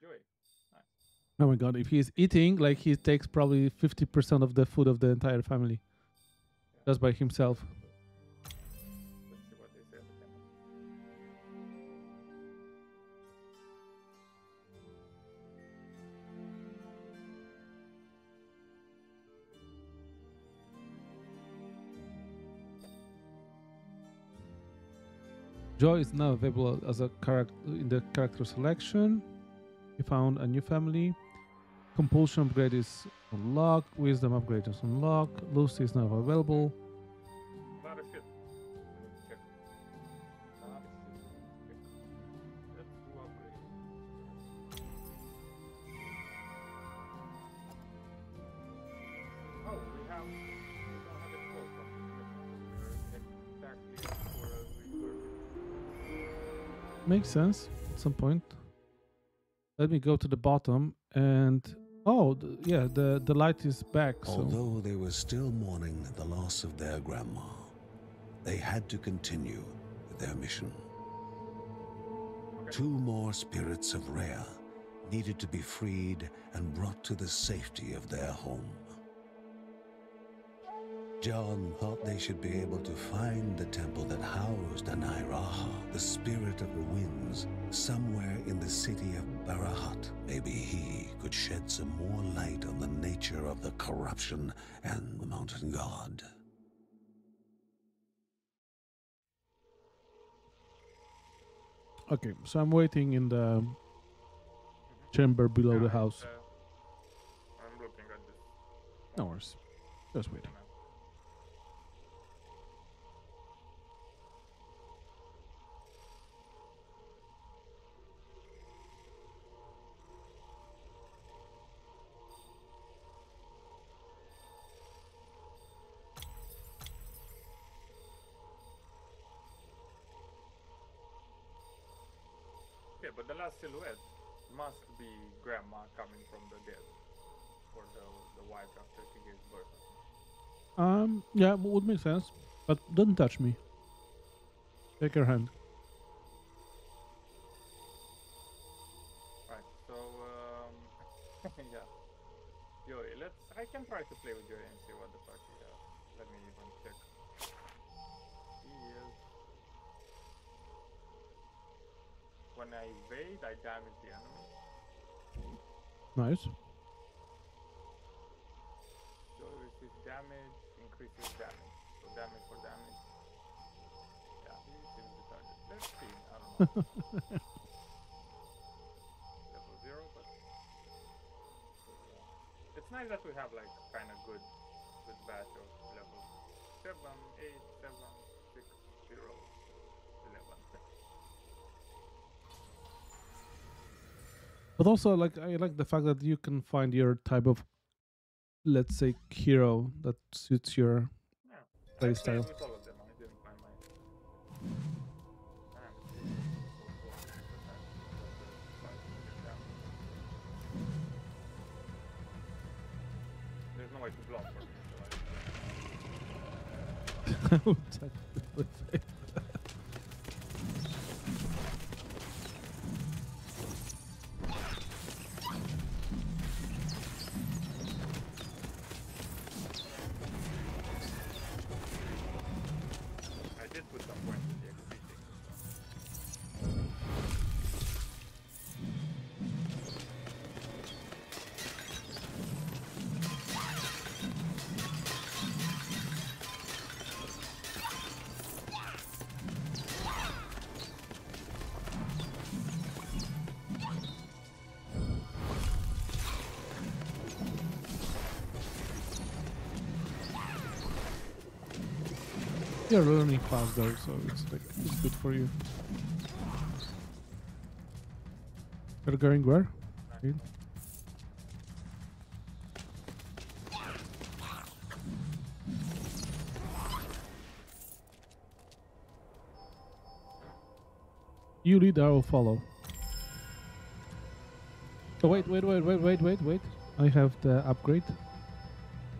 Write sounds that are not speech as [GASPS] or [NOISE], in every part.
Joey. Oh my god, if he's eating, like he takes probably 50% of the food of the entire family. Just by himself. Let's see what they say at the temple. Joy is now available as a character in the character selection. You found a new family. Compulsion upgrade is unlocked. Wisdom upgrade is unlocked. Lucy is now available. Makes sense at some point. Let me go to the bottom and oh th- yeah, the the light is back. So Although they were still mourning the loss of their grandma, they had to continue with their mission. Two more spirits of Rhea needed to be freed and brought to the safety of their home. John thought they should be able to find the temple that housed Anai Raha, the spirit of the winds, somewhere in the city of Barahat. Maybe he could shed some more light on the nature of the corruption and the mountain god. okay, so I'm waiting in the chamber below Yeah, the house. uh, I'm looking at this. No worries. Just waiting. Um, yeah, would make sense. But don't touch me. Take your hand. Right, so, um, [LAUGHS] yeah. Yuri, let's, I can try to play with Yuri and see what the fuck he does. Let me even check. He is... When I evade, I damage the enemy. Nice. Yuri receives damage, increases damage. So damage for damage. Yeah, he seems retarded. Let's see, I don't know. [LAUGHS] Level 0, but... It's nice that we have like kind of good, good batch of levels. 7, 8, 7, 6, 0, 11. But also, like, I like the fact that you can find your type of, let's say, hero that suits your Yeah. play I played style. with all You're learning fast though, so it's like it's good for you. You're going where? You lead, I will follow. Oh wait, wait, wait, wait, wait, wait, wait. I have the upgrade.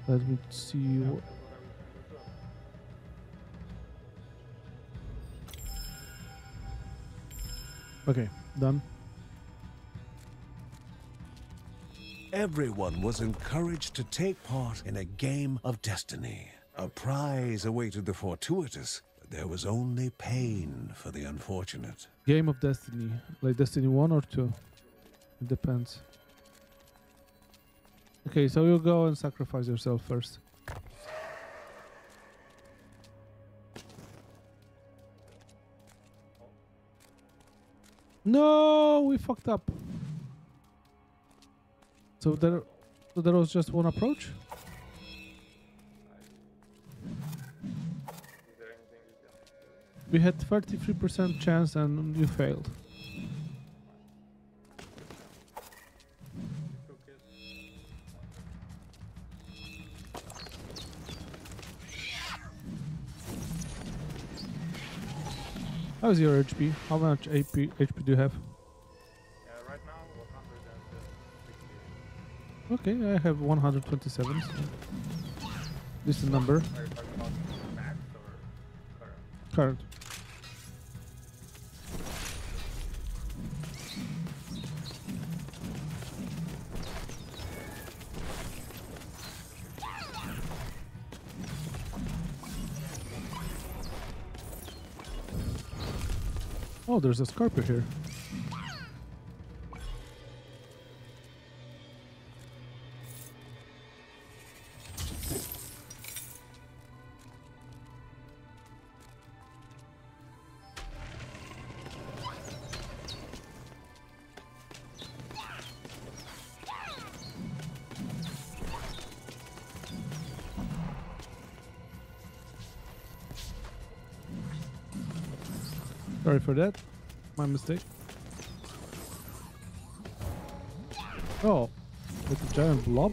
Let me see. Yeah, Okay, done. Everyone was encouraged to take part in a game of destiny. A prize awaited the fortuitous, but there was only pain for the unfortunate. Game of Destiny, like Destiny 1 or 2? It depends. Okay, so you go and sacrifice yourself first. No, we fucked up. So there, so there was just one approach. We had 33% chance and you failed. How's your HP? How much AP, HP do you have? Yeah, right now 168. Okay, I have 127. So this is the number. Are you talking about max or current? Current. Oh, there's a Scorpio here. For that. My mistake. Oh, with a giant blob.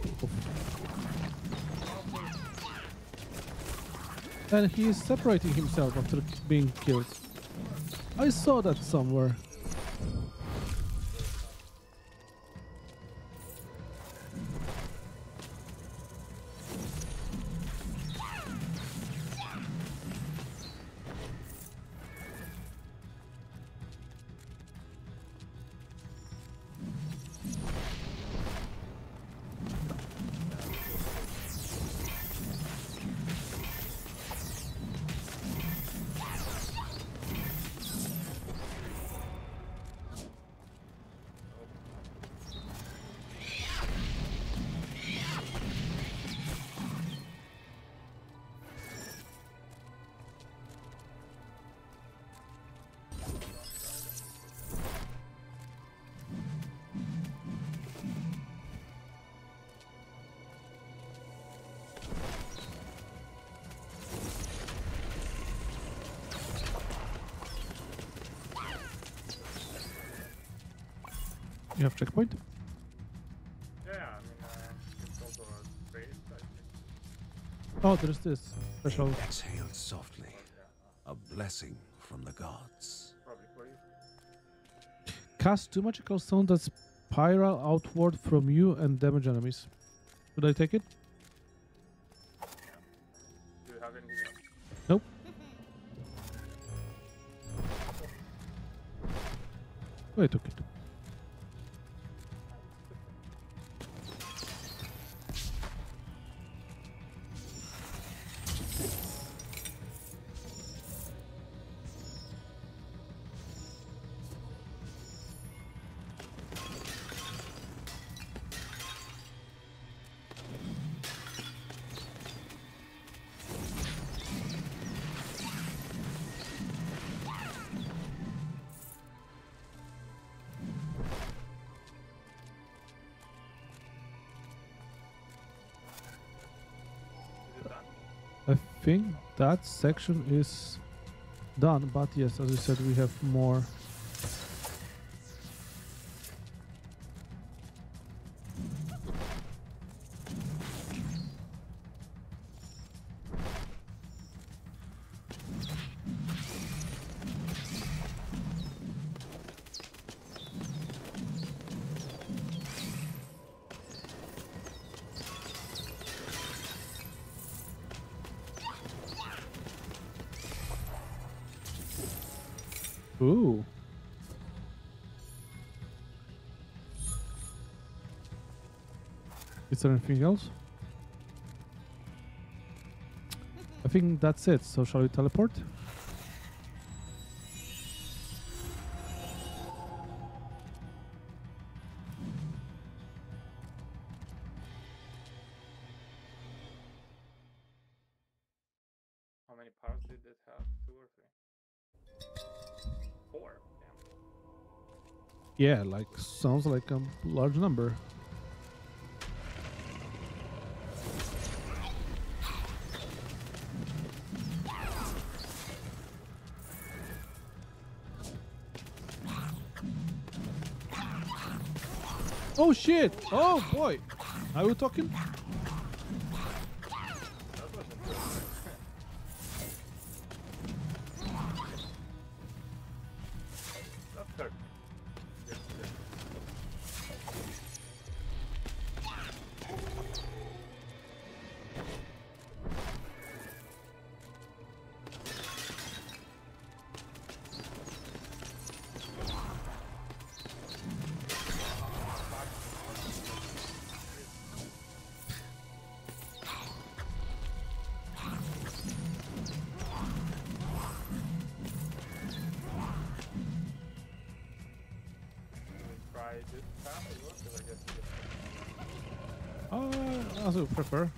And he is separating himself after being killed. I saw that somewhere. Oh, there's this special. They exhaled softly, a blessing from the gods. probably for you. Cast two magical stones that spiral outward from you and damage enemies. Should I take it? That section is done, but yes, as you said, we have more. Ooh. Is there anything else? I think that's it. So shall we teleport? Yeah, like sounds like a large number. Oh shit! Oh boy! Are we talking? It as you prefer.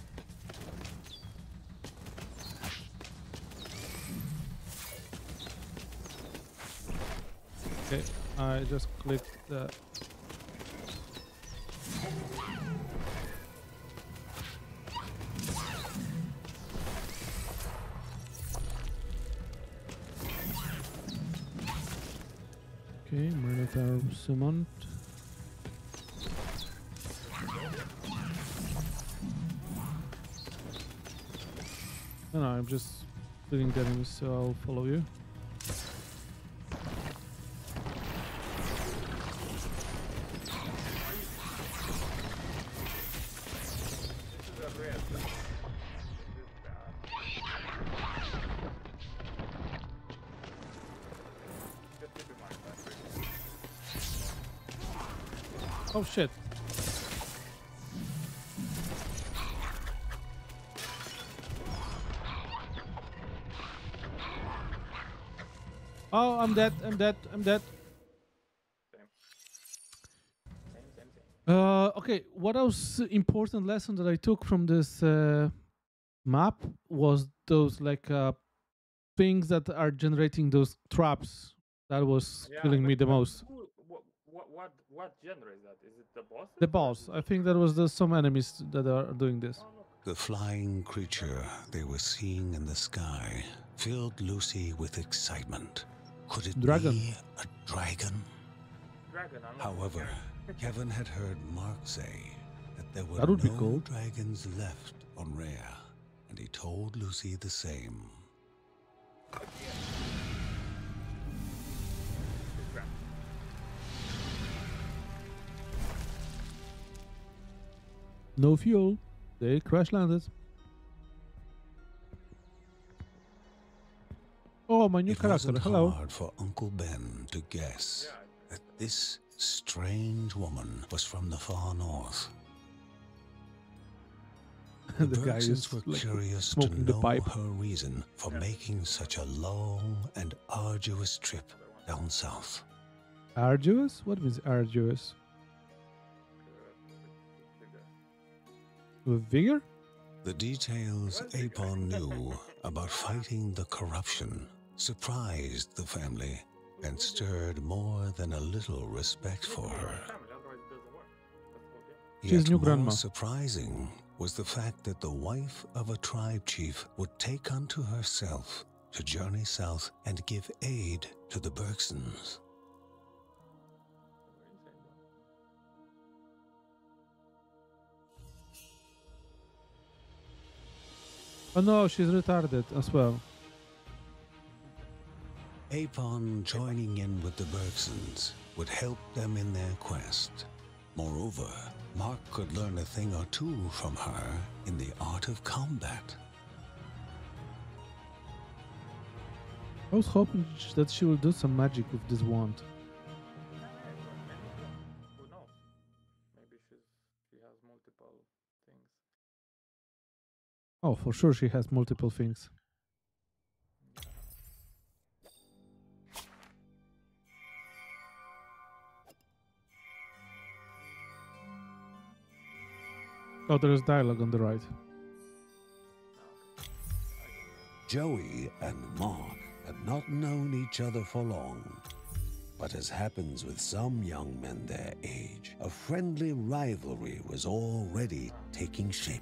Okay, I just clicked the. Okay, Minotaur summoned. Clearing the enemies, so I'll follow you. Dead, I'm dead, I'm dead. Same. Same, same, same. Uh, okay, what else important lesson that I took from this uh, map was those like uh, things that are generating those traps. That was Yeah, killing me the but most. Who, what, what, what, what genre is that? Is it the boss? The boss. I think that was the, some enemies that are doing this. Oh. The flying creature they were seeing in the sky filled Lucy with excitement. Could it Dragon. be a dragon? Dragon, However. [LAUGHS] Kevin had heard Mark say that there were That would be no cool. dragons left on Rhea, and he told Lucy the same. No fuel. They crash landed. Oh, my new it character. wasn't Hello. hard for Uncle Ben to guess that this strange woman was from the far north. [LAUGHS] the The guy Bergsons is were like curious to know pipe. her reason for Yeah. making such a long and arduous trip down south. arduous. What means arduous? With vigor? The details Apan knew about fighting the corruption surprised the family and stirred more than a little respect for her. Family, it doesn't work. That's the whole game. She's Yet new more surprising was the fact that the wife of a tribe chief would take unto herself to journey south and give aid to the Bergsons. What are you saying, bro? Oh no, she's retarded as well. Apan joining in with the Bergsons would help them in their quest. Moreover, Mark could learn a thing or two from her in the art of combat. I was hoping that she will do some magic with this wand. Yeah, yeah, well, maybe so. Who knows? Maybe she's she has multiple things. Oh, for sure she has multiple things. Oh, there is dialogue on the right. Joey and Mark had not known each other for long. But as happens with some young men their age, a friendly rivalry was already taking shape.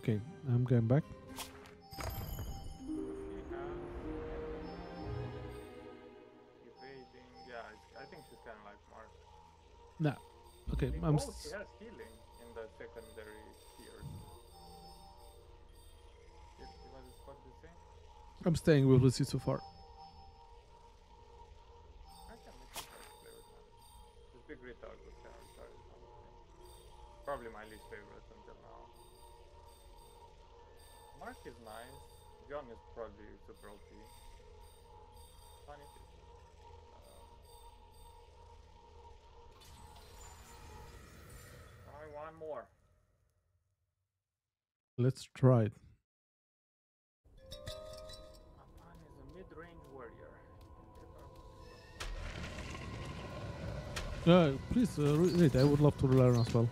Okay. I'm going back. She has evading. Yeah, it's, I think she's kind of like Mark. Nah. Okay, I'm s- she has healing in the secondary tiers. Did, was it spot the same? I'm staying with Lucy so far. Mid-range warrior. Uh, please uh, re- read. I would love to learn as well.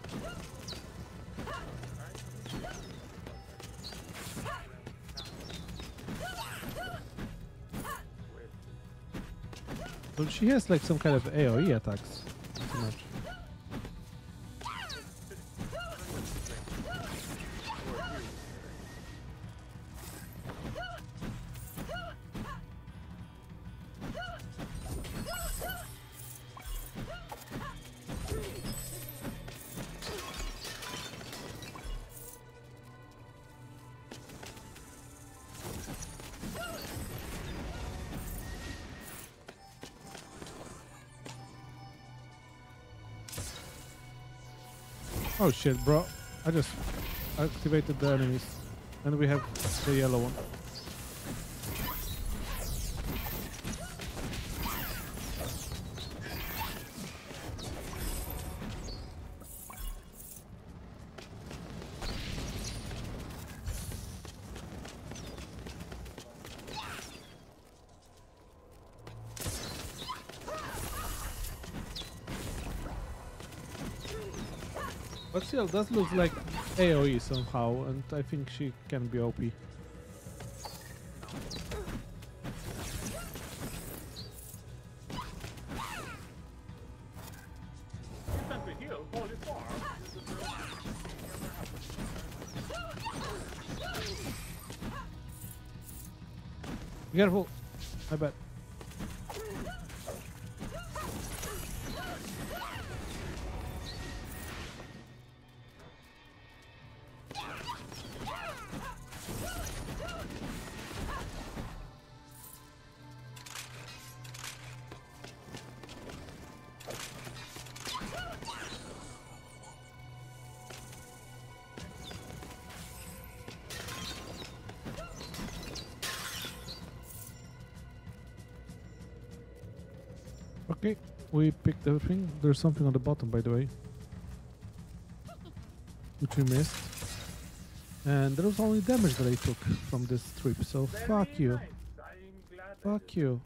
So she has like some kind of AoE attacks. Oh shit, bro. I just activated the enemies. And we have the yellow one. Still, that looks like AoE somehow, and I think she can be OP. Careful! Okay, we picked everything. There's something on the bottom, by the way, which we missed. And there was only damage that I took from this trip, so fuck Very you. nice. I Fuck you.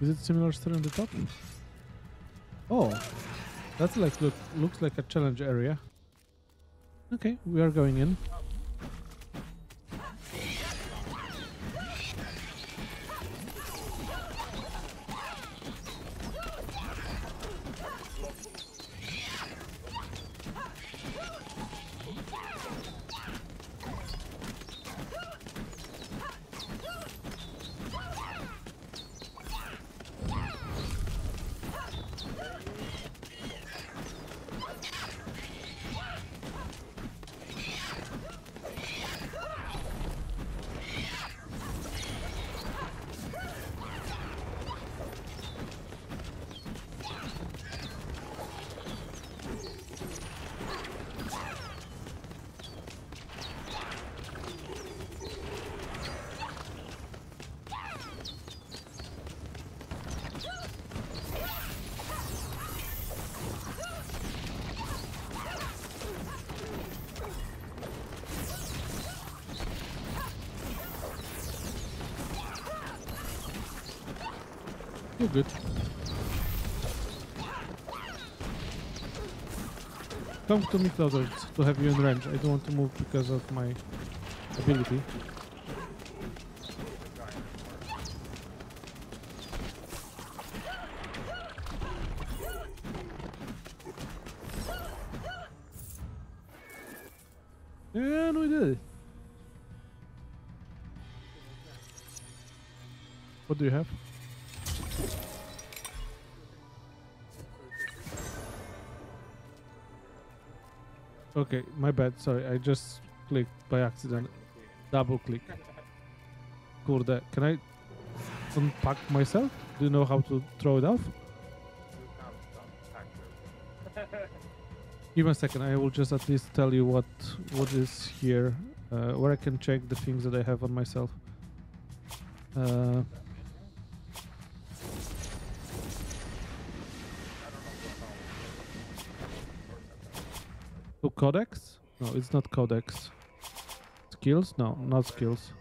Is it similar still on the top? Oh, that's like look looks like a challenge area. Okay, we are going in. Come to me closer to have you in range. I don't want to move because of my ability. And we did it. What do you have? Okay, my bad. Sorry, I just clicked by accident. Double click. Kurde, can I unpack myself? Do you know how to throw it off? You can't stop taxes. Give me a second. I will just at least tell you what what is here, uh, where I can check the things that I have on myself. Uh, I don't know oh, codex? No, it's not codex. Skills? No, not skills.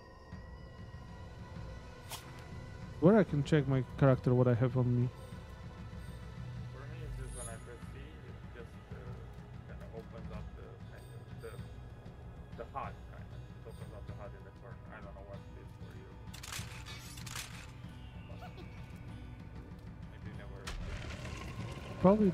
Where I can check my character, what I have on me. For me,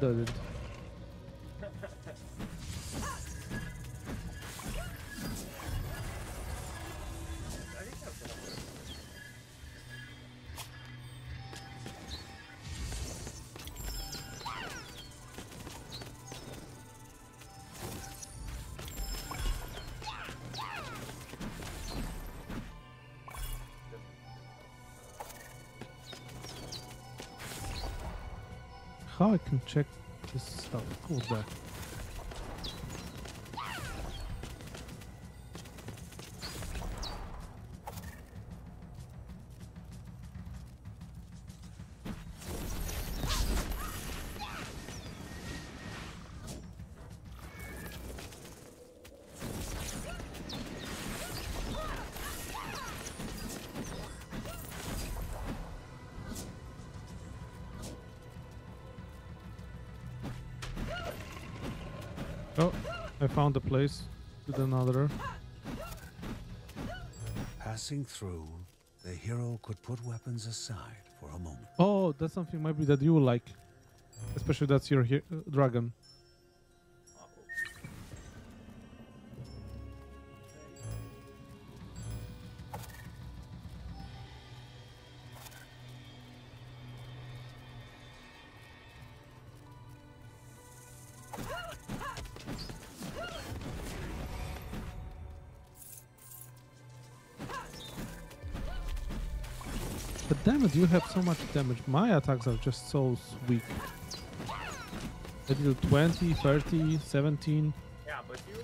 check? Kurde. Found a place with another. Passing through, the hero could put weapons aside for a moment. Oh, that's something maybe that you like. Especially that's your he- uh, dragon. But damn it, you have so much damage. My attacks are just so weak. I deal 20, 30, 17. Yeah, but you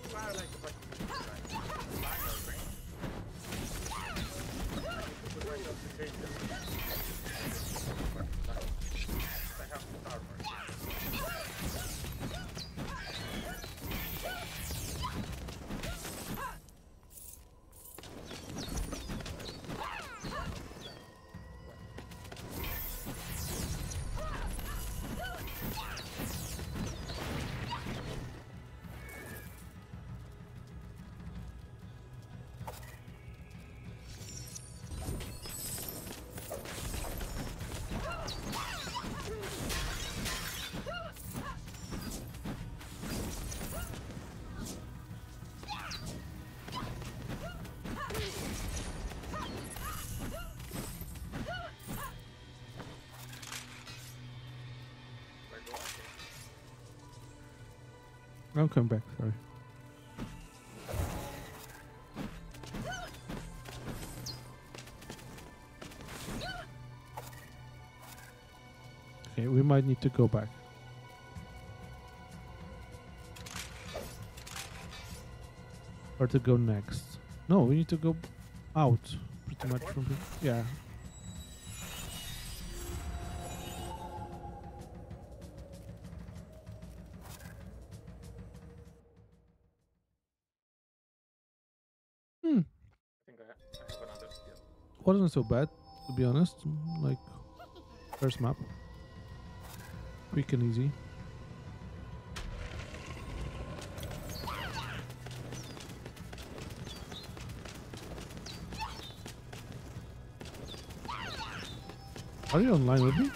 I'll come back, sorry. Okay, we might need to go back. Or to go next. No, we need to go out pretty much from the yeah. Wasn't so bad to be honest. Like First map. Quick and easy. Are you online with me?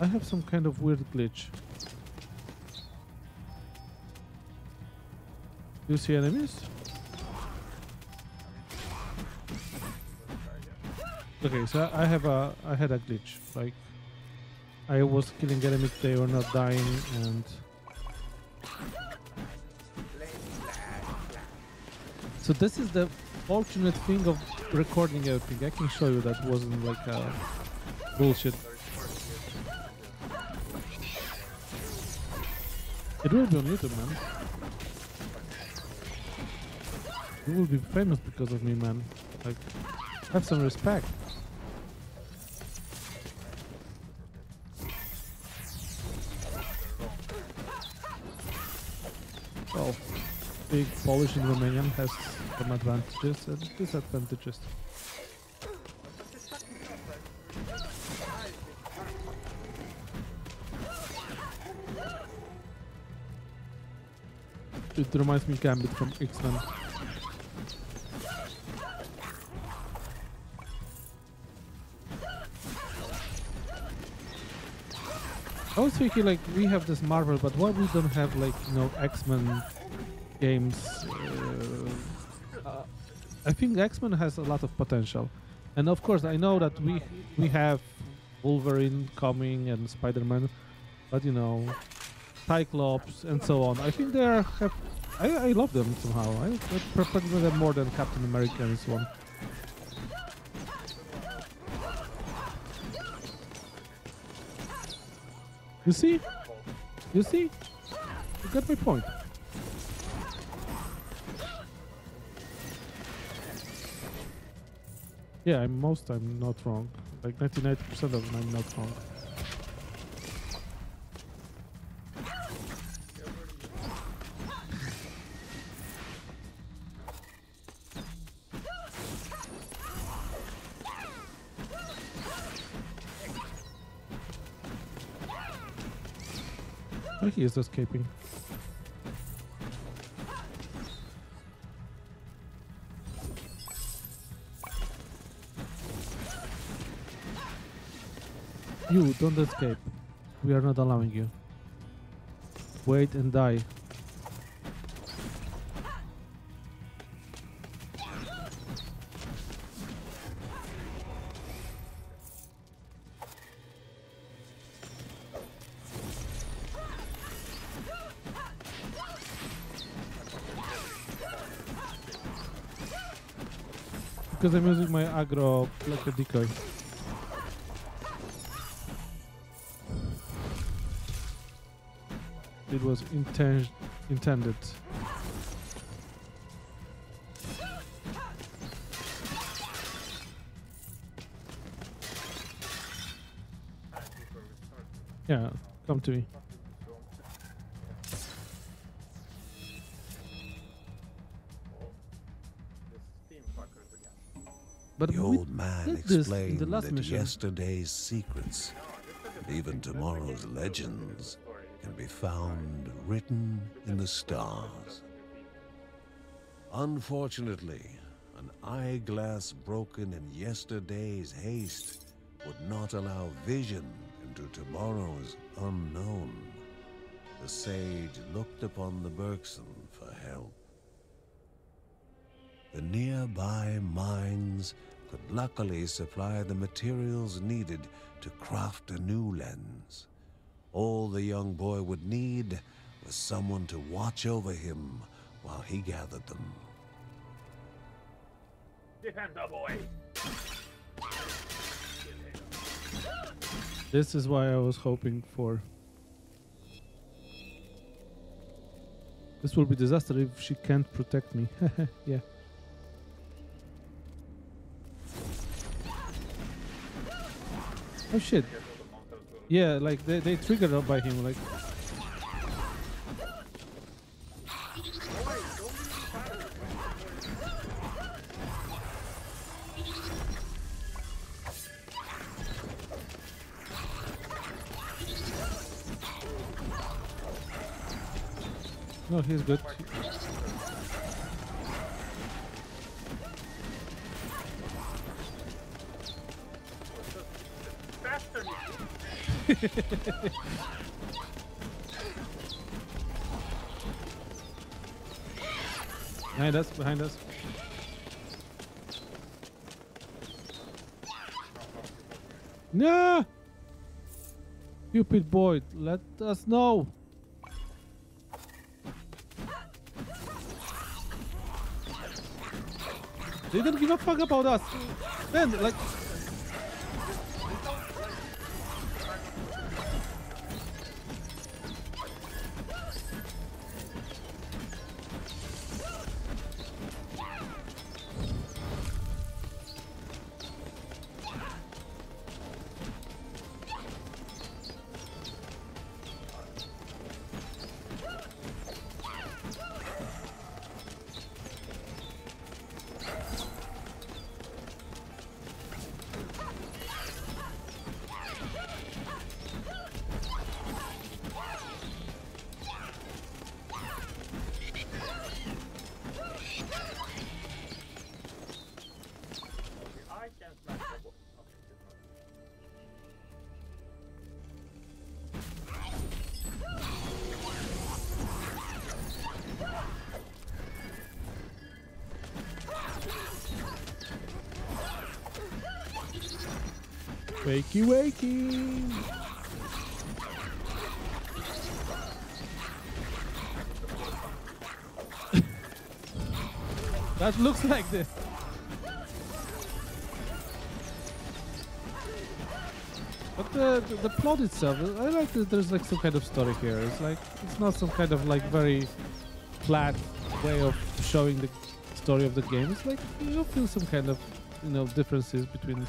I have some kind of weird glitch. Do you see enemies? Okay, so I have a I had a glitch. Like I was killing enemies, they were not dying, and so this is the fortunate thing of recording everything. I can show you that wasn't like a bullshit. It will be on YouTube, man. You will be famous because of me, man. Like, have some respect. Big Polish and Romanian has some advantages and disadvantages. It reminds me Gambit from X-Men. I was thinking like we have this Marvel, but why we don't have like you know X-Men games? Uh, I think X-Men has a lot of potential, and of course I know that we we have Wolverine coming and Spider-Man, but you know Cyclops and so on. I think they are have. I, I love them somehow. I, I prefer them more than Captain America and so on. You see? You see? You got my point. Yeah, I'm most I'm not wrong. Like 99% of them I'm not wrong. Oh, he is escaping. You don't escape. We are not allowing you. Wait and die. Because I'm using my aggro like a decoy. It was inten intended. before we start. Yeah, come to me. This steam fuckers again. But The old man did this in explained the last that mission. yesterday's secrets, No, this is and the even tomorrow's legends. Can be found written in the stars. Unfortunately, an eyeglass broken in yesterday's haste would not allow vision into tomorrow's unknown. The sage looked upon the Bergson for help. The nearby mines could luckily supply the materials needed to craft a new lens. All the young boy would need was someone to watch over him while he gathered them. Defend the boy! This is why I was hoping for. This will be disaster if she can't protect me. [LAUGHS] yeah. Oh shit. Yeah, like they, they triggered up by him, like. No, he's good. [LAUGHS] Behind us, behind us. No! Stupid boy, let us know. They don't give a fuck about us. Man, like. Wakey, wakey. [LAUGHS] that looks like this. But the, the the plot itself, I like that there's like some kind of story here. It's like it's not some kind of like very flat way of showing the story of the game. It's like you feel some kind of you know differences between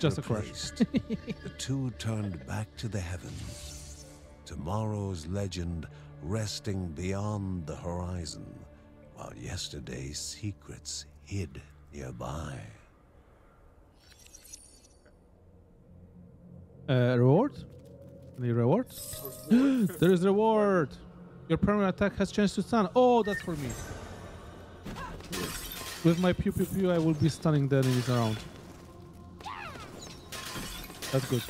just a the two turned back to the heavens. Tomorrow's legend resting beyond the horizon, while yesterday's secrets hid nearby. Uh, reward? Any reward? [GASPS] there is reward! Your primary attack has changed to stun. Oh, that's for me. With my pew pew pew, I will be stunning the enemies around. That's good.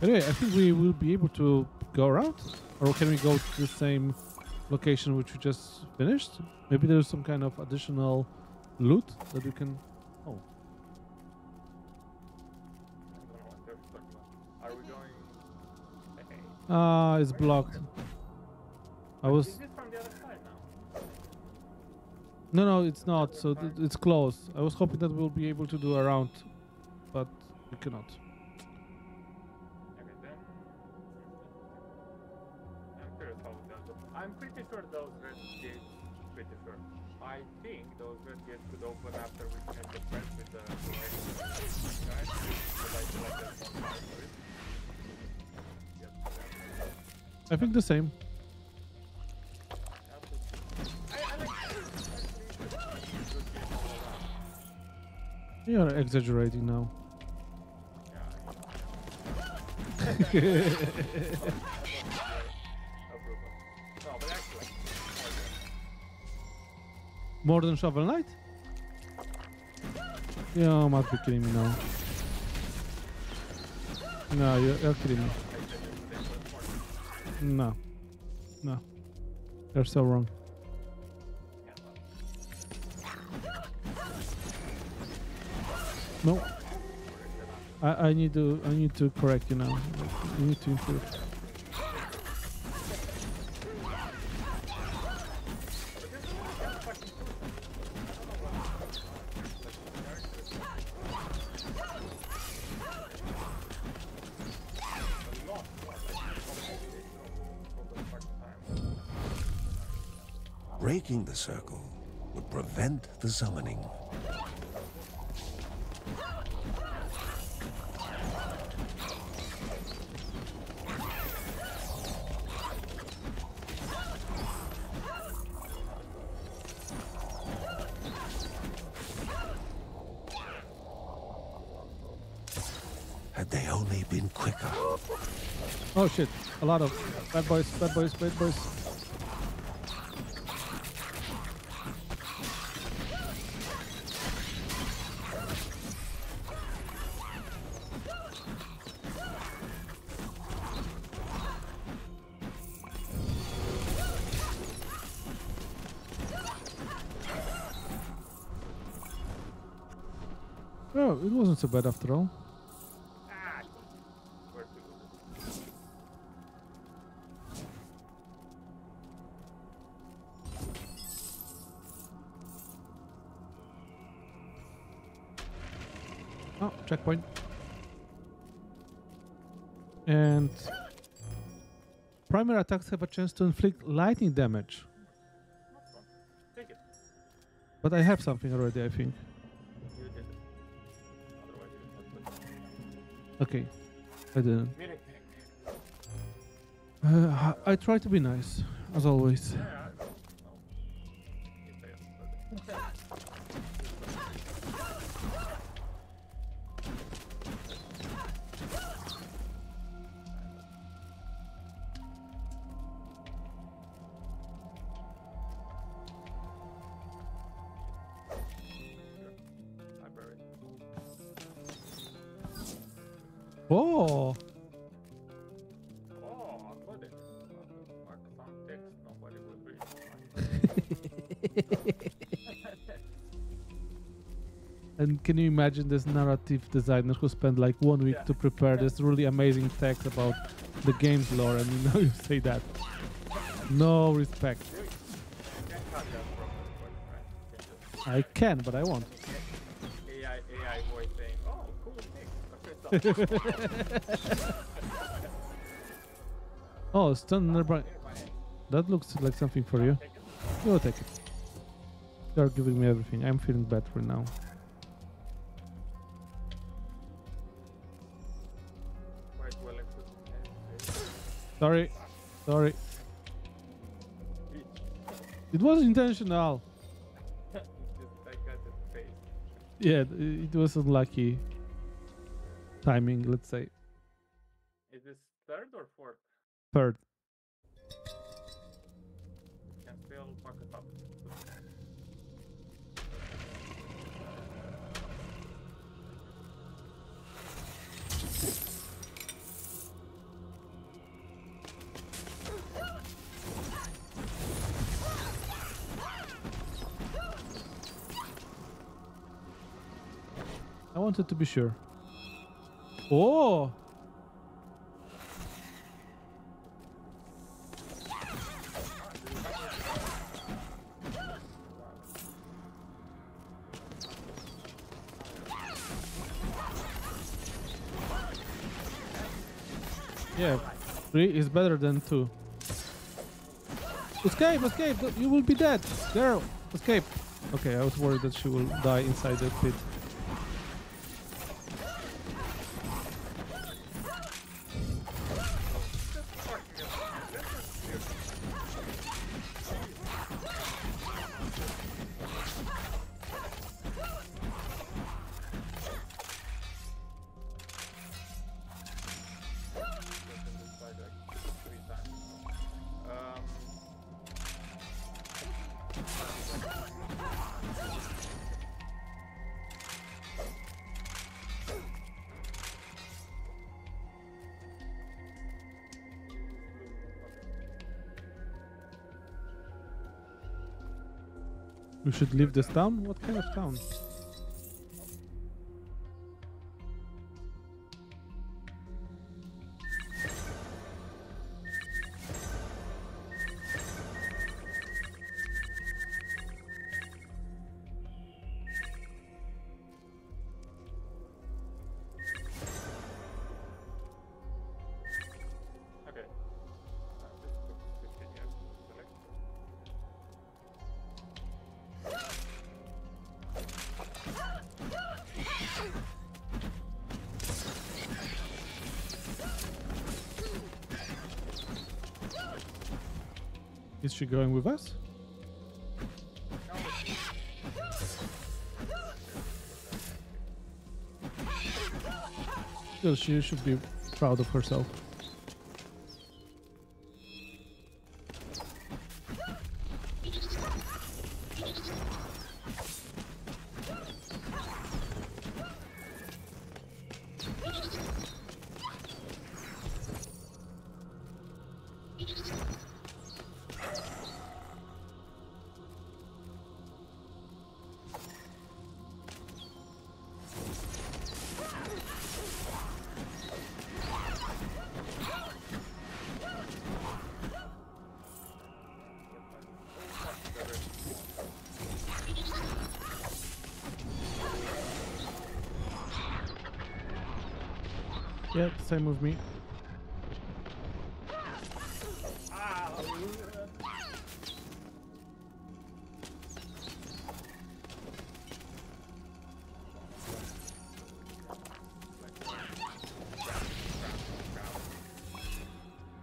Anyway, I think we will be able to go around. Or can we go to the same location which we just finished? Maybe there's some kind of additional loot that we can... Oh? Ah, it's blocked. I was... No, no, it's not. So it's close. I was hoping that we'll be able to do a round, but we cannot. I think the same. You are exaggerating now. Yeah. [LAUGHS] More than Shovel Knight? You must be kidding me now. No, you're, you're kidding me. No. No. They're so wrong. No. I, I need to I need to correct you now. You need to improve. summoning. Had they only been quicker. Oh shit, a lot of bad boys, bad boys, bad boys. So bad after all. Where to do this? Oh, checkpoint. And primary attacks have a chance to inflict lightning damage. Take it. But I have something already, I think. Okay, I didn't. Uh, I I try to be nice, as always. Imagine this narrative designer who spent like one week Yeah. to prepare this really amazing text about the game's lore, and [LAUGHS] you know you say that? No respect. You can't cut that from the recording, right? You can just I can, but I won't. AI, AI voice saying, oh, cool thing. Oh, stun nearby. That looks like something for you. Go take it. You're giving me everything. I'm feeling better now. Sorry. Sorry. It was intentional. Just I got the face. Yeah, it was unlucky timing, let's say. Is this third or fourth? Third. Wanted to be sure. Oh! Yeah, three is better than two. Escape, escape! You will be dead! There! escape! Okay, I was worried that she will die inside the pit. Should leave this town? What kind of town? Going with us? Still, she should be proud of herself. Same with me.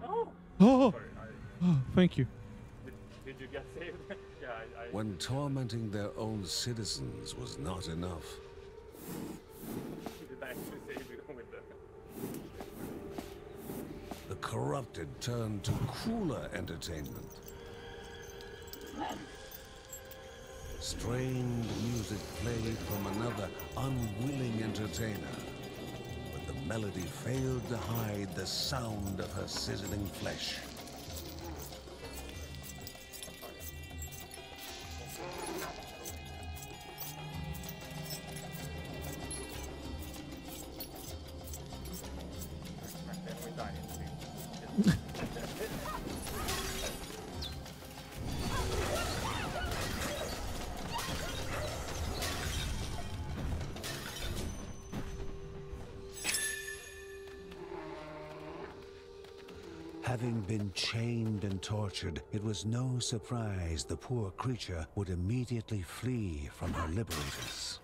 Oh, Oh, oh thank you. did, did you get saved? yeah, I, I When tormenting their own citizens was not enough, did I actually save you with the. the corrupted turned to crueler entertainment. Strained music played from another unwilling entertainer, but the melody failed to hide the sound of her sizzling flesh. Having been chained and tortured, it was no surprise the poor creature would immediately flee from her liberators.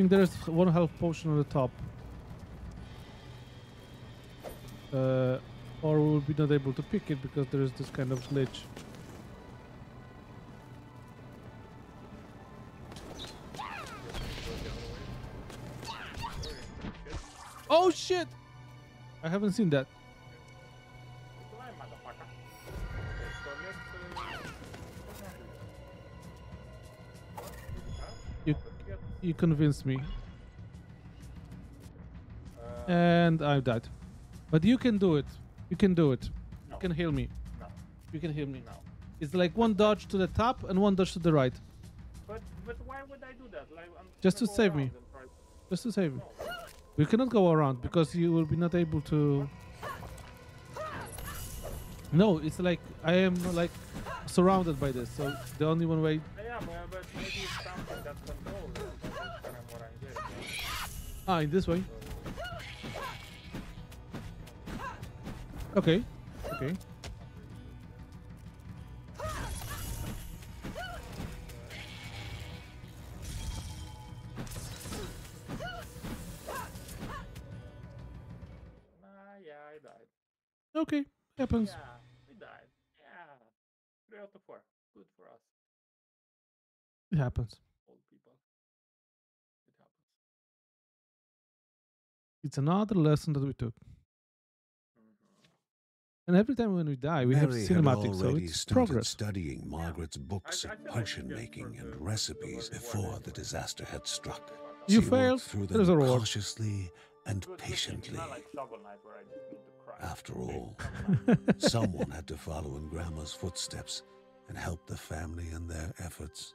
Think there's one health potion on the top. Uh, or we'll be not able to pick it because there is this kind of glitch. Oh shit! I haven't seen that. You convinced me, uh, and I died. But you can do it. You can do it. no, You can heal me. no, You can heal me. now. It's like one dodge to the top and one dodge to the right, But, but why would I do that? Like, I'm Just to save me. around and try- just to save me. No. We cannot go around because you will be not able to. No, it's like I am like surrounded by this, so the only one way. Ah, in this way. Okay, okay. yeah, I died. Okay, happens. Yeah, we died. Yeah. Three out of four. Good for us, It happens. It's another lesson that we took. And every time when we die, we have Mary cinematics, had so already it's started progress. studying Margaret's books I- I of potion making and recipes before the disaster had struck. You She failed, through there's them a reward. cautiously and Good- good thing patiently. It's not like Shovel Knight where I just need to cry. After all, someone had to follow in Grandma's footsteps and help the family in their efforts.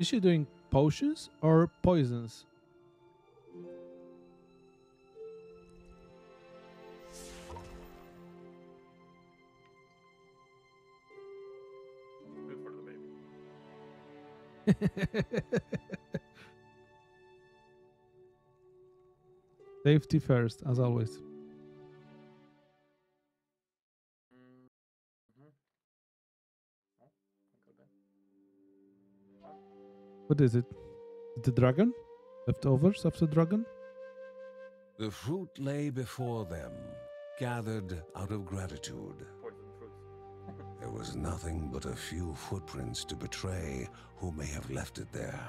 Is she doing potions or poisons? [LAUGHS] Safety first, as always. What is it? The dragon? Leftovers of the dragon? The fruit lay before them, gathered out of gratitude. There was nothing but a few footprints to betray who may have left it there.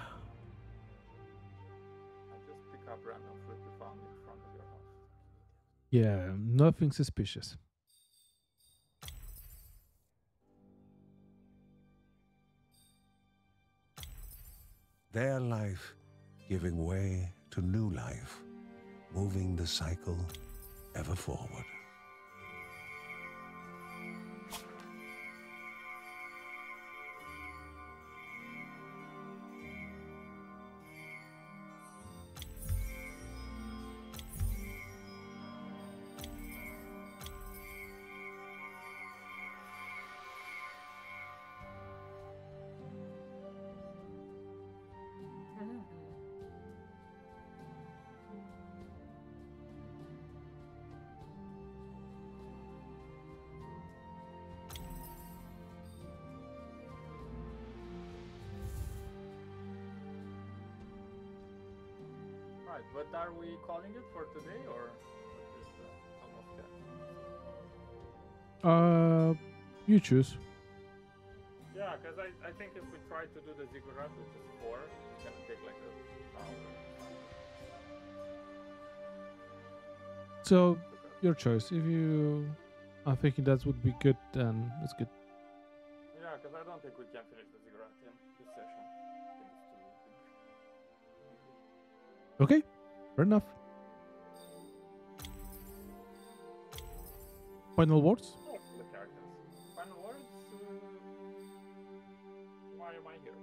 Yeah, nothing pick Their life giving way to new life, moving the cycle ever forward. Today or uh? Uh, you choose. Yeah, because I, I think if we try to do the ziggurat, which is four, it's gonna take like a hour. So, your choice. If you are thinking that would be good, then it's good. Yeah, because I don't think we can finish the ziggurat in this session. I think it's too big. Okay, fair enough. Final words? The characters. Final words? Why am I here?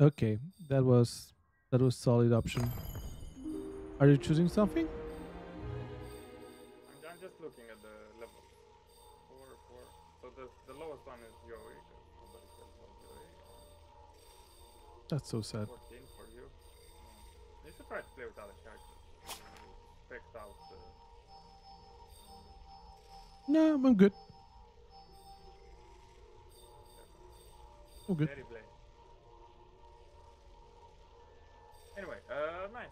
okay, that was that was solid option. Are you choosing something? I'm, I'm just looking at the levels. Four, four. So the, the lowest one is Joey. 'cause Nobody cares about Joey. That's so sad. 14 for you. You should try to play with other characters. Spect out No, I'm good. I'm good. Anyway, uh, nice.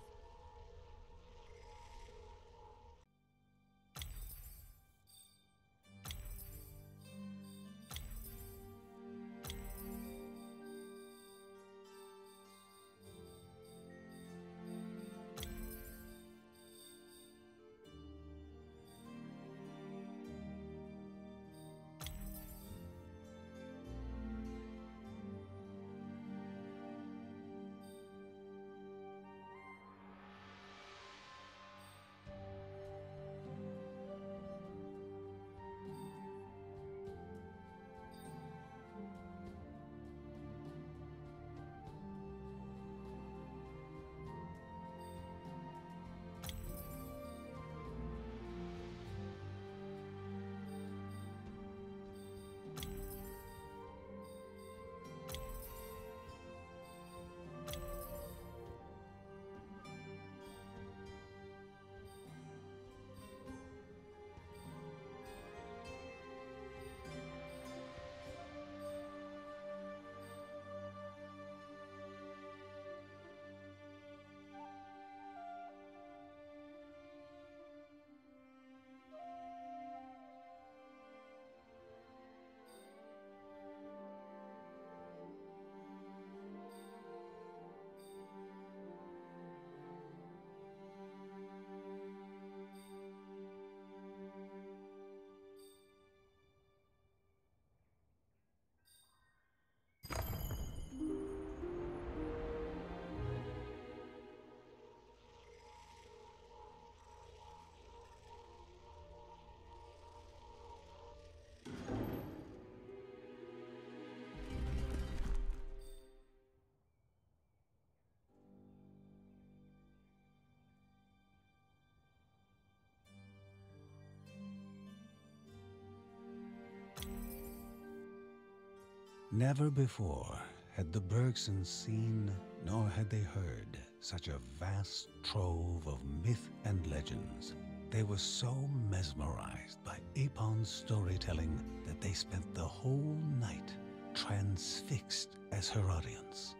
Never before had the Bergsons seen nor had they heard such a vast trove of myth and legends. They were so mesmerized by Apan's storytelling that they spent the whole night transfixed as her audience.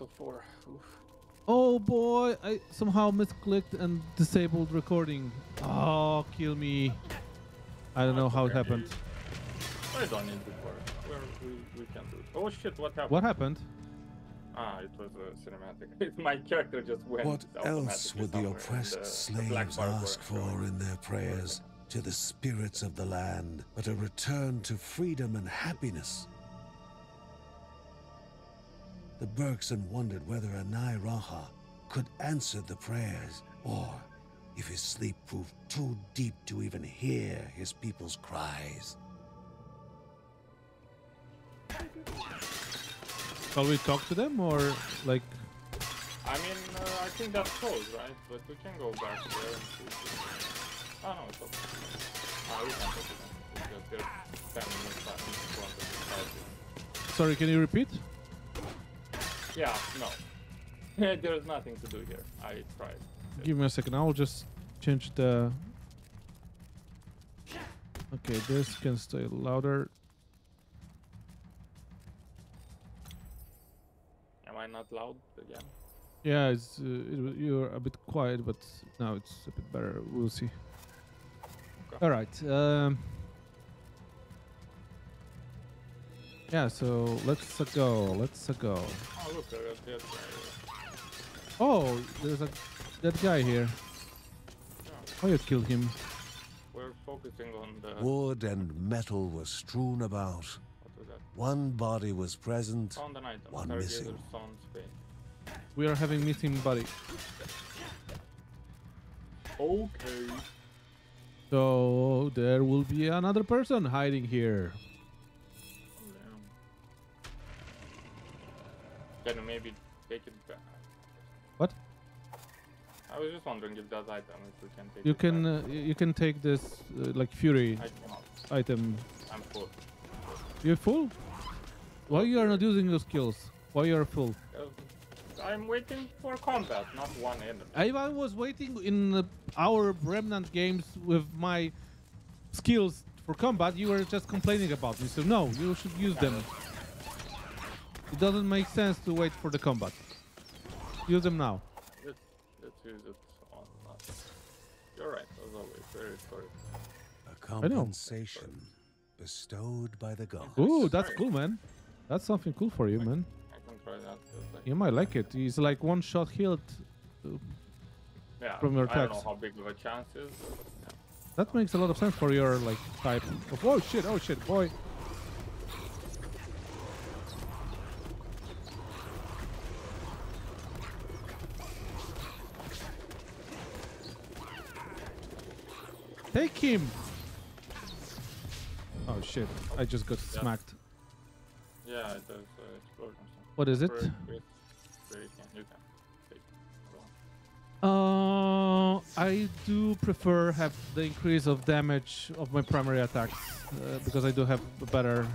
Out four. Oof. Oh boy, I somehow misclicked and disabled recording. Oh, kill me. I don't know how it happened. I don't need before. Where we, we can do it. Oh shit, what happened? What happened? Ah, it was a cinematic. [LAUGHS] My character just went. What else would the oppressed the- the slaves bar ask for in their prayers to the spirits of the land but a return to freedom and happiness? The Bergson wondered whether Anai Raha could answer the prayers, or if his sleep proved too deep to even hear his people's cries. Shall we talk to them or like? I mean, uh, I think that's closed, right? But we can go back there and see. If oh no, it's open. Ah, we can talk to them. It's just they're 10 minutes back in front of the. Sorry, can you repeat? Yeah, no. [LAUGHS] There's nothing to do here. I tried. Give me a second. I'll just change the. Okay, this can stay louder. Am I not loud again? Yeah, it's uh, it, you're a bit quiet, but now it's a bit better. We'll see. Okay. All right. Um, yeah. So let's uh, go. Let's uh, go. Oh, look, there's that guy. Oh, there's a dead guy here. Yeah, Oh, you killed him. we're focusing on the. Wood and metal were strewn about. What was that? One body was present, Found an item. One Target missing. We are having missing body. Okay. So there will be another person hiding here. Can you maybe take it back? What? I was just wondering if that item, if we can take You it can back. uh, you can take this uh, like fury item. I'm full. You're full. Why you are not using your skills? Why you are full? Uh, I'm waiting for combat, not one enemy. I was waiting in our remnant games with my skills for combat, you were just complaining about me. So no, you should use them. It doesn't make sense to wait for the combat. Use them now. Let's, let's use it on us. You're right, as always. Very sorry. a know. compensation bestowed by the gods. Ooh, that's cool, man. That's something cool for you, man. I can try that. like- You might like it. He's like one shot healed. Uh, yeah, from your I don't attacks. know how big of a chance is. But, yeah. That makes a lot of sense for your like type. Of, oh shit! Oh shit, boy. Take him! Oh shit, I just got Yeah. smacked. Yeah, it does uh, explosion. What is it? Very quick. You can. Take. Go on. Uh, I do prefer have the increase of damage of my primary attacks uh, because I do have a better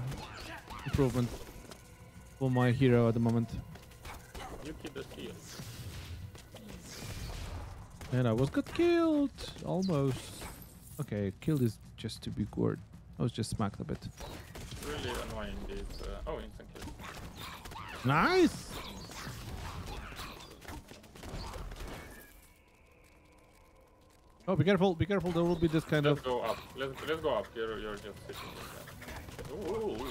improvement for my hero at the moment. Yuki the seal. And I was got killed almost. Okay, killed is just a big word. I was just smacked a bit. Really annoying these. Uh, oh, instant kill. Nice. Oh, be careful! Be careful! There will be this kind Let's of. go up. Let's let's go up. You're you're just sitting there. Ooh, ooh, ooh.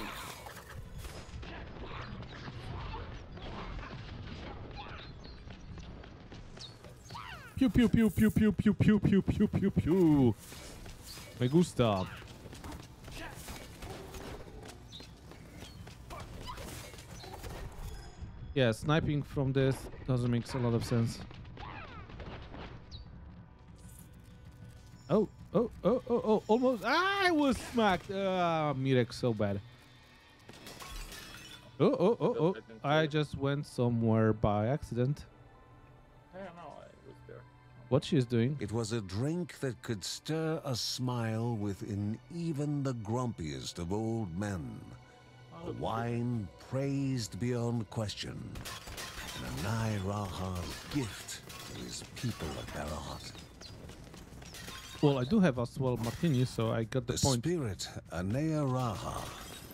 Pew pew pew pew pew pew pew pew pew pew pew. Me gusta. Yeah, sniping from this doesn't make a lot of sense. Oh, oh, oh, oh, oh, almost. Ah, I was smacked. Ah, Mirek so bad. Oh, oh, oh, oh. I just went somewhere by accident. What she's doing? It was a drink that could stir a smile within even the grumpiest of old men. A wine praised beyond question. Anai Raha's gift to his people of Barahat. Well, I do have as well martini, so I got the The point. spirit Anai Raha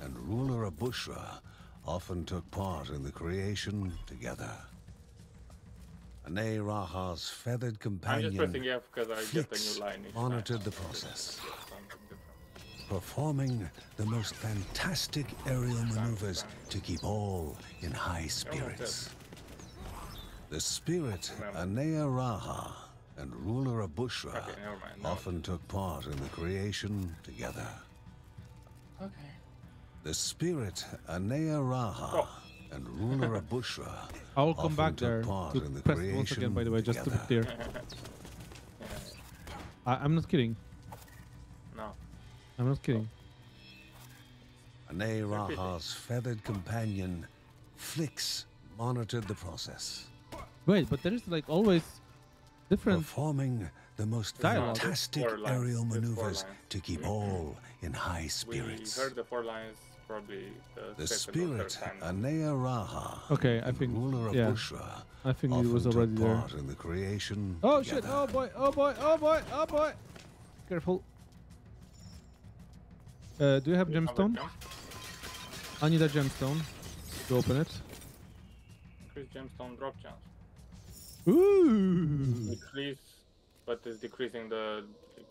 and ruler of Bushra often took part in the creation together. Anai Raha's feathered I'm just companion pressing F because I get a Flix new line each monitored the process, performing the most fantastic aerial maneuvers to keep all in high spirits. The spirit Anai Raha and ruler of Bushra Okay. No. often took part in the creation together. Okay. The spirit Anai Raha Oh. And ruler of Bushra I will come back there to the press it once again, by the way, just to be clear. I, I'm not kidding. No. I'm not kidding. Anai Repeat. Raha's feathered companion Flix monitored the process, Wait, but there is like always different. performing the most Dialogue. fantastic aerial maneuvers to keep all in high spirits. We spirits. heard the four lines probably the, The second or spirit third time. Anai Raha Okay, I think ruler of yeah, Bushra I think it often was took already there. part in the creation Oh shit! Oh boy! Oh boy! Oh boy! Oh boy! Careful. Uh, do you have Have a gemstone? jump. I need a gemstone to open it. Increase gemstone drop chance. Ooh! Decrease, but it's decreasing the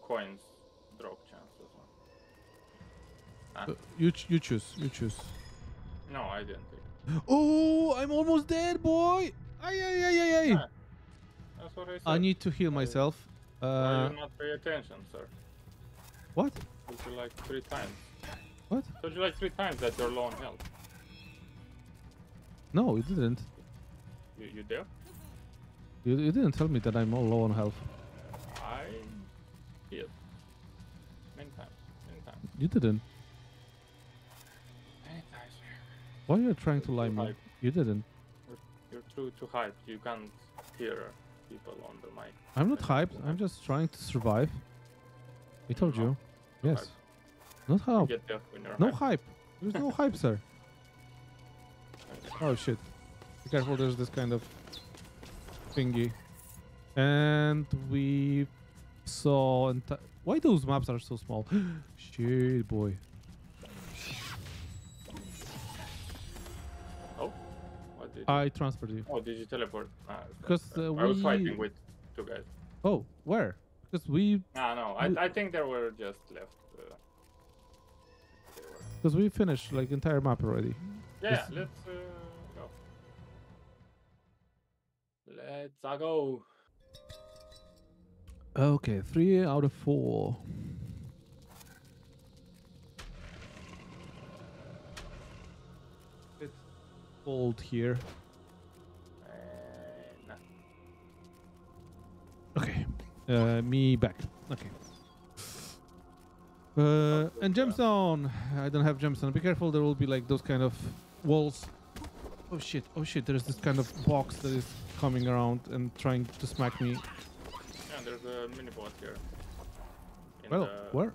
coins drop chance as well. You ch- you choose. You choose. no, I didn't. Oh! I'm almost dead, boy! Ay ay ay ay ay! Ah, That's what I said. I need to heal myself. Why Uh, you not pay attention, sir? what? Told you like three times. What? Told you like three times that you're low on health. No, you didn't. You, you there? You, you didn't tell me that I'm all low on health. I healed. Many times. Many times. You didn't. Why are you trying to lie hype. You didn't. You're too too hyped. You can't hear people on the mic. I'm not hyped. I'm just trying to survive. I told No, you. too Yes. hyped. Not how. get deaf when you're No hyped. hype. There's no hype, sir. [LAUGHS] Oh shit. Be careful, there's this kind of thingy. And we saw. Why those maps are so small? [GASPS] shit, boy. Did? I transferred you. oh, did you teleport? Ah, Because not- uh, I was fighting with two guys. Oh, where? Because we. Ah, no, I, We- I think they were just left. Uh. Because we finished like entire map already. Yeah, Yes. let's uh, go. Let's uh, go. Okay, three out of four. It's cold here. Uh, nah. Okay. Uh, me back. Okay. Uh, and gemstone. I don't have gemstone. Be careful. There will be like those kind of walls. Oh shit! Oh shit! There's this kind of box that is coming around and trying to smack me. Yeah, there's a mini boss here. Well, where?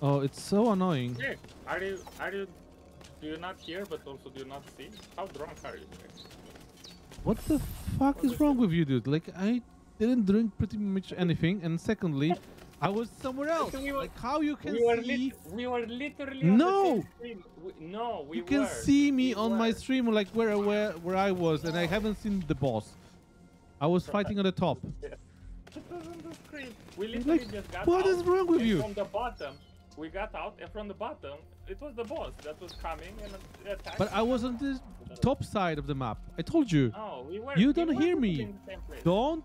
Oh, it's so annoying. Hey, are you are you do you not hear but also do you not see? How drunk are you? What the fuck is wrong with you, dude? Like, I didn't drink pretty much anything, and secondly, I was somewhere else. we were- like how you can we were see we were literally No! on the stream. We, no, we you can were. see me We on my stream like where where where I was and I haven't seen the boss. I was fighting on the top. [LAUGHS] It the screen. We literally Like, just got what out, is wrong with you? From the bottom, we got out, and from the bottom, it was the boss that was coming and attacked. But I was on the top side of the map. I told you. No, we were. You don't hear me. in the same place. Don't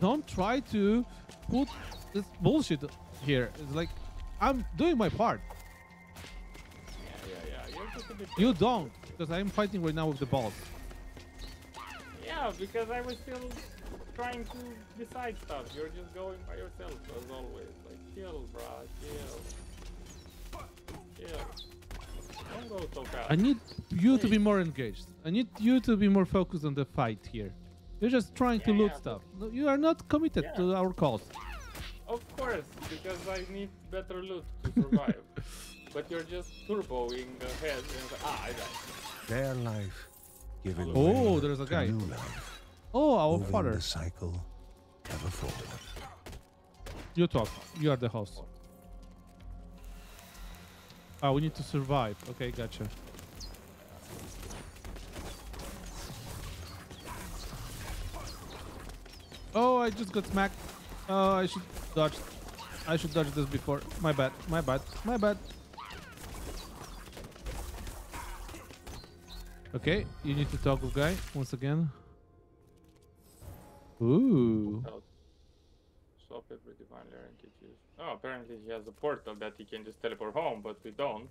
don't try to put this bullshit here. It's like I'm doing my part. Yeah, yeah, yeah. You're just a bit. You don't because I'm fighting right now with the boss. Yeah, because I was still trying to decide stuff. You're just going by yourself as always. Like, chill, bruh, chill. Chill. Don't go so fast. I need you to be more engaged. I need you to be more focused on the fight here. You're just trying to loot yeah, stuff. No, you are not committed Yeah. to our cause. Of course, because I need better loot to survive. [LAUGHS] but you're just turboing ahead and ah, I died. Their life giving Oh, there's a guy. new life, Oh, our father. the cycle ever forward. You talk. You are the host. Ah, we need to survive. Okay, gotcha. Oh, I just got smacked. Oh, I should dodge. I should dodge this before. My bad. My bad. My bad. Okay, you need to talk with guy once again. Ooh. Oh. Swap every divine layer and get used. Oh, apparently he has a portal that he can just teleport home, but we don't.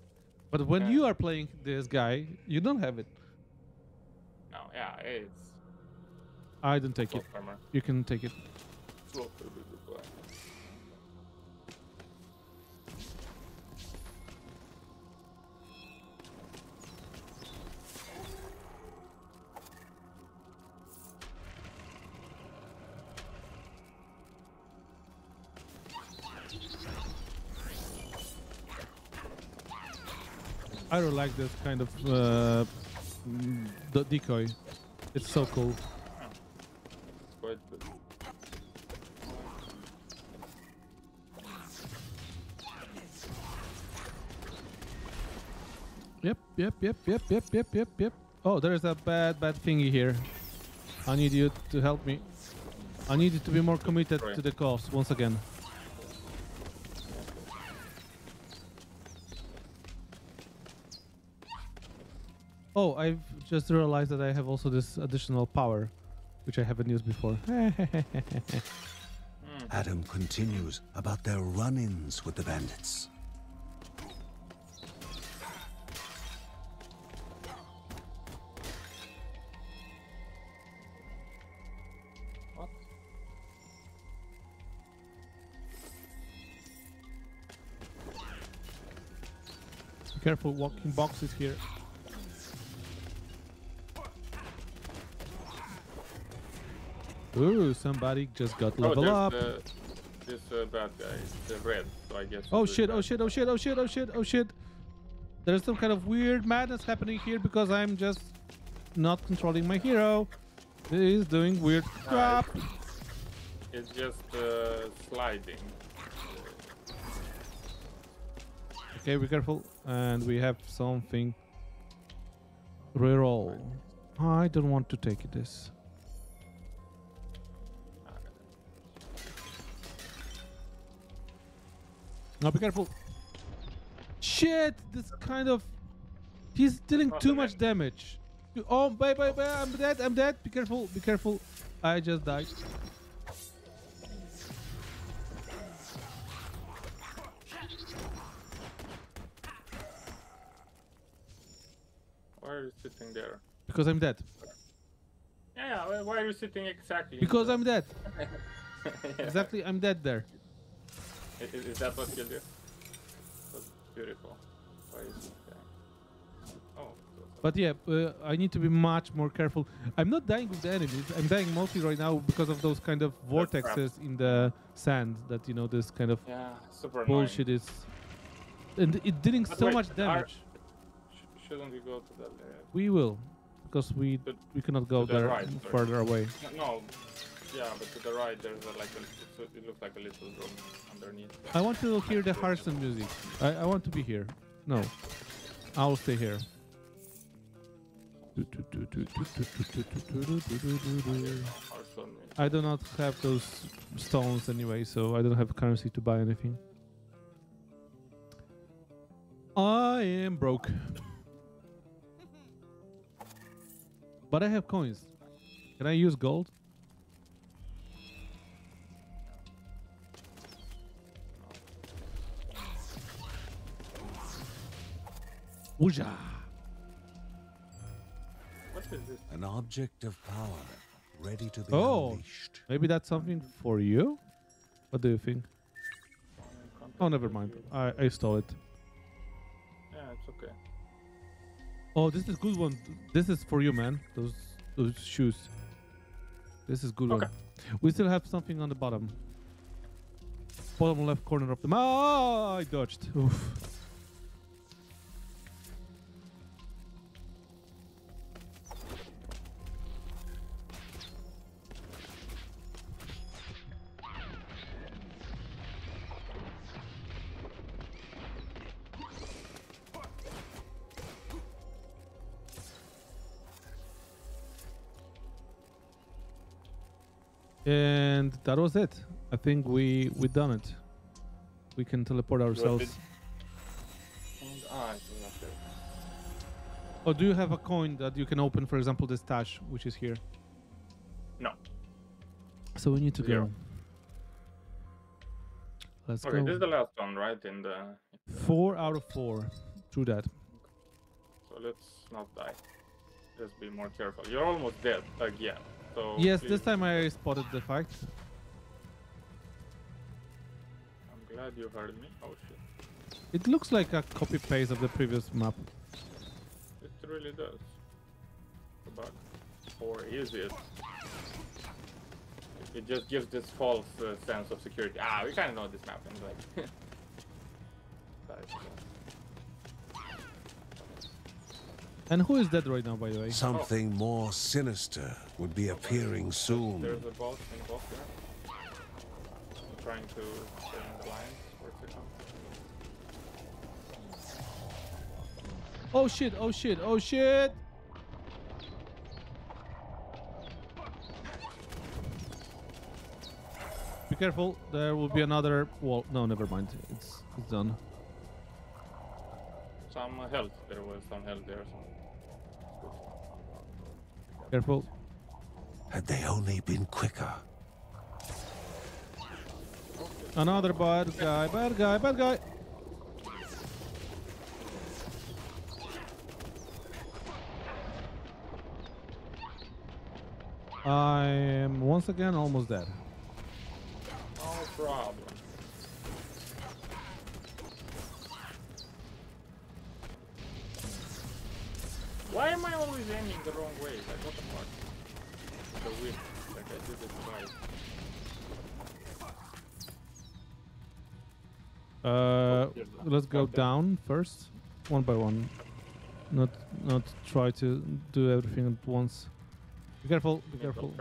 But when Yeah. you are playing this guy, you don't have it. No, yeah, it's I don't take it. armor. You can take it. Like this kind of uh, the decoy. It's so cool. Quite good. Yep, yep, yep, yep, yep, yep, yep, yep. Oh, there's a bad, bad thingy here. I need you to help me. I need you to be more committed to the cause once again. Oh, I've just realized that I have also this additional power, which I haven't used before. [LAUGHS] Hmm. Adam continues about their run-ins with the bandits. Be careful, walking boxes here. Ooh, somebody just got Oh, level there's up. the- this uh, bad guy, the red. So I guess. Oh shit, oh shit, oh shit, oh shit, oh shit, oh shit. There's some kind of weird madness happening here because I'm just not controlling my hero. He's doing weird crap. It's just uh, sliding. Okay, be careful. And we have something. Reroll. I don't want to take this. Now be careful. Shit! This kind of. He's dealing too much damage. Oh, bye bye bye! I'm dead. I'm dead. Be careful. Be careful. I just died. Why are you sitting there? Because I'm dead. Yeah, yeah. why- Why are you sitting exactly? Because I'm dead. Yeah. [LAUGHS] Exactly, I'm dead there. Is, is that what killed you? That's beautiful. Why is it there? Oh. But yeah, uh, I need to be much more careful. I'm not dying with the enemies. I'm dying mostly right now because of those kind of vortexes in the sand that you know this kind of Yeah, bullshit is. And it dealing But so wait, much damage. Sh- shouldn't we go to the left? We will, because we To- we cannot go the there right, further away. No, no, Yeah, but to the right there's a, like a, it looks like a little room underneath. I want to hear the Harrison music. I, I want to be here. No. I'll stay here. I do not have those stones anyway, so I don't have currency to buy anything. I am broke. But I have coins. Can I use gold? Ooja. what is this? An object of power, ready to be Oh. unleashed. Maybe that's something for you? What do you think? Oh, never mind. I, I stole it. Yeah, it's okay. Oh, this is good one. This is for you, man. Those those shoes. This is good Okay. one. We still have something on the bottom. Bottom left corner of the map. Oh, ah, I dodged. Oof. And that was it. I think we we done it. We can teleport ourselves. did- And, it's not there. Oh, do you have a coin that you can open? For example, this stash, which is here. No. So we need to Zero. go. Let's Okay, go. this is the last one, right? In the Four out of four. True that. so let's not die. Just be more careful. You're almost dead again. So yes, please- this time I spotted the fact. I'm glad you heard me. Oh shit, It looks like a copy paste of the previous map. it really does. Bug, or is it? It just gives this false uh, sense of security. Ah, we kind of know this map anyway. Guys, [LAUGHS] uh, And who is dead right now, by the way? Something more sinister would be appearing soon. There's a boss in the boss there. I'm trying to stay in the lines. Where's it come? Oh shit! Oh shit! Oh shit! Be careful. There will be another wall. No, never mind. It's it's done. Some health. There was some health there. So. Careful. Had they only been quicker. Another bad guy. Bad guy. Bad guy. I am once again almost dead. No problem. Why am I always aiming the wrong way? Like what the fuck? The whip. Like I did it twice. Uh, let's go okay. down first, one by one. Not not try to do everything at once. Be careful. Be careful.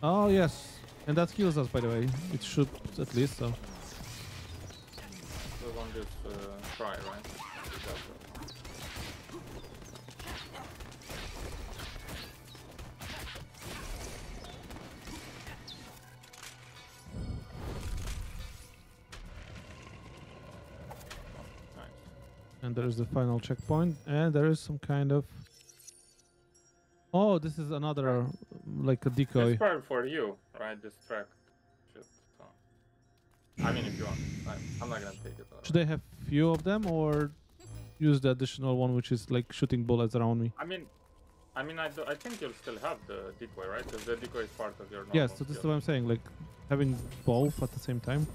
Oh yes, and that heals us by the way. It should at least so. The just uh, try, right? And there is the final checkpoint, and there is some kind of. Oh, this is another uh, like a decoy. It's probably for you, right? This track. Shit. So. I mean, if you want. I'm, I'm not gonna take it. Should I have few of them or use the additional one, which is like shooting bullets around me? I mean, I mean, I, do, I think you'll still have the decoy, right? Because the decoy is part of your Yes, so this is what I'm saying. Like having both at the same time.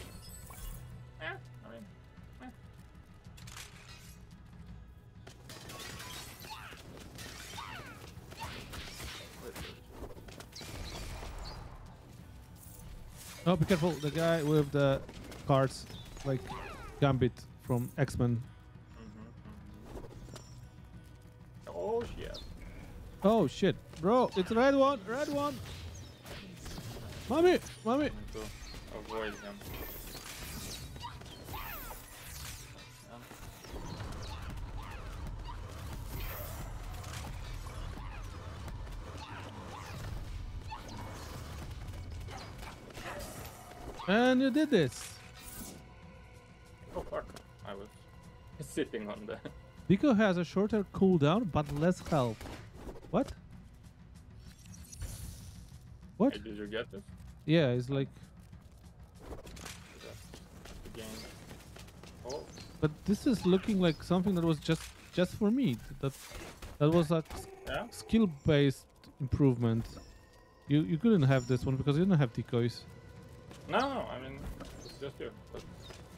Oh, be careful! The guy with the cards, like Gambit from X Men. Mhm, mhm. Oh shit! Oh shit, bro! It's a red one, red one. Mommy! Mommy! I need to avoid him. And you did this. Oh fuck! I was sitting on the. [LAUGHS] Deco has a shorter cooldown but less health. What? What? Hey, did you get this? Yeah, it's like The game. Oh, but this is looking like something that was just just for me. That that was a yeah. skill based improvement. You you couldn't have this one because you didn't have decoys. No, no. I mean, it's just you. But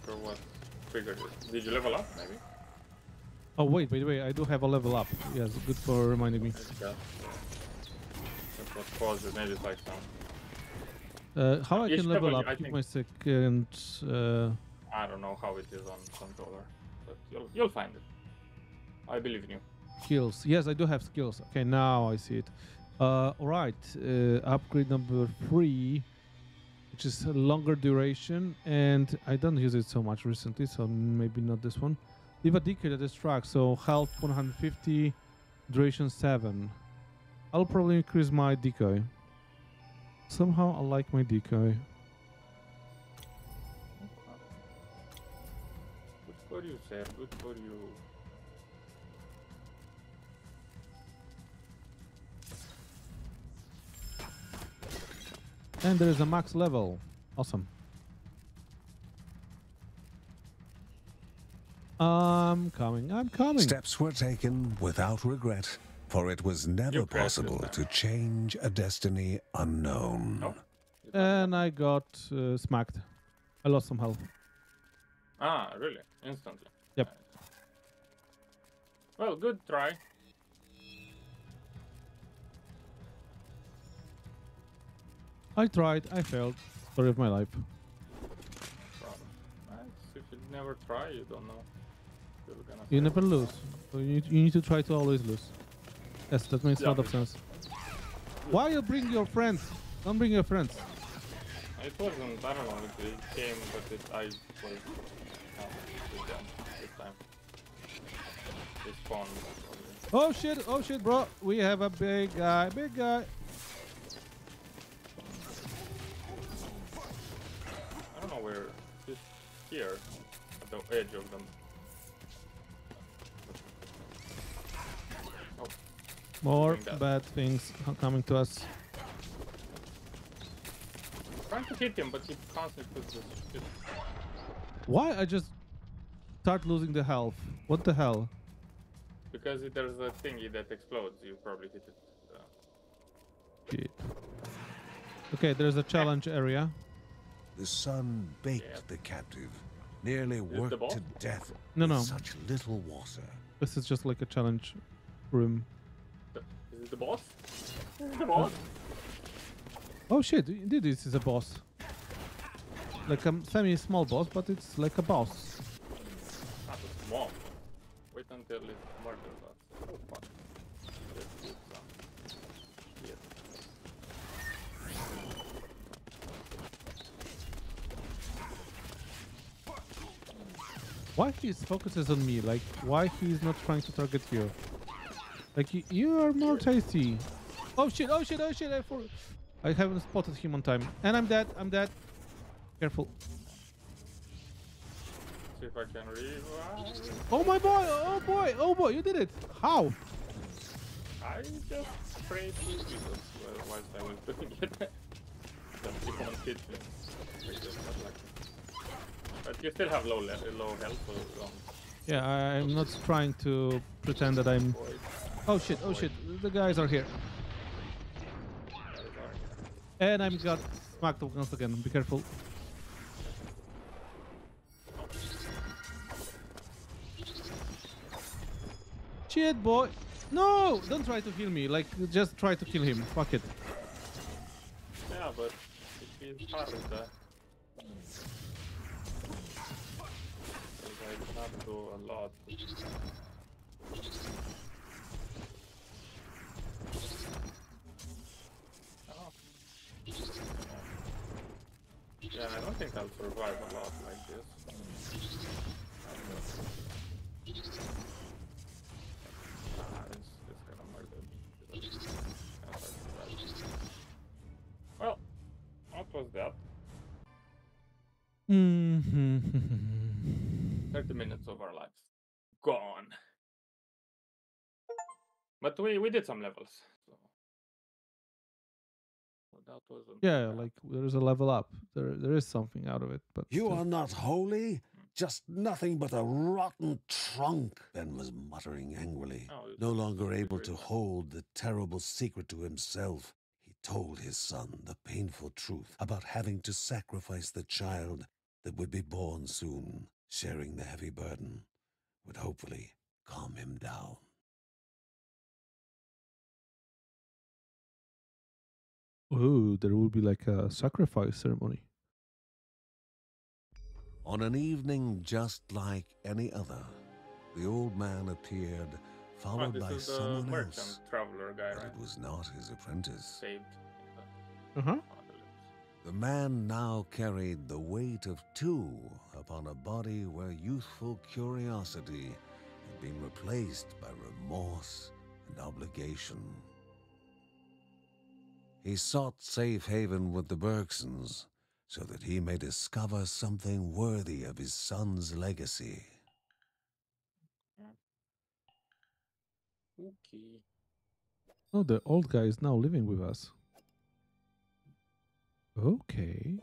for what triggered it? Did you level up? Maybe. Oh wait, wait, wait! I do have a level up. Yes, good for reminding me. That. That's what caused it. Maybe it's like some. Uh, how I can level up? I Give second. Uh, I don't know how it is on controller, but you'll you'll find it. I believe in you. skills. Yes, I do have skills. Okay, now I see it. Uh, all right. Uh, upgrade number three, which is a longer duration, and I don't use it so much recently, so maybe not this one. Leave a decoy that distracts, so health 150, duration 7. I'll probably increase my decoy. Somehow I like my decoy. Good for you, sir. Good for you. And there is a max level. Awesome. I'm coming. I'm coming. Steps were taken without regret, for it was never You pressed possible to change a destiny unknown. Nope. And I got uh, smacked. I lost some health. Ah, really? Instantly. Yep. Well, good try. I tried. I failed. Story of my life. If you never try, you don't know. You're gonna You fail. never lose. So you need, you need to try to always lose. Yes, that makes a lot of sense. Why you bring your friends? Don't bring your friends. It wasn't. I don't know. It, came, but it, I was not with them this time. Spawned. Oh shit! Oh shit, bro! We have a big guy. Big guy. Don't. Just here, at the edge of them. Oh, More bad things are coming to us. trying to hit him, but he constantly puts this shit. Why I just start losing the health? What the hell? Because there's a thingy that explodes. You probably hit it. Uh, Shit. Okay, there's a challenge area. The sun baked Yeah. the captive, nearly the worked to death No, no. such little water. This is just like a challenge room. is it the boss? Is it the boss? Oh shit! Indeed, this is a boss. Like a semi-small boss, but it's like a boss. Not a small. Wait until it murders us. Oh fuck. Let's do some. Shit. Why he focuses on me? Like, why he's not trying to target you? Like, y- you are more tasty. Oh shit! Oh shit! Oh shit! I for I haven't spotted him on time, and I'm dead. I'm dead. Careful. See if I can revive. Oh my boy! Oh boy! Oh boy! You did it! How? I just prayed to Jesus uh, whilst I was doing it. That he won't hit me. I just got lucky. But you still have low low health, Yeah, I'm not trying to pretend that I'm. Oh shit! Oh shit! The guys are here, and I'm got smacked once again. Be careful. Shit, boy! No! Don't try to heal me. Like, just try to kill him. Fuck it. Yeah, but it is hard. I a lot. Oh. think I'll survive a lot like this. Ah, it's. Well, what was that? Mm-hmm. [LAUGHS] 30 minutes of our lives. Gone. But we, we did some levels. So, so that wasn't yeah, bad. like there is a level up. There there is something out of it, but You still. are not holy? Hmm. Just nothing but a rotten trunk, Ben was muttering angrily. Oh, No longer able to hold the terrible secret to himself, he told his son the painful truth about having to sacrifice the child that would be born soon. Sharing the heavy burden would hopefully calm him down. oh, there will be like a sacrifice ceremony. On an evening just like any other, the old man appeared, Oh, followed this by someone merchant else. traveler guy, But right? it was not his apprentice. Saved. Uh huh. On the. The man now carried the weight of two upon a body where youthful curiosity had been replaced by remorse and obligation. He sought safe haven with the Bergsons so that he may discover something worthy of his son's legacy. Okay. Oh, the old guy is now living with us. Okay.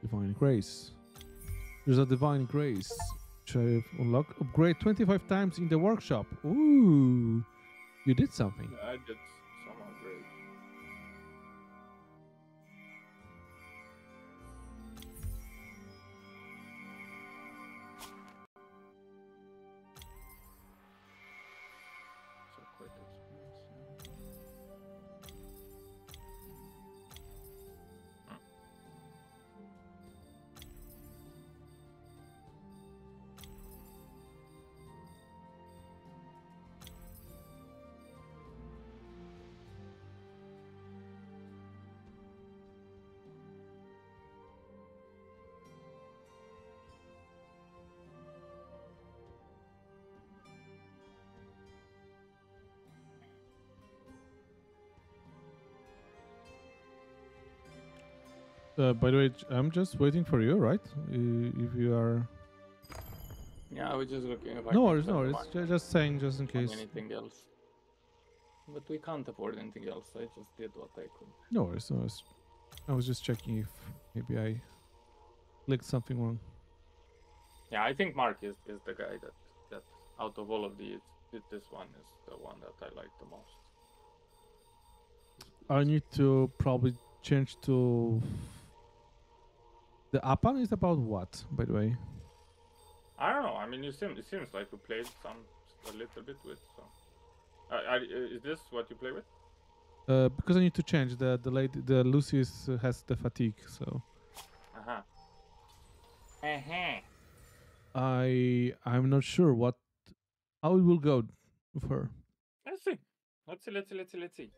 Divine Grace. There's a Divine Grace. Which I've unlocked. Upgrade 25 times in the workshop. Ooh. You did something. I did Uh, by the way, I'm just waiting for you, right? If you are. Yeah, I was just looking if No worries, no spend worries. money Just saying, just in case. anything else. But we can't afford anything else. I just did what I could. No worries, no worries. I was just checking if maybe I clicked something wrong. Yeah, I think Mark is, is the guy that, that out of all of these, this one is the one that I like the most. I need to probably change to. The Apan is about what, by the way? I don't know. I mean, you seem, it seems like you played some a little bit with. So, uh, are, uh, is this what you play with? Uh, because I need to change the the lady the Lucius uh, has the fatigue, so Uh huh. Uh huh. I I'm not sure what how it will go with her. Let's see. Let's see. Let's see. Let's see. Let's see.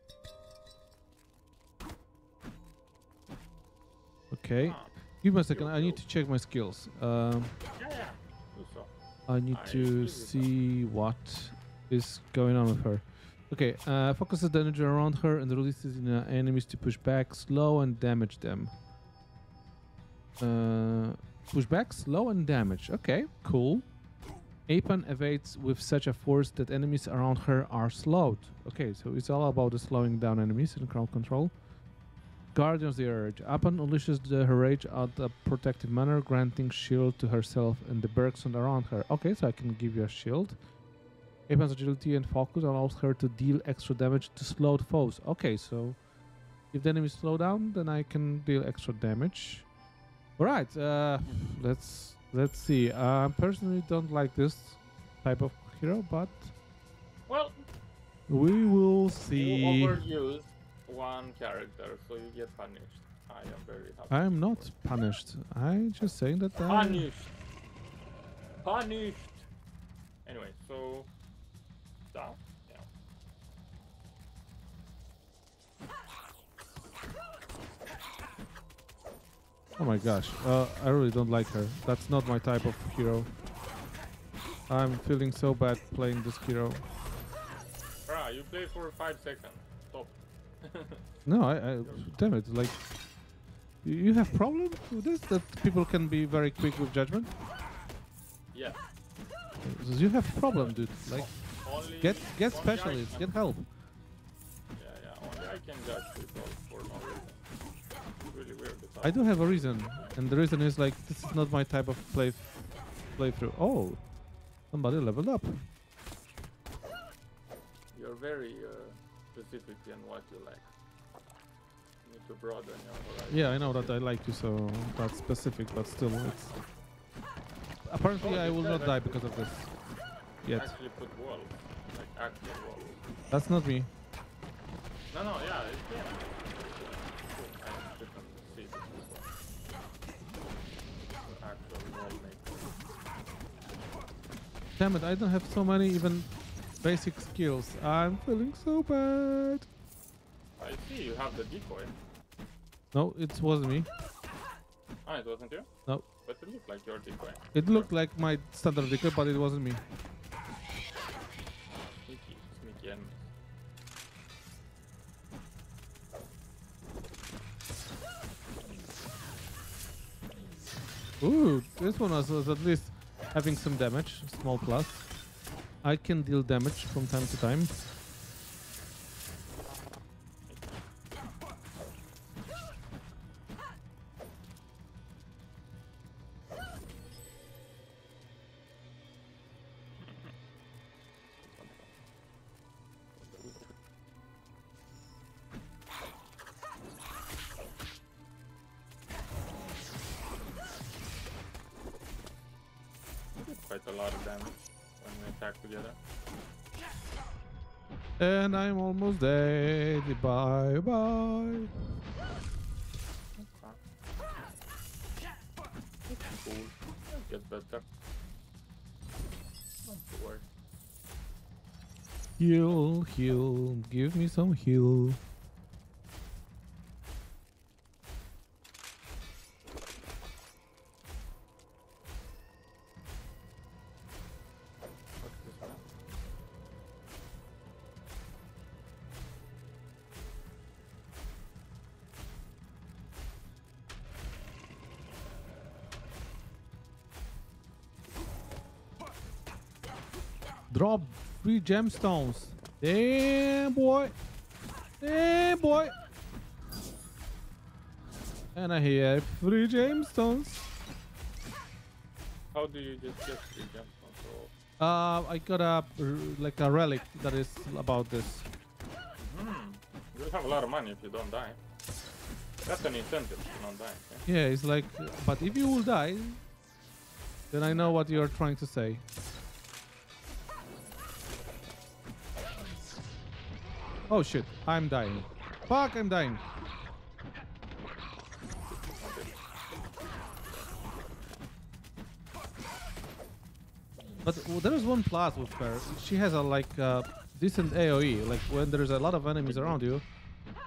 Okay, Ah, give me a second. I need to check my skills. Um. I need to see what is going on with her. Okay, uh, focuses the energy around her and releases enemies to push back, slow, and damage them. Uh, push back, slow, and damage. Okay, cool. Apan evades with such a force that enemies around her are slowed. Okay, so it's all about the slowing down enemies in crowd control. Guardians of the Urge. Apan unleashes the, her rage at a protective manner, granting shield to herself and the Bergson around her. Okay, so I can give you a shield. Apan's agility and focus allows her to deal extra damage to slowed foes. Okay, so if the enemies slow down, then I can deal extra damage. Alright, uh, let's let's see. I personally don't like this type of hero, but Well, we will see. One character, so you get punished. I am very happy. I am not punished. I just saying that. I, Punished. Punished. Anyway, so down. Yeah. Oh my gosh, uh, I really don't like her. That's not my type of hero. I'm feeling so bad playing this hero. Bruh, you play for five seconds. [LAUGHS] No, I, I damn it, like you you have problem with this that people can be very quick with judgment. yeah. You have problem, dude. Like Only get get specialists, get help. Yeah, yeah. Only I can judge people for no reason. Really weird. I do have a reason, and the reason is like this is not my type of play playthrough. Oh, somebody leveled up. You're very uh, specific in what you like. You need to broaden your horizon. Yeah, I know that I like you, so that's specific, but still, it's. Apparently, I will not die because of this. Yet. Actually put walls, like actual walls. That's not me. No, no, yeah, it's yeah. I didn't see this before. The actual wall maker. Damn it, I don't have so many even basic skills. I'm feeling so bad. I see you have the decoy. No, it wasn't me. Ah, it wasn't you? No. But it looked like your decoy. It looked like my standard decoy, but it wasn't me. Sneaky, sneaky enemy. Ooh, this one was, was at least having some damage, small plus. I can deal damage from time to time. Some heal. Drop three gemstones. Damn, boy. Damn, boy. And I hear three gemstones. How do you just get three gems on Uh, I got a like a relic that is about this. Hmm. You'll have a lot of money if you don't die. That's an incentive to not die. Okay? Yeah, it's like, but if you will die, then I know what you are trying to say. Oh shit, I'm dying. Fuck, I'm dying. But there is one plus with her. She has a like uh, decent AOE. Like when there's a lot of enemies around you,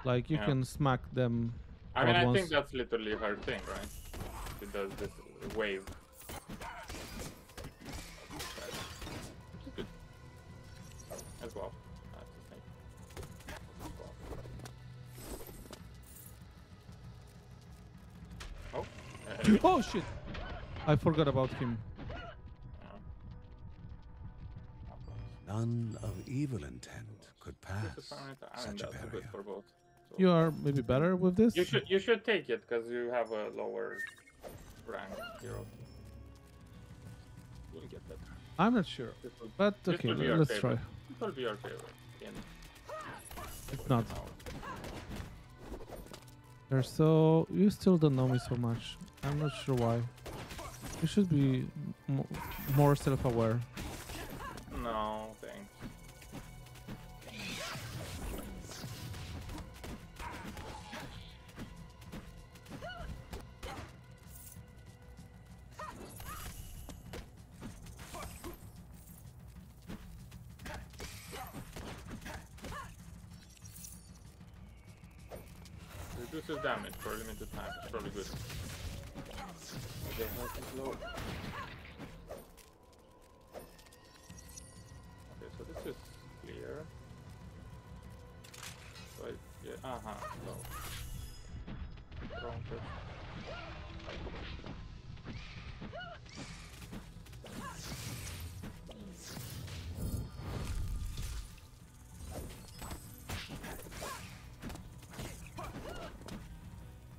like you Yeah. can smack them. I mean, I once. think that's literally her thing, right? She does this wave. Shit! I forgot about him. None of evil intent could pass Disappointed. I mean, such a barrier. for both. So You are maybe better with this. You should you should take it because you have a lower rank hero. You'll get better. I'm not sure, but okay, will be le- your let's favorite. try. This will be your favorite in If not, now. You're so you still don't know me so much. I'm not sure why. You should be more self-aware. No,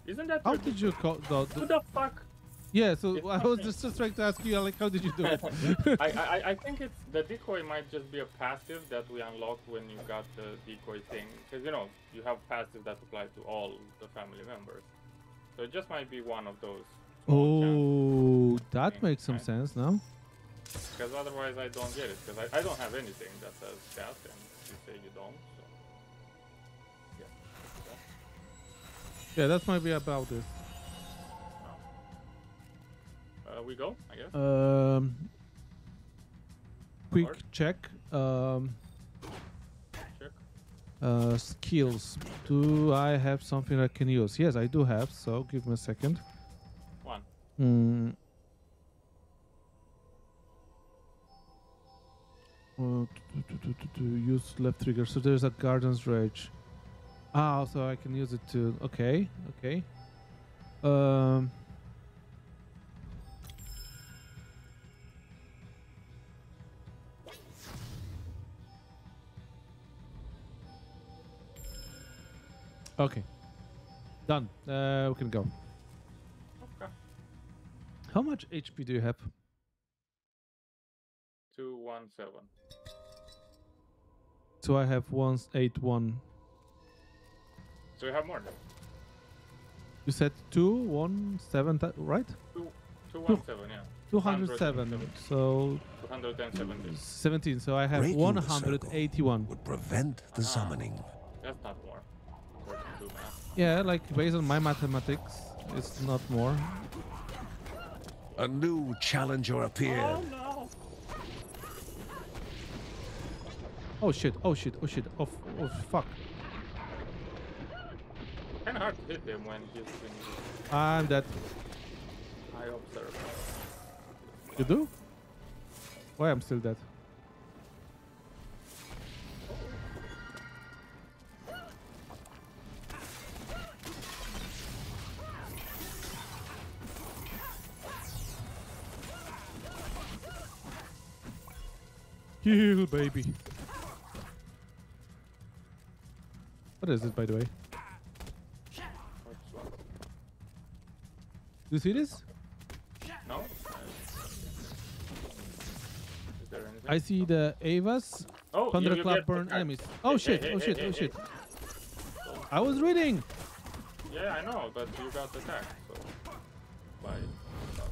Isn't that How did you call the, Who the fuck? Yeah, so It's I was just, just trying to ask you like how did you do it? [LAUGHS] I, I I think it's the decoy might just be a passive that we unlock when you got the decoy thing because you know you have passive that apply to all the family members. So it just might be one of those. oh, that thing, makes some right? sense now. Because otherwise I don't get it because I, I don't have anything that says that and you say you don't. Yeah, that might be about this. Uh, we go, I guess. Um, quick check. Um, Check. uh, skills. Do I have something I can use? Yes, I do have. So give me a second. One. Hmm. Uh, use left trigger. So there's a Guardian's Rage. Ah, so I can use it to. Okay, okay. Um. Okay. Done. Uh, we can go. Okay. How much HP do you have? Two one seven. So I have one eight one. So you have more You said two one seven, right? two two one seven, yeah. Two hundred seven. 107. So Two hundred and seventy. seventeen. So I have Breaking one hundred eighty-one. Would prevent the Ah. summoning. That's not more. Math. Yeah, like based on my mathematics, it's not more. A new challenger appeared. no! Oh shit! Oh shit! Oh shit! Oh, oh fuck! Kinda hard to hit him when he's in his I'm dead. I observe. You do? Why I'm still dead? Heal, baby. What is it, by the way? Which one? Do you see this? No? Is there anything? I see the Avas oh, Thunderclap you get burn enemies. Oh hey, shit! hey, Oh hey, shit! hey, Oh hey. shit! I was reading. Yeah, I know, but you got attacked, so by stuff.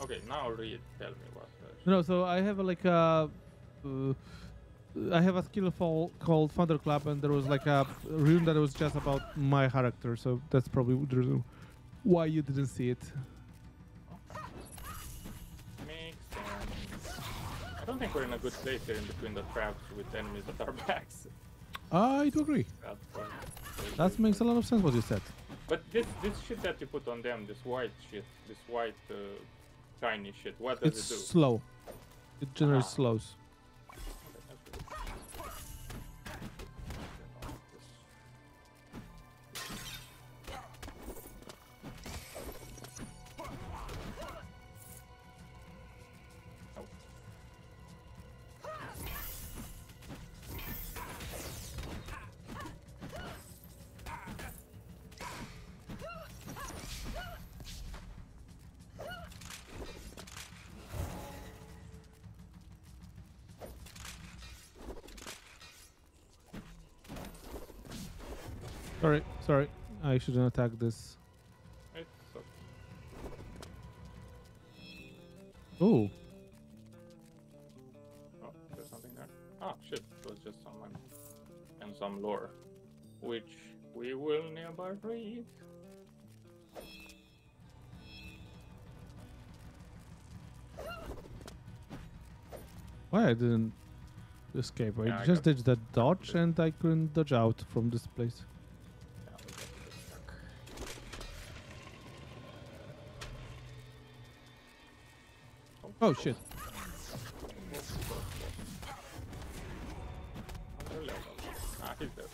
Okay, now read. Tell me what. The No, so I have a, like a, uh, I have a skill fall called Thunderclap, and there was like a rune that was just about my character. So that's probably the reason why you didn't see it. makes sense. I don't think we're in a good place here in between the traps with enemies at our backs. I do agree. That makes a lot of sense what you said. But this this shit that you put on them, this white shit, this white uh, shiny shit, what does It's it do? It's slow. It generates Ah. slows. I shouldn't attack this. Oh, Oh, there's something there. Ah, shit. It was just someone and some lore, which we will never read. why I didn't escape? I Yeah, just got- did that dodge, and I couldn't dodge out from this place. Oh shit. Another level. He's dead.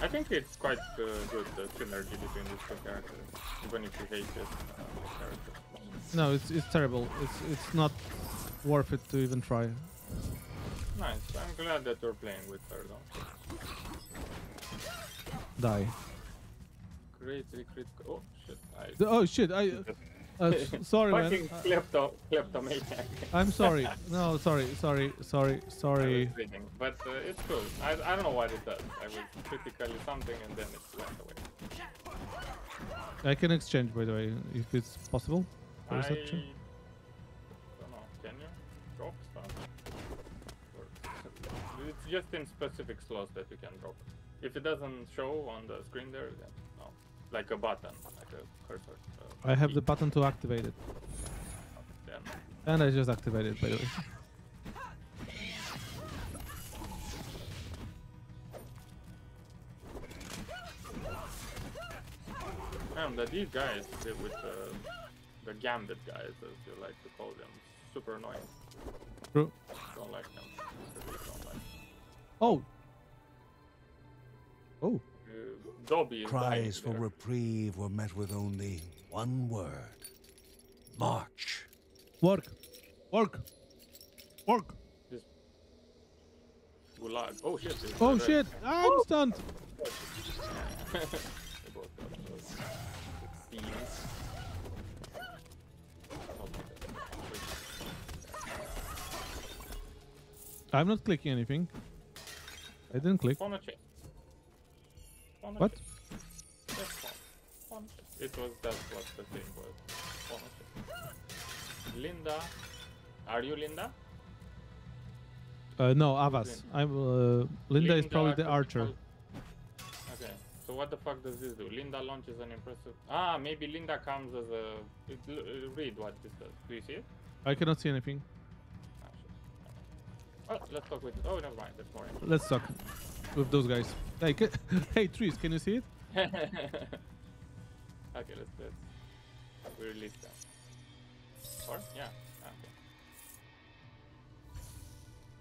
I think it's quite uh, good the synergy between these two characters, even if you hate this uh, character. No, it's it's terrible. It's it's not worth it to even try. Nice. I'm glad that you're playing with her though. Die. Greatly critical. Oh shit! I The- oh shit! I uh, sorry man. fucking klepto kleptomaniac. I'm sorry. No, sorry, sorry, sorry, I sorry. was reading, but uh, it's cool. I, I don't know what it does. I was critically something and then it went away. I can exchange by the way, if it's possible. I don't know. Can you drop stuff? It's just in specific slots that you can drop. If it doesn't show on the screen there, then. Like a button, like a cursor. Uh, I have key, the button to activate it, Then and I just activated it by the way. Um, that these guys with the, the gambit guys, as you like to call them, super annoying. True. Don't like them. Don't like. Oh. Oh. Cries for there. reprieve were met with only one word March. Work. Work. Work. This. Oh shit! Oh shit! I'm stunned. They both got those scenes. I'm not clicking anything. I didn't click. Phone a chest. Phone a What? chest. Just phone. Phone a chest. It was that's what the thing was. Phone. Linda. Are you Linda? Uh, no, Avas. I'm. Uh, Linda is probably the archer. Okay, so what the fuck does this do? Linda launches an impressive. Ah, maybe Linda comes as a. it- uh, Read what this does. Do you see it? I cannot see anything. Ah. Oh, let's talk with. Oh, never mind. That's more. Let's talk with those guys. Hey, [LAUGHS] ca- hey, trees. Can you see it? [LAUGHS] okay, let's let's we release them. Or yeah. ah,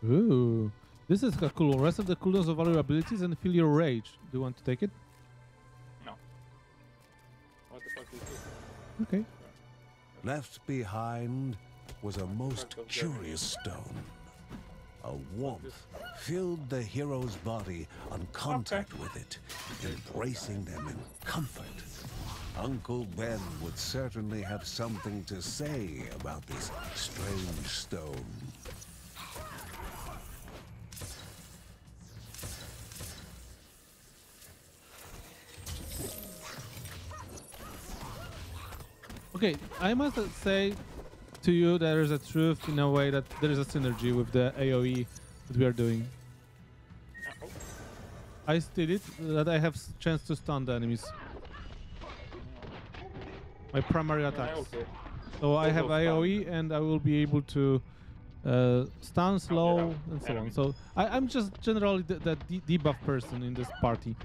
Okay. Ooh, this is a cool. Rest of the cooldowns of all your abilities and feel your rage. Do you want to take it? No. What the fuck is this? Okay. Left behind was a most Part of the- curious stone. A warmth filled the hero's body on contact with it, embracing them in comfort. Uncle Ben would certainly have something to say about this strange stone. Okay, I must say to you there is a truth in a way that there is a synergy with the AOE that we are doing. Oh, I did it that I have chance to stun the enemies. My primary yeah, attacks. okay. So I have. AOE and I will be able to uh, stun slow and so on. So I, I'm just generally the, the de- debuff person in this party.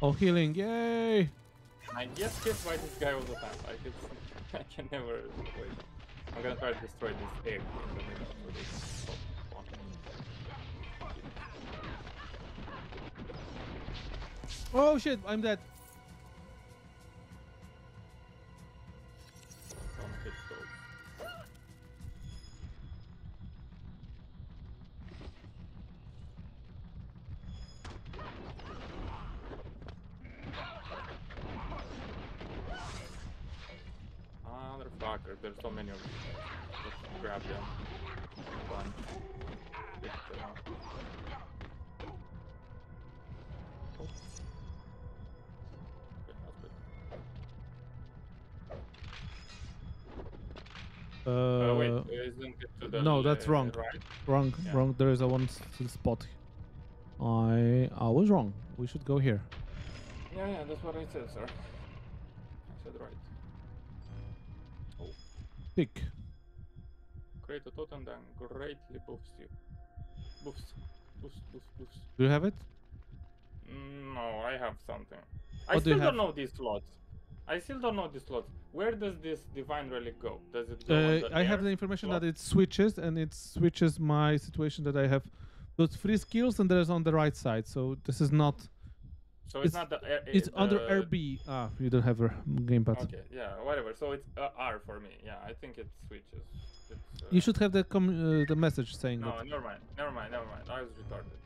Oh, healing! Yay! I just hit by this guy all the time. I, it's, [LAUGHS] I can never avoid it. I'm gonna try to destroy this egg in the middle so they can stop spawning. Oh shit! I'm dead. Motherfucker, there's so many of these. Just grab them. Bunch. Get them out. Oh. Okay, that's good. Uh, Uh, wait, isn't it to the no, that's wrong. Right? wrong, Yeah. wrong. There is a one spot. I I was wrong. We should go here. Yeah, yeah, that's what I said, sir. I said right. Pick. Create a totem that greatly buffs you. Buffs. boost, boost, boost. Do you have it? Mm, No, I have something. I What do you still don't have? know these slots. I still don't know these slots. Where does this divine relic go? Does it go? Uh, I have the information slot? that it switches, and it switches my situation that I have those three skills, and there's on the right side. So this is not. So it's, it's- not the. air- It's uh, under RB. Ah, you don't have a gamepad. Okay, yeah, whatever. So it's uh, R for me. Yeah, I think it switches. It's, uh, You should have the com- uh, the message saying No, that. never mind. Never mind. Never mind. I was retarded.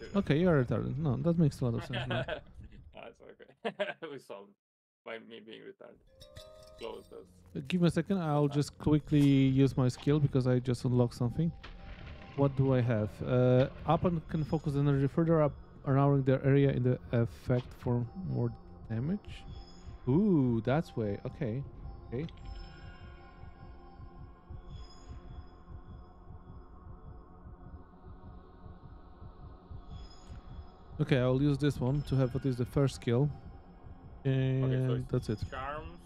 It's. Okay, you're retarded. No, that makes a lot of sense. That's [LAUGHS] okay. [LAUGHS] we solved by me being retarded. Close. Uh, Give me a second. I'll just quickly use my skill because I just unlocked something. What do I have? Uh, up and can focus energy further up around the area in the effect for more damage. Ooh, that's way. Okay, okay. Okay, I'll use this one to have what is the first skill. And it's that's it. Charms.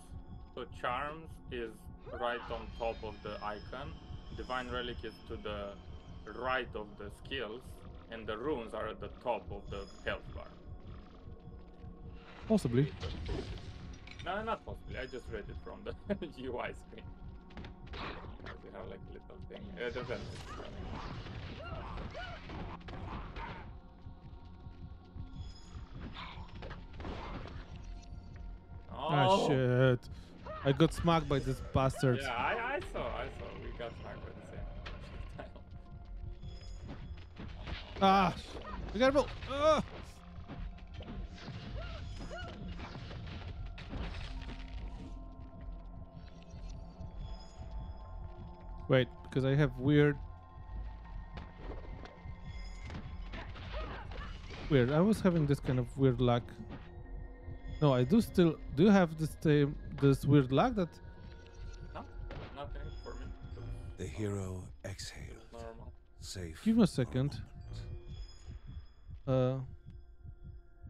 So charms is right on top of the icon. Divine relic is to the right of the skills, and the runes are at the top of the health bar. Possibly. No, not possibly. I just read it from the [LAUGHS] UI screen. You have like little thing. Uh, the vent. Ah Oh, shit. I got smacked by this bastard. Yeah, I, I saw, I saw. Ah! Be careful! Ah! Wait, because I have weird. Weird. I was having this kind of weird luck. No, I do still. Do you have this same this weird luck that? No, nothing for me. The hero exhaled, Normal. safe. Give me a for second. Moment. Uh.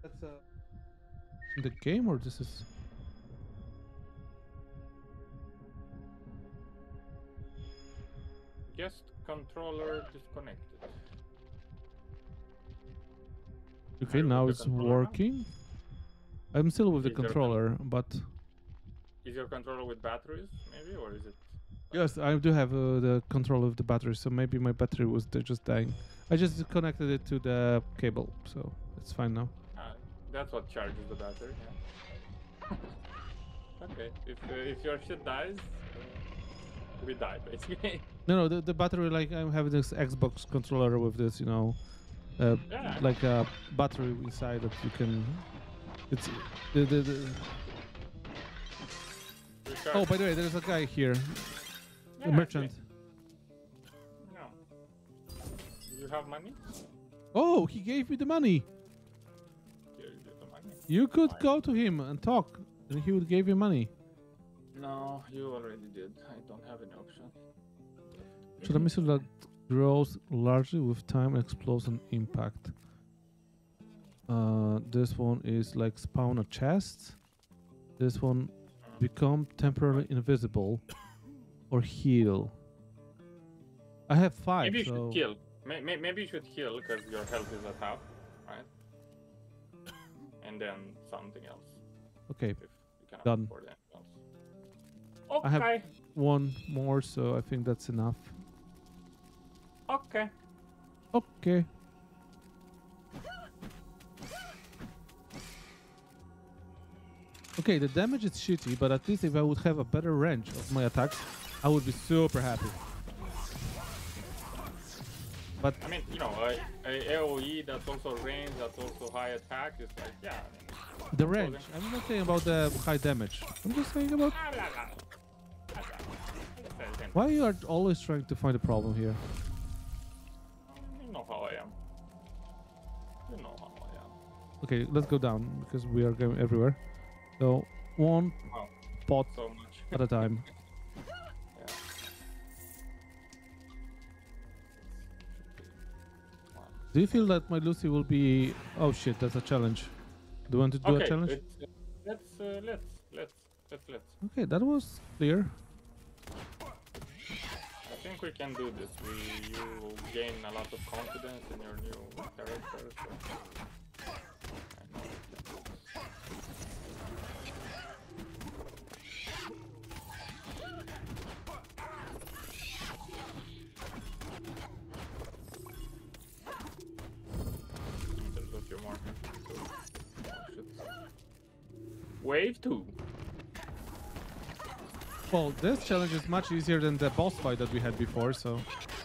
That's uh. In the game or this is. Guest controller disconnected. Okay, now it's controller now? working. I'm still with the Is there a con- controller, but Is your controller with batteries, maybe, or is it? Yes, I do have uh, the control of the battery, so maybe my battery was just dying. I just connected it to the cable, so it's fine now. Uh, that's what charges the battery. Yeah. [LAUGHS] okay. If uh, if your shit dies, uh, we die basically. [LAUGHS] No, no, the, the battery like I'm having this Xbox controller with this, you know, uh, Yeah. like a battery inside that you can. It's the, the, the Oh, by the way, there's a guy here, Yeah, merchant. No. Do you have money? Oh, he gave me the money. Here you the money. You could Fine. go to him and talk, and he would give you money. No, you already did. I don't have any option. So the missile that grows largely with time explodes on impact. Uh, this one is like spawn a chest. This one become temporarily invisible or heal. I have five. Maybe you so should may- maybe you should heal because your health is at half, right? And then something else Okay, Done. else. I have- one more, so I think that's enough. Okay. Okay. Okay, the damage is shitty, but at least if I would have a better range of my attacks, I would be super happy. But I mean, you know, a, a AOE that's also range, that's also high attack. It's like, yeah. I mean, the range, I'm not saying about the high damage. I'm just saying about blah, blah, blah. Why you are always trying to find a problem here. You know how I am. You know how I am. Okay, let's go down because we are going everywhere. So one Oh, pot so much. at a time. [LAUGHS] Do you feel that my Lucy will be? Oh shit, that's a challenge. Do you want to do okay, a challenge? it's- let's uh, let's let's let's let's. Okay, that was clear. I think we can do this. We you gain a lot of confidence in your new character. So. Wave two. Well, this challenge is much easier than the boss fight that we had before, so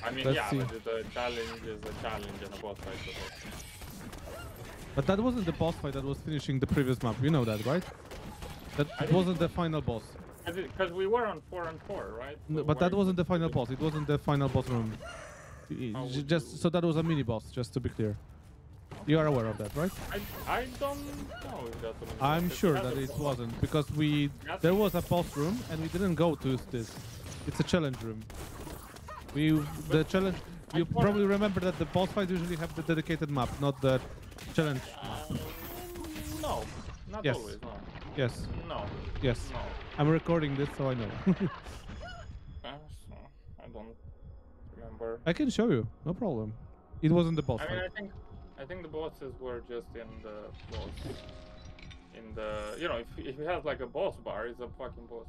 I mean, Let's yeah, see. but the challenge is a challenge and a boss fight. is a boss fight. But that wasn't the boss fight that was finishing the previous map. You know that, right? That I wasn't the final boss. Because we were on four and four, right? No, but that wasn't the final boss. It wasn't the final boss room. I- How j- would Just so that was a mini boss, just to be clear. You are aware of that, right? I, I don't know if that's I'm sure that it wasn't because we there was a boss room and we didn't go to this. It's a challenge room. We the challenge. You probably remember that the boss fight usually have the dedicated map, not the challenge. Uh, no, not Yes. always. No, Yes, no, yes. no. I'm recording this, so I know. [LAUGHS] Uh, I don't remember. I can show you, no problem. It wasn't the boss I mean, fight. I think the bosses were just in the boss. In the you know, if if it has like a boss bar, it's a fucking boss.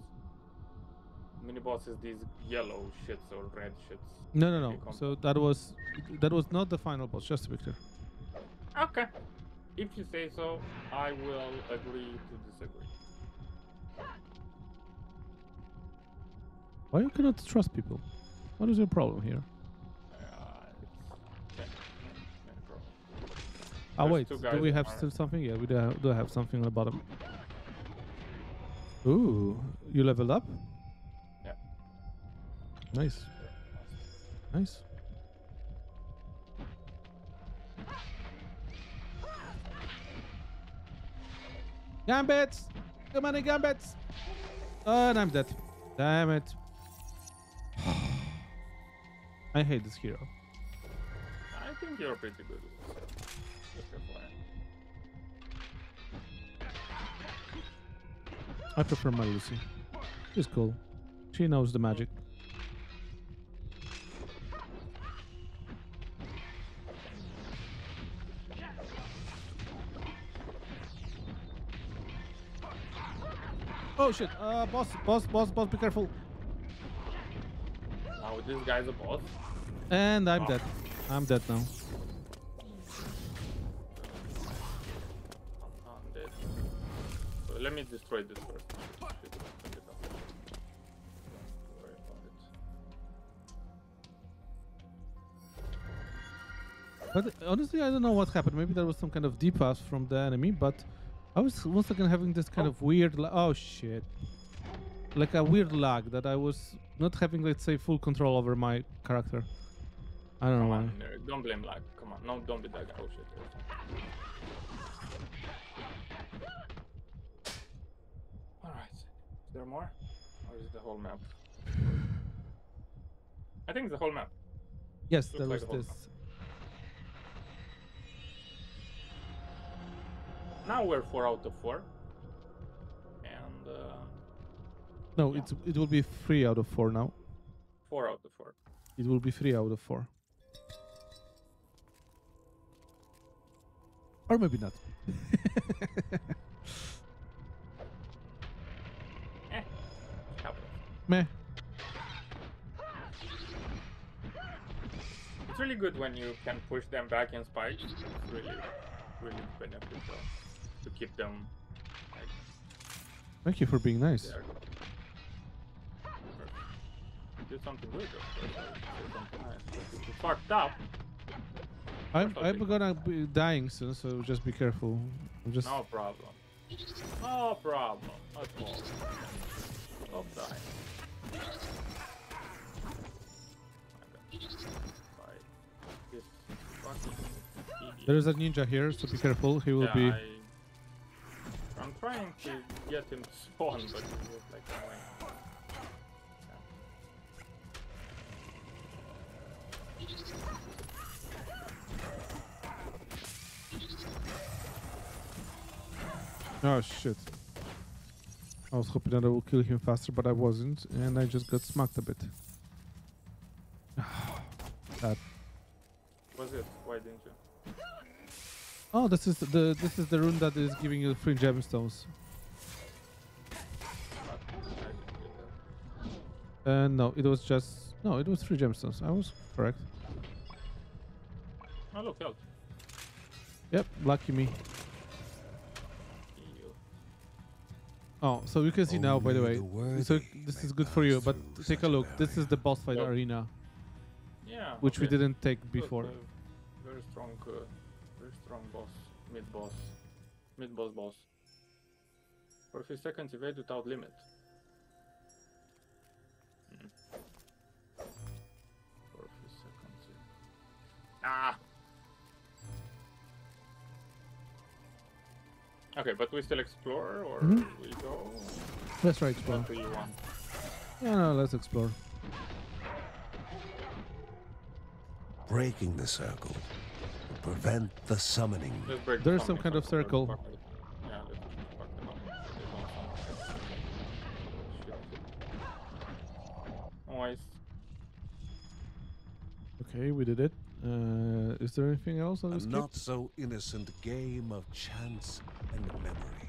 Mini boss is these yellow shits or red shits. No, no, no. So that was that was not the final boss. Just to be clear. Okay. If you say so, I will agree to disagree. Why you cannot trust people? What is your problem here? Oh, There's wait. Do we have still something? Yeah, we do have, do have something on the bottom. Ooh, you leveled up? Yeah. Nice, nice. Gambits! Too many gambits! Oh, and I'm dead. Damn it. [SIGHS] I hate this hero. I think you're pretty good I prefer my Lucy. She's cool. She knows the magic. Oh shit! Uh, boss, boss, boss, boss, be careful! Now this guy's a boss. And I'm Oh. dead. I'm dead now. Let me destroy this first. Shit, fuck it up. Don't worry about it. But honestly, I don't know what happened. Maybe there was some kind of debuff from the enemy, but I was once again having this kind Oh. of weird. Oh shit! Like a weird lag that I was not having, let's say, full control over my character. I don't know Come why. on, don't blame lag. Come on, no, don't be that guy. Oh shit. Alright. Is there more? Or is it the whole map? I think it's the whole map. Yes, there was whole this. Now we're 4 out of 4. And uh, No, Yeah. it's it will be three out of four now. 4 out of 4. It will be three out of four. Or maybe not. [LAUGHS] Meh. It's really good when you can push them back in spikes. It's really, really beneficial to keep them like Thank you for being nice. there. Do something weird, of course. Something nice. If you fucked up, I'm I'm gonna be dying soon, so just be careful. I'm just no problem. No problem. All. Stop dying. Bye. This fucking idiot. there is a ninja here, so be careful. He will yeah, be. I, I'm trying to get him to spawn, but he's just like annoying. Oh shit! I was hoping that I will kill him faster, but I wasn't, and I just got smacked a bit. [SIGHS] that. Was it? Why didn't you? Oh, this is the this is the rune that is giving you free gemstones. But I didn't get that. Uh, no, it was just no, it was three gemstones. I was correct. Oh look, health. Yep, lucky me. Oh, so you can see now, by the way. The So this is good for you, but take a such look. This is the boss fight Yep. arena, Yeah. which we didn't take Good, before. uh, very strong, uh, very strong boss, mid boss, mid boss boss. For a few seconds, evade without limit. Hmm. For a few seconds. yeah. Ah. Okay, but we still explore, or Mhm. we go. Let's try explore. What do you want? Yeah, no, let's explore. Breaking the circle will prevent the summoning. Let's break There's some kind of circle. fuck it. Yeah, let's fuck them up. They don't sound- Shit. Nice. Okay, we did it. Uh, is there anything else on A this not so innocent game of chance and memory.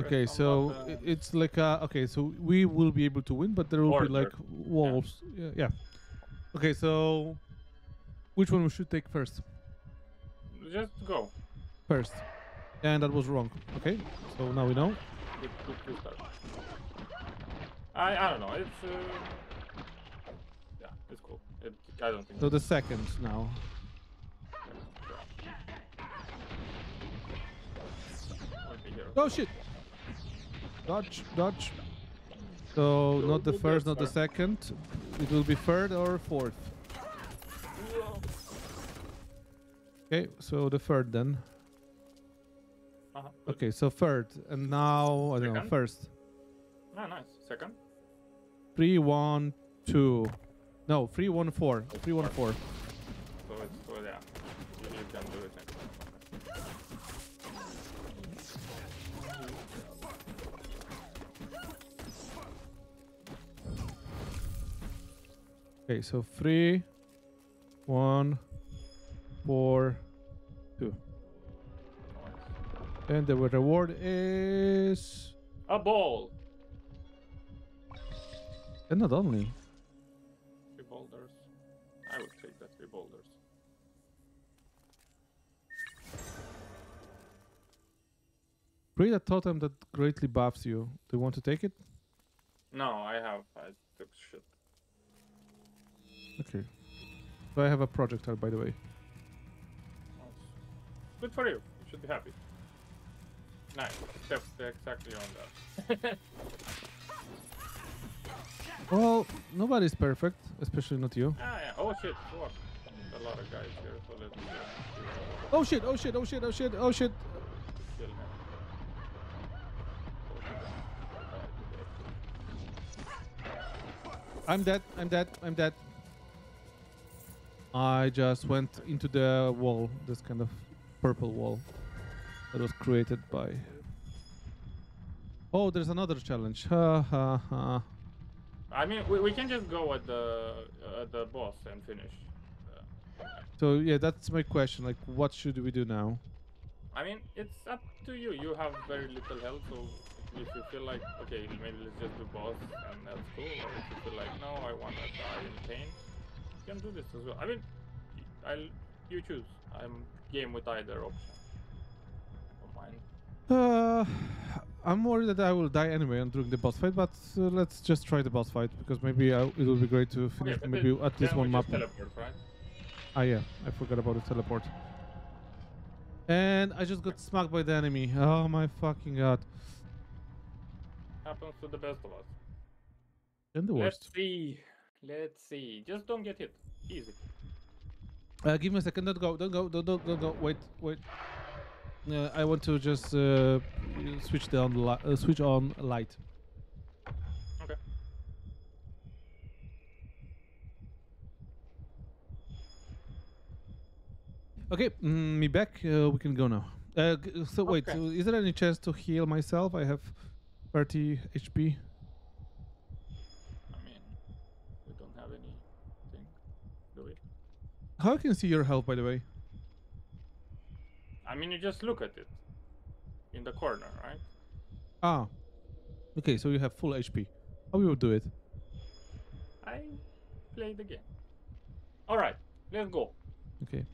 Okay, so some it's like uh okay, so we will be able to win, but there will be like wolves. Yeah. yeah. Okay, so which one we should take first? Just go. First, and that was wrong. Okay, so now we know. Good, good, good. I, I don't know. It's uh, yeah, it's cool. It, I don't think. So the second now. Won't be here. Oh shit! Dodge, dodge. So Go, not the first, not the second. It will be third or fourth. Okay, so the third then. Uh-huh. Okay, so third, and now I don't know first. Ah, nice. Second. Three, one, two. No, three, one, four. Three, one, four. So it's so yeah. You, you can do it next time. Okay, so three, one, four, two. And the reward is. A ball. And not only. Create a totem that greatly buffs you. Do you want to take it? No, I have. I took shit. Okay. So I have a projectile, by the way. Nice. Good for you. You should be happy. Nice. Except exactly on that. [LAUGHS] Well, nobody's perfect, especially not you. ah, yeah. Oh shit. Fuck. A lot of guys here, so let's Oh shit! Oh shit! Oh shit! Oh shit! Oh shit! kill him. I'm dead. I'm dead. I'm dead. I just went into the wall, this kind of purple wall that was created by. Oh, there's another challenge. Ha ha ha. I mean, we, we can just go at the uh, the boss and finish. Uh, So yeah, that's my question. Like, what should we do now? I mean, it's up to you. You have very little health, so if you feel like, okay, maybe let's just do boss and that's cool, or if you feel like, no, I want to die in pain, you can do this as well. I mean, I'll you choose. I'm game with either option. Don't mind. Uh, I'm worried that I will die anyway on during the boss fight, but uh, let's just try the boss fight because maybe I, it will be great to finish Okay, maybe at least one map. teleport, right? Ah yeah, I forgot about the teleport. And I just got smacked by the enemy. Oh my fucking god. Happens to the best of us. And the worst. Let's see. Let's see. Just don't get hit. Easy. Uh, give me a second. Don't go. Don't go. Don't don't, don't go. Wait. Wait. Uh, I want to just uh, switch down the li- uh, switch on light. Okay. Okay, mm, me back. Uh, we can go now. Uh, so wait. So is there any chance to heal myself? I have 30 HP. I mean, we don't have anything. How can you see your health, by the way? I mean, you just look at it in the corner, right? Ah. Okay, so you have full HP. How you will do it? I play the game. All right, let's go. Okay.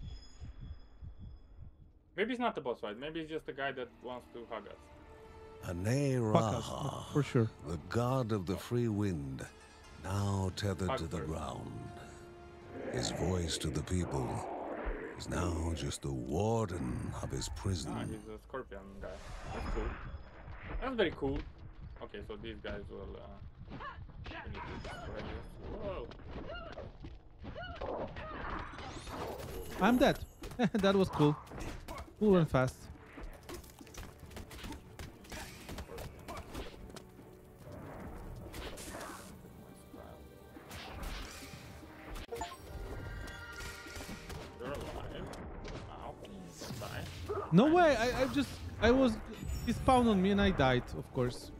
Maybe it's not the boss fight. Maybe it's just a guy that wants to hug us. Anai Raha, for sure. the god of the free wind, now tethered Fuck to the her. ground. His voice to the people is now just the warden of his prison. Ah, he's a scorpion guy. That's cool. That's very cool. Okay, so these guys will. Uh, we need to destroy this. Whoa. [LAUGHS] [LAUGHS] I'm dead. [LAUGHS] that was cool. Cool and fast. No way! I, I just I was he spawned on me and I died, of course.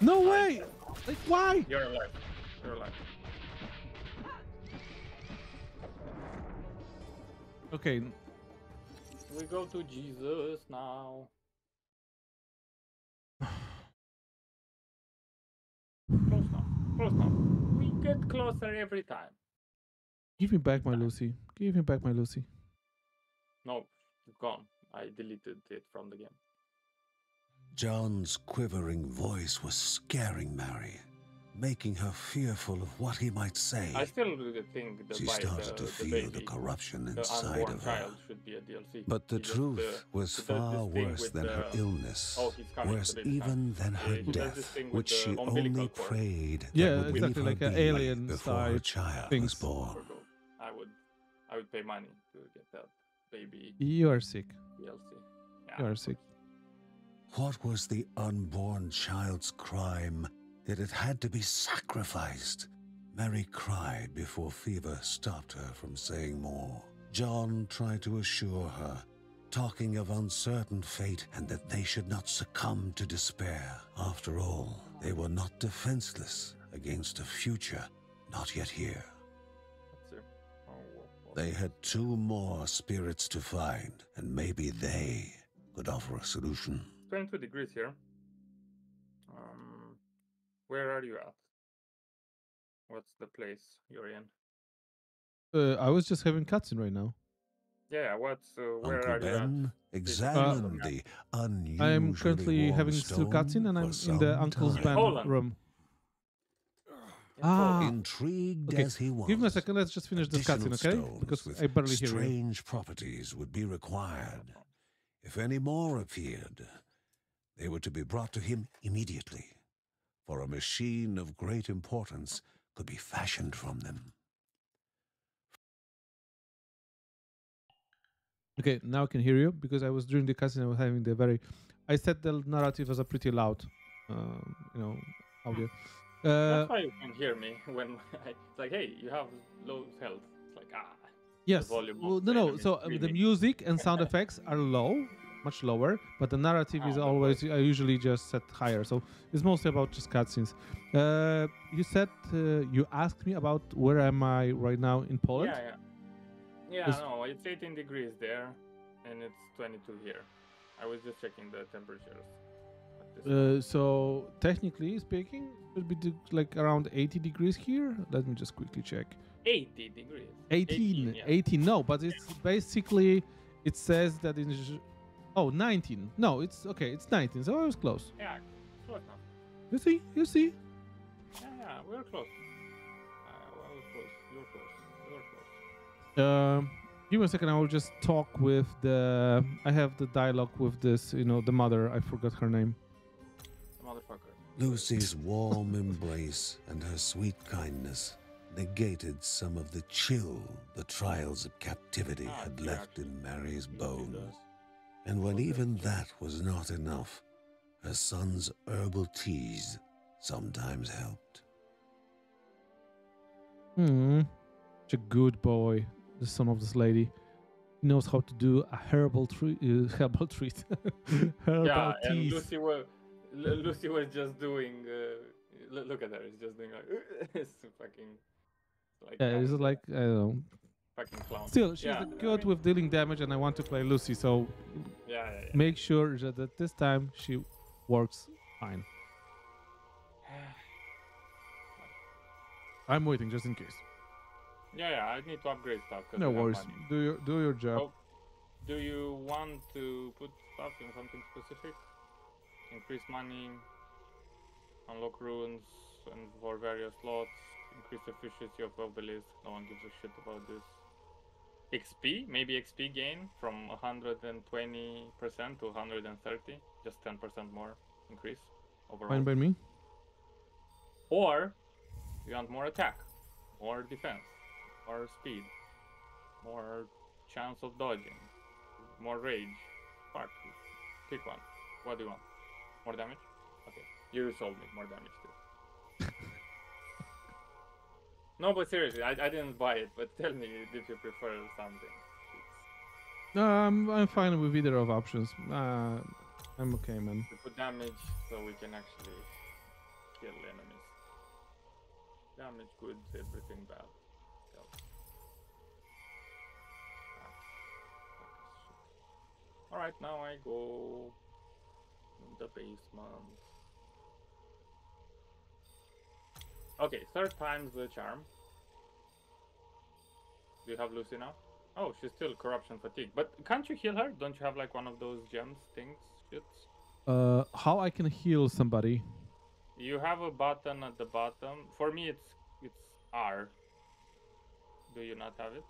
No way! Like why? You're alive. You're alive. Okay, We go to Jesus now. [SIGHS] Close now. Close now. We get closer every time. give me back my Lucy. Give me back my Lucy. No, it's gone. I deleted it from the game. John's quivering voice was scaring Mary, making her fearful of what he might say. I still think the, She started the, to the feel baby, the corruption inside unborn of her. should be a DLC. But the He just, truth uh, was he far worse with than her illness, Oh, worse even coming. than her he death, which she only cord. prayed Yeah, that would exactly, leave like her an be alien before her child things. was born. I would, I would pay money to get that baby You are sick. DLC. You are sick. What was the unborn child's crime that it had to be sacrificed? Mary cried before fever stopped her from saying more. John tried to assure her, talking of uncertain fate and that they should not succumb to despair. After all, they were not defenseless against a future not yet here. They had two more spirits to find, and maybe they could offer a solution. 22 degrees here. Um, where are you at? What's the place you're in? Uh, I was just having cutscene right now. Yeah, what's uh, where Uncle are you at? Ben, examine Uh, the unusually I am currently warm having still stone cutscene and I'm in the Uncle's time. band Poland. room. Ah, Intrigued Okay, as he was, Give me a second, let's just finish this additional cutscene, okay? stones Because with I barely hear you. strange properties would be required. If any more appeared, they were to be brought to him immediately, for a machine of great importance could be fashioned from them. Okay, now I can hear you because I was during the cutscene I was having the very I said the narrative as a pretty loud um, you know audio. Uh, That's why you can hear me when [LAUGHS] I, it's like, hey, you have low health. It's like, ah. yes. volume Well, no, no. So uh, the music and sound [LAUGHS] effects are low, much lower, but the narrative is Ah, always I usually just set higher. So it's mostly about just cutscenes. Uh, you said uh, you asked me about where am I right now in Poland? Yeah, yeah. Yeah, Is- no, it's 18 degrees there, and it's 22 here. I was just checking the temperatures. Uh, so technically speaking, it would be like around 80 degrees here. Let me just quickly check. 80 degrees. 18, 18, 18, no, but it's basically it says that in oh 19. No, it's okay, it's 19. So I was close. Yeah, close enough. You see, you see. Yeah, yeah, we're close. Uh, I was close. You're close. You're close. Um, give me a second. I will just talk with the. I have the dialogue with this. You know, the mother. I forgot her name. Motherfucker. Lucy's warm embrace and her sweet kindness negated some of the chill the trials of captivity Ah, had left in Mary's bones. Does. And when even that was not enough, her son's herbal teas sometimes helped. Hmm. Such a good boy, the son of this lady. He knows how to do a herbal treat. Uh, [LAUGHS] herbal treat. [LAUGHS] herbal Yeah, and. Lucy was, L- Lucy was just doing. Uh, l- look at her. She's just doing like. [LAUGHS] it's fucking. Like Yeah, it's like I don't know. Fucking clown. Still, she's Yeah, good with dealing damage, and I want to play Lucy, so Yeah, yeah, make sure that, that this time she works fine. [SIGHS] I'm waiting just in case. yeah, yeah. I need to upgrade stuff. No worries. Do your do your job. Oh. Do you want to put stuff in something specific? Increase money, unlock runes, and for various slots, increase efficiency of obelisk. No one gives a shit about this. XP, maybe XP gain from 120% to 130, just 10% more increase overall. Fine by me. Or you want more attack, more defense, more speed, more chance of dodging, more rage. Fuck. Pick one. What do you want? More damage? Okay. You sold me more damage too. No, but seriously, I, I didn't buy it, but tell me if you prefer something. No, I'm I'm fine with either of options. Uh, I'm okay, man. we put damage so we can actually kill enemies. Damage good, everything bad. Alright, now I go in the basement. Okay, third time's the charm. Do you have Lucy now? Oh, she's still corruption fatigue. But can't you heal her? Don't you have like one of those gems things? Shits? Uh, how I can heal somebody? You have a button at the bottom. For me, it's it's R. Do you not have it?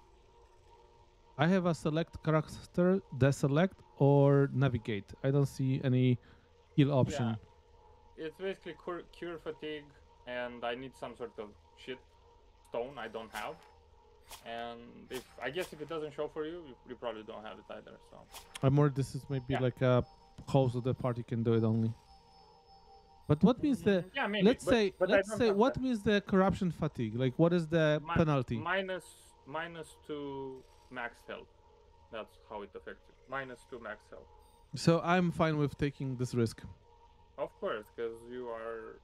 I have a select character, deselect or navigate. I don't see any heal option. Yeah. It's basically cure, cure fatigue, and I need some sort of shit stone I don't have. And if I guess if it doesn't show for you, you, you probably don't have it either. So I'm more. This is maybe Yeah. like a host of the party can do it only. But what means the? yeah, maybe. Let's but- say. but let's say. What that. means the corruption fatigue? Like, what is the Mi- penalty? Minus minus two max health. That's how it affects you. Minus two max health. So I'm fine with taking this risk. Of course, because you are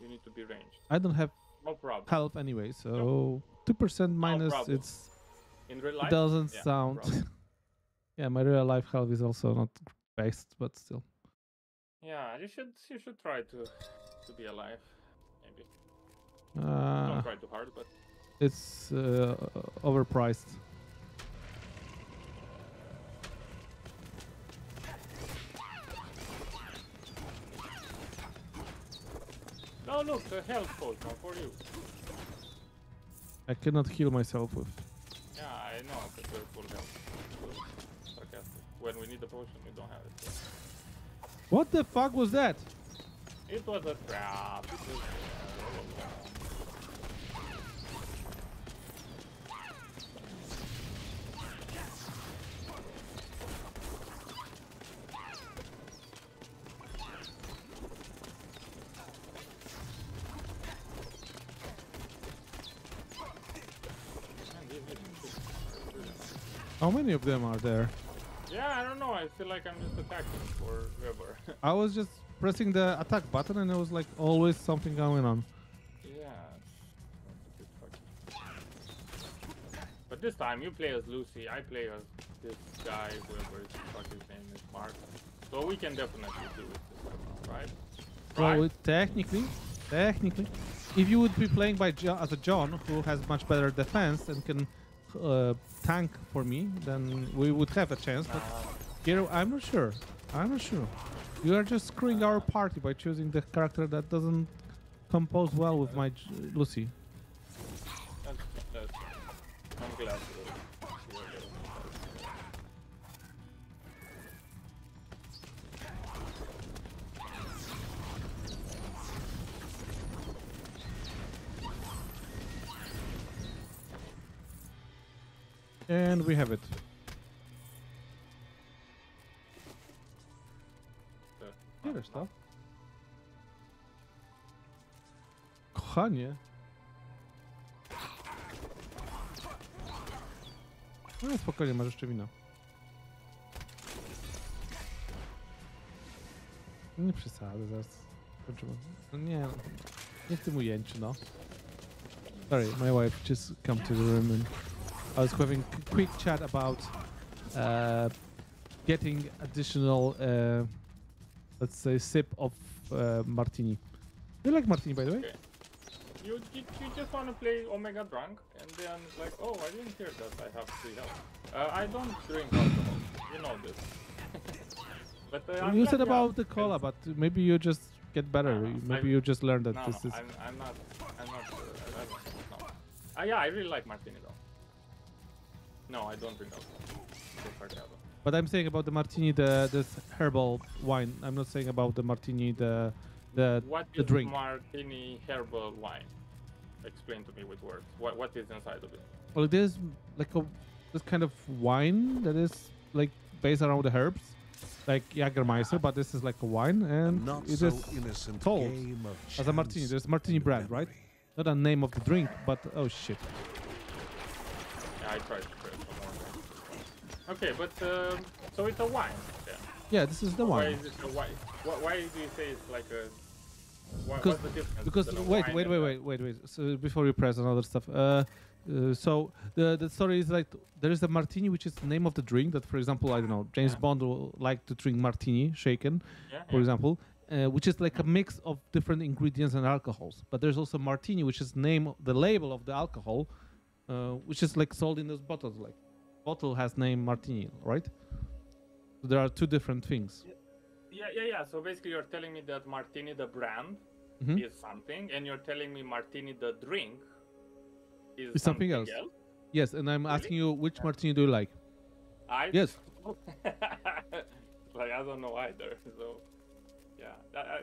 you need to be ranged. I don't have No problem. health anyway, so two percent minus. problem. it's In real it life, doesn't yeah, sound. problem. [LAUGHS] yeah, my real life health is also not best, but still. Yeah, you should you should try to to be alive. Maybe Uh, don't try too hard, but it's uh, overpriced. No, look, the health potion for you. I cannot heal myself with. Yeah, I know, but you're full health. Sarcastic. When we need the potion, we don't have it. so. What the fuck was that? It was a trap. It was. Man, these missions are brilliant. How many of them are there? Yeah, I don't know. I feel like I'm just attacking for whoever. [LAUGHS] I was just pressing the attack button and there was like always something going on. yeah. it's a bit fucky. But this time you play as Lucy, I play as this guy, whoever his fuck his name is, Mark. So we can definitely do it this time right? Well, Right? it- technically, technically, if you would be playing by jo- as a John who has much better defense and can uh, tank for me, then we would have a chance. But here, I'm not sure. I'm not sure. You are just screwing our party by choosing the character that doesn't compose well with my Lucy. I'm glad And we have it. Here stuff. Kochanie. No spokojnie, masz jeszcze wino. Nie przesadzę, zaraz skończymy. No nie. Nie w tym ujęciu, no. Sorry, my wife just come to the room and I was having a quick chat about uh, getting additional, uh, let's say, sip of uh, martini. Do you like martini, by the way? Okay. You, you, you just want to play Omega Drunk, and then it's like, oh, I didn't hear that I have three health. Uh, I don't drink alcohol. You know this. [LAUGHS] but uh, I'm you said about the cola, friends. but maybe you just get better. No, no, maybe I- you just learned that No, this no, is. I'm, I'm not. I'm not. Uh, I, I don't, no. Uh, yeah, I really like martini though. No, I don't drink alcohol. So far, I don't. But I'm saying about the martini, the this herbal wine. I'm not saying about the martini, the the What the is drink. martini herbal wine? Explain to me with words. What what is inside of it? Well, it is like a this kind of wine that is like based around the herbs, like Jägermeister, but this is like a wine, and not it so is innocent told game of as a martini. There's martini and brand, right? Not a name of the drink, but oh shit. Yeah, I tried to create some more. Okay, but um, so it's a wine. Yeah. Yeah, this is the Why wine. is it a wine? Why, why do you say it's like a? Why, Because- what's the difference? Because wait, wait, wait, wait, wait, wait. So before you press on other stuff, uh, uh, so the the story is like there is a martini, which is the name of the drink that, for example, I don't know, James Yeah. Bond will like to drink martini shaken, Yeah, for yeah. example, uh, which is like a mix of different ingredients and alcohols. But there's also martini, which is name the label of the alcohol, uh, which is like sold in those bottles. Like bottle has name martini, right? So there are two different things. Yeah, yeah, yeah. So basically, you're telling me that martini, the brand, Mhm. is something, and you're telling me martini, the drink, is It's something else. Yes, and I'm asking you which martini do you like? I Yes. [LAUGHS] like I don't know either. So yeah, that, I,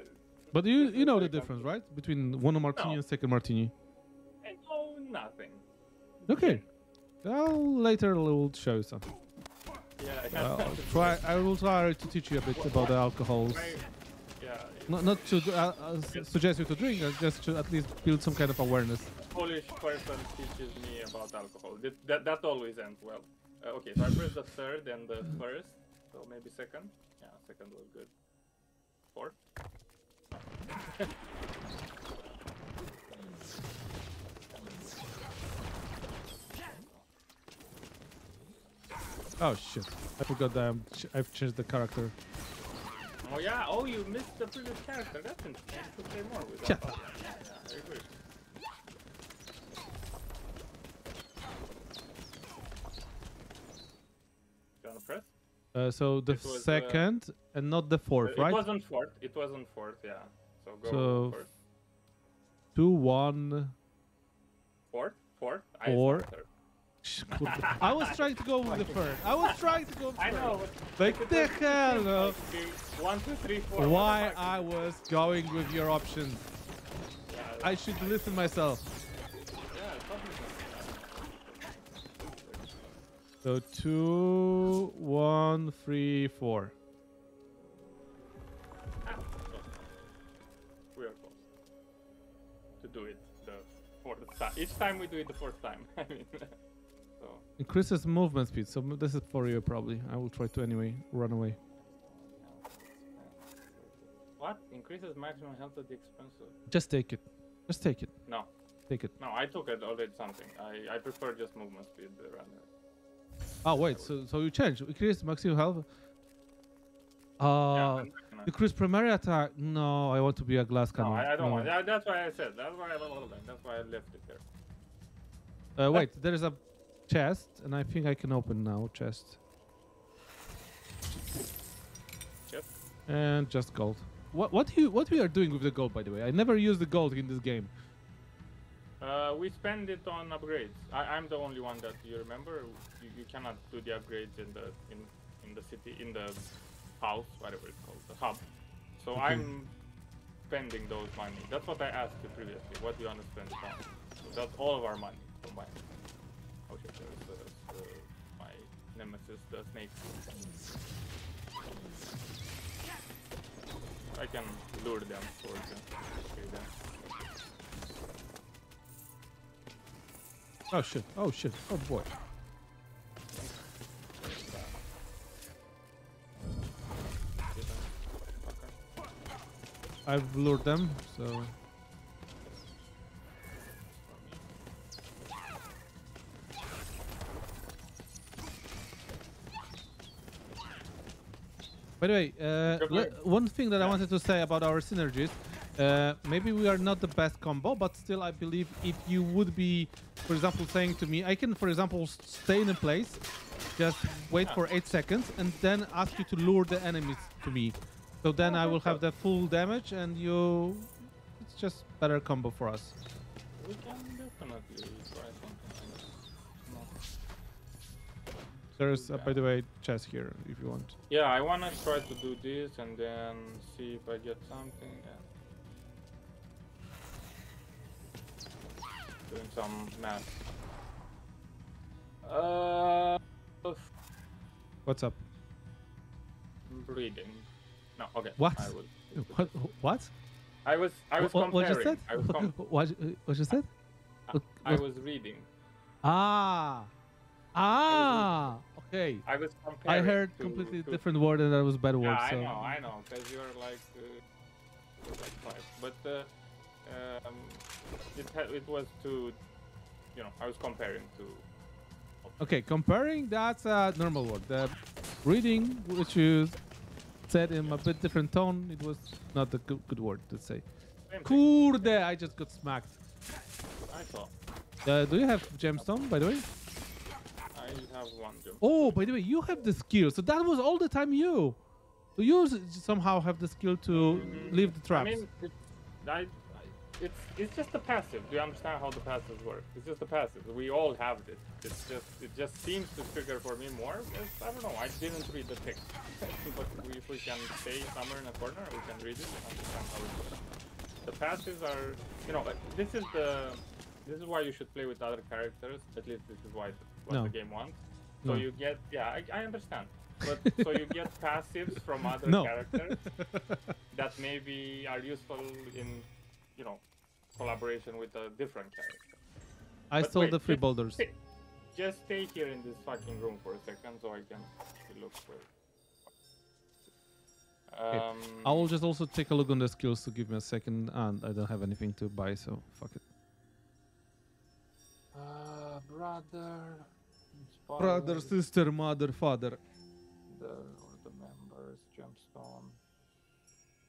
But you you know the difference, right? Between one martini No. and second martini. I know nothing. Okay. Well, later we'll show you some. Yeah, yeah. I'll try. I will try to teach you a bit about the alcohols. Yeah, Not, not to uh, uh, suggest you to drink, uh, just to at least build some kind of awareness. Polish person teaches me about alcohol. That that, that always ends well. Uh, okay, so I pressed the third and the first, so maybe second. Yeah, second was good. Fourth. [LAUGHS] Oh shit! I forgot that ch- I've changed the character. Oh yeah. Oh, you missed the previous character. That's interesting. Should play more with that. Yeah, yeah, I agree. You wanna press? Uh, so the It was, uh, second and not the fourth, Uh, right? It wasn't fourth. It wasn't fourth. Yeah. So go So, fourth. Two, one. Fourth. Fourth. I four. Said third. Sh- I was trying to go with the first. I was trying to go. With I first. know. Like the hell, no. One, two, three, four. Why? I was going with your options? Yeah, I should listen myself. yeah, So two, one, three, four. Ah. [LAUGHS] We are close to do it the fourth time. Each time we do it the fourth time. [LAUGHS] I mean, [LAUGHS] Increases movement speed. So this is for you probably. I will try to anyway run away. what increases maximum health at the expense of? Just take it. Just take it. No, Take it. no, I took it already. Something. I I prefer just movement speed rather. Oh wait. So so you change. Increase maximum health. yeah, Uh, I'm decrease primary attack. No, I want to be a glass no, cannon. I, I don't No. want. Yeah, that's why I said. That's why I that's why I left it there. Uh, wait, there is a chest, and I think I can open now. Chest Chest? and just gold. What what you what we are doing with the gold, by the way? I never use the gold in this game. Uh, we spend it on upgrades. I, I'm the only one that you remember. You, you cannot do the upgrades in the in in the city in the house, whatever it's called, the hub. So Okay. I'm spending those money. That's what I asked you previously. What do you want to spend it on? So that's all of our money combined. Nemesis, the snake. I can lure them them. Oh shit! Oh shit! Oh boy! I've lured them, so By the way, uh, one thing that I wanted to say about our synergies, uh, maybe we are not the best combo, but still, I believe if you would be, for example, saying to me, I can, for example, stay in a place, just wait for eight seconds, and then ask you to lure the enemies to me. So then I will have the full damage, and you, it's just better combo for us. There's, uh, by the way, chest here if you want. Yeah, I wanna try to do this and then see if I get something. And doing some math. Uh, What's up? breeding. No, okay. What? I was. [LAUGHS] What? What? I was. I was what, what you comparing. said? I was. Com- [LAUGHS] what? uh, What you said? What- I what- was reading. Ah. Ah. Okay. I was. I heard to- completely to- different word and that was bad Yeah, word. I so know, I know, because you're like, uh, you're like five. But uh, um, it it was to, you know, I was comparing to. okay, comparing that's a normal word. The reading, which you said in a bit different tone, it was not a good, good word to say. Same thing. Kurde, I just got smacked. I saw. Uh, do you have gemstone, by the way? Have one jump. Oh, by the way, you have the skill. So that was all the time you. So you somehow have the skill to Mhm. leave the traps. I mean, it's, I, it's it's just a passive. Do you understand how the passives work? It's just a passive. We all have this. It's just it just seems to trigger for me more. It's, I don't know. I didn't read the text, [LAUGHS] but if we can stay somewhere in a corner, we can read it and understand how it works. The passives are, you know, this is the this is why you should play with other characters. At least this is why what No. the game wants. So No. you get yeah, I, I understand. But [LAUGHS] so you get passives from other No. characters [LAUGHS] that maybe are useful in, you know, collaboration with a different character. I But stole wait, the free just boulders. stay- Just stay here in this fucking room for a second so I can look for it. Um, I will just also take a look on the skills to give me a second, and I don't have anything to buy, so fuck it. uh, brother, Brother, sister, mother, father. the, or the members, gemstone.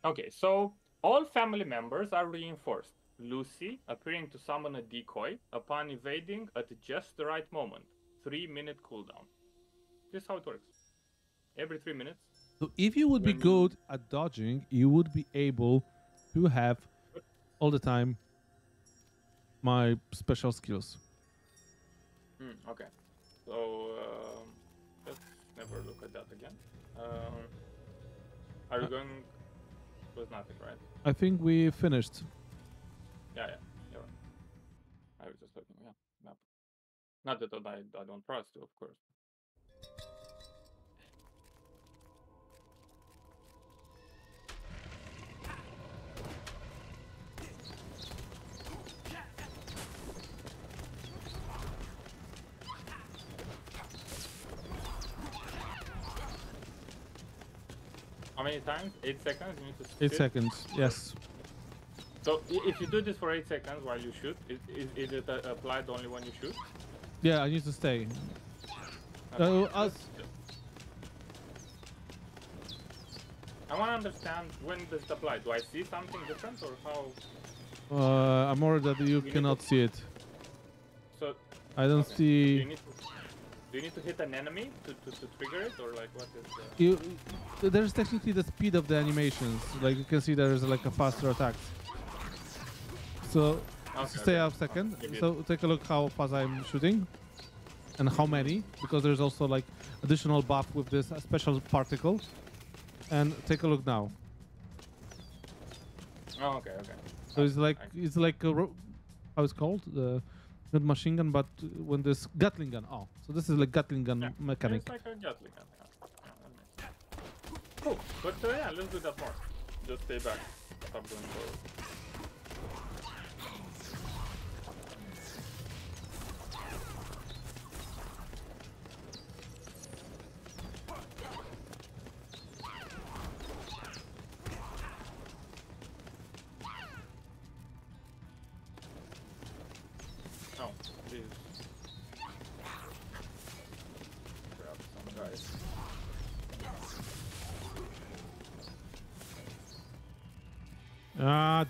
Okay, so all family members are reinforced. Lucy appearing to summon a decoy upon evading at just the right moment. Three minute cooldown. This is how it works. Every three minutes. So if you would be good at dodging, you would be able to have all the time my special skills. Hmm, okay. So um, let's never look at that again. Um, are you Uh, going? with nothing, right? I think we finished. Yeah, yeah, you're right. I was just looking, yeah, map. Not that I, I don't trust you, of course. How many times? Eight seconds? You need to Eight sit? seconds. Yes. So if you do this for eight seconds while you shoot, is, is, is it uh, applied only when you shoot? Yeah, I need to stay. Okay, Uh, I'll- let's- I want to understand when does it apply. Do I see something different or how? Uh, I'm worried that you need cannot to- see it. So I don't okay. you see. need to do you need to hit an enemy to, to, to trigger it or like what is the? You, there's technically the speed of the animations. Like you can see, there's like a faster attack. So Okay, stay okay. up second. it- So take a look how fast I'm shooting, and how many, because there's also like additional buff with this uh, special particle. And take a look now. Oh, okay, okay. So it's like it's like a ro- how it's called the not machine gun, but when there's Gatling gun. Oh, so this is like Gatling gun Yeah, mechanic. It's like a Gatling gun. Yeah. Yeah, that makes. Cool. But uh, yeah, let's do that more. Just stay back. Stop going forward.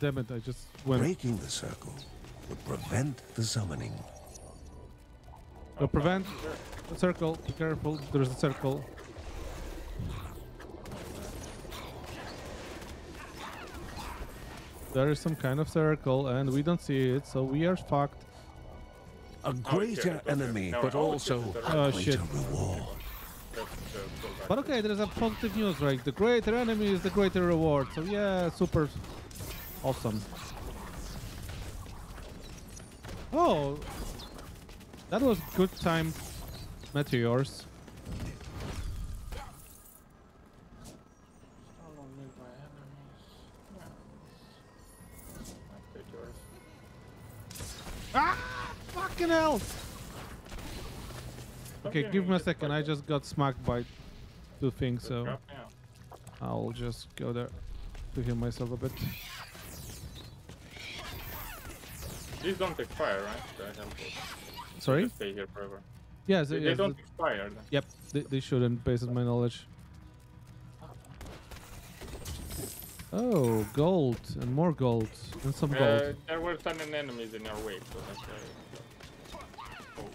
Damn it! I just went. Breaking the circle would prevent the summoning. To prevent the circle. Be careful. There's a circle. There is some kind of circle, and we don't see it, so we are fucked. A greater okay. enemy, No, but also oh, it's a Oh, greater shit. reward. That's the full guy. But okay, there is a positive news, right? The greater enemy is the greater reward. So yeah, super awesome. Oh, that was good time meteors. Follow me by enemies. Yeah. I take yours. Ah, fucking hell! Okay, give me a second. I just got smacked by two things, so. I'll just go there to heal myself a bit. These don't expire, right? The. They Sorry? just stay here forever. Yes, They, they don't th- expire. Then. Yep, they, they shouldn't, based on my knowledge. Oh, gold and more gold and some Uh, gold. there were sudden enemies in our way, so that's why. Oh.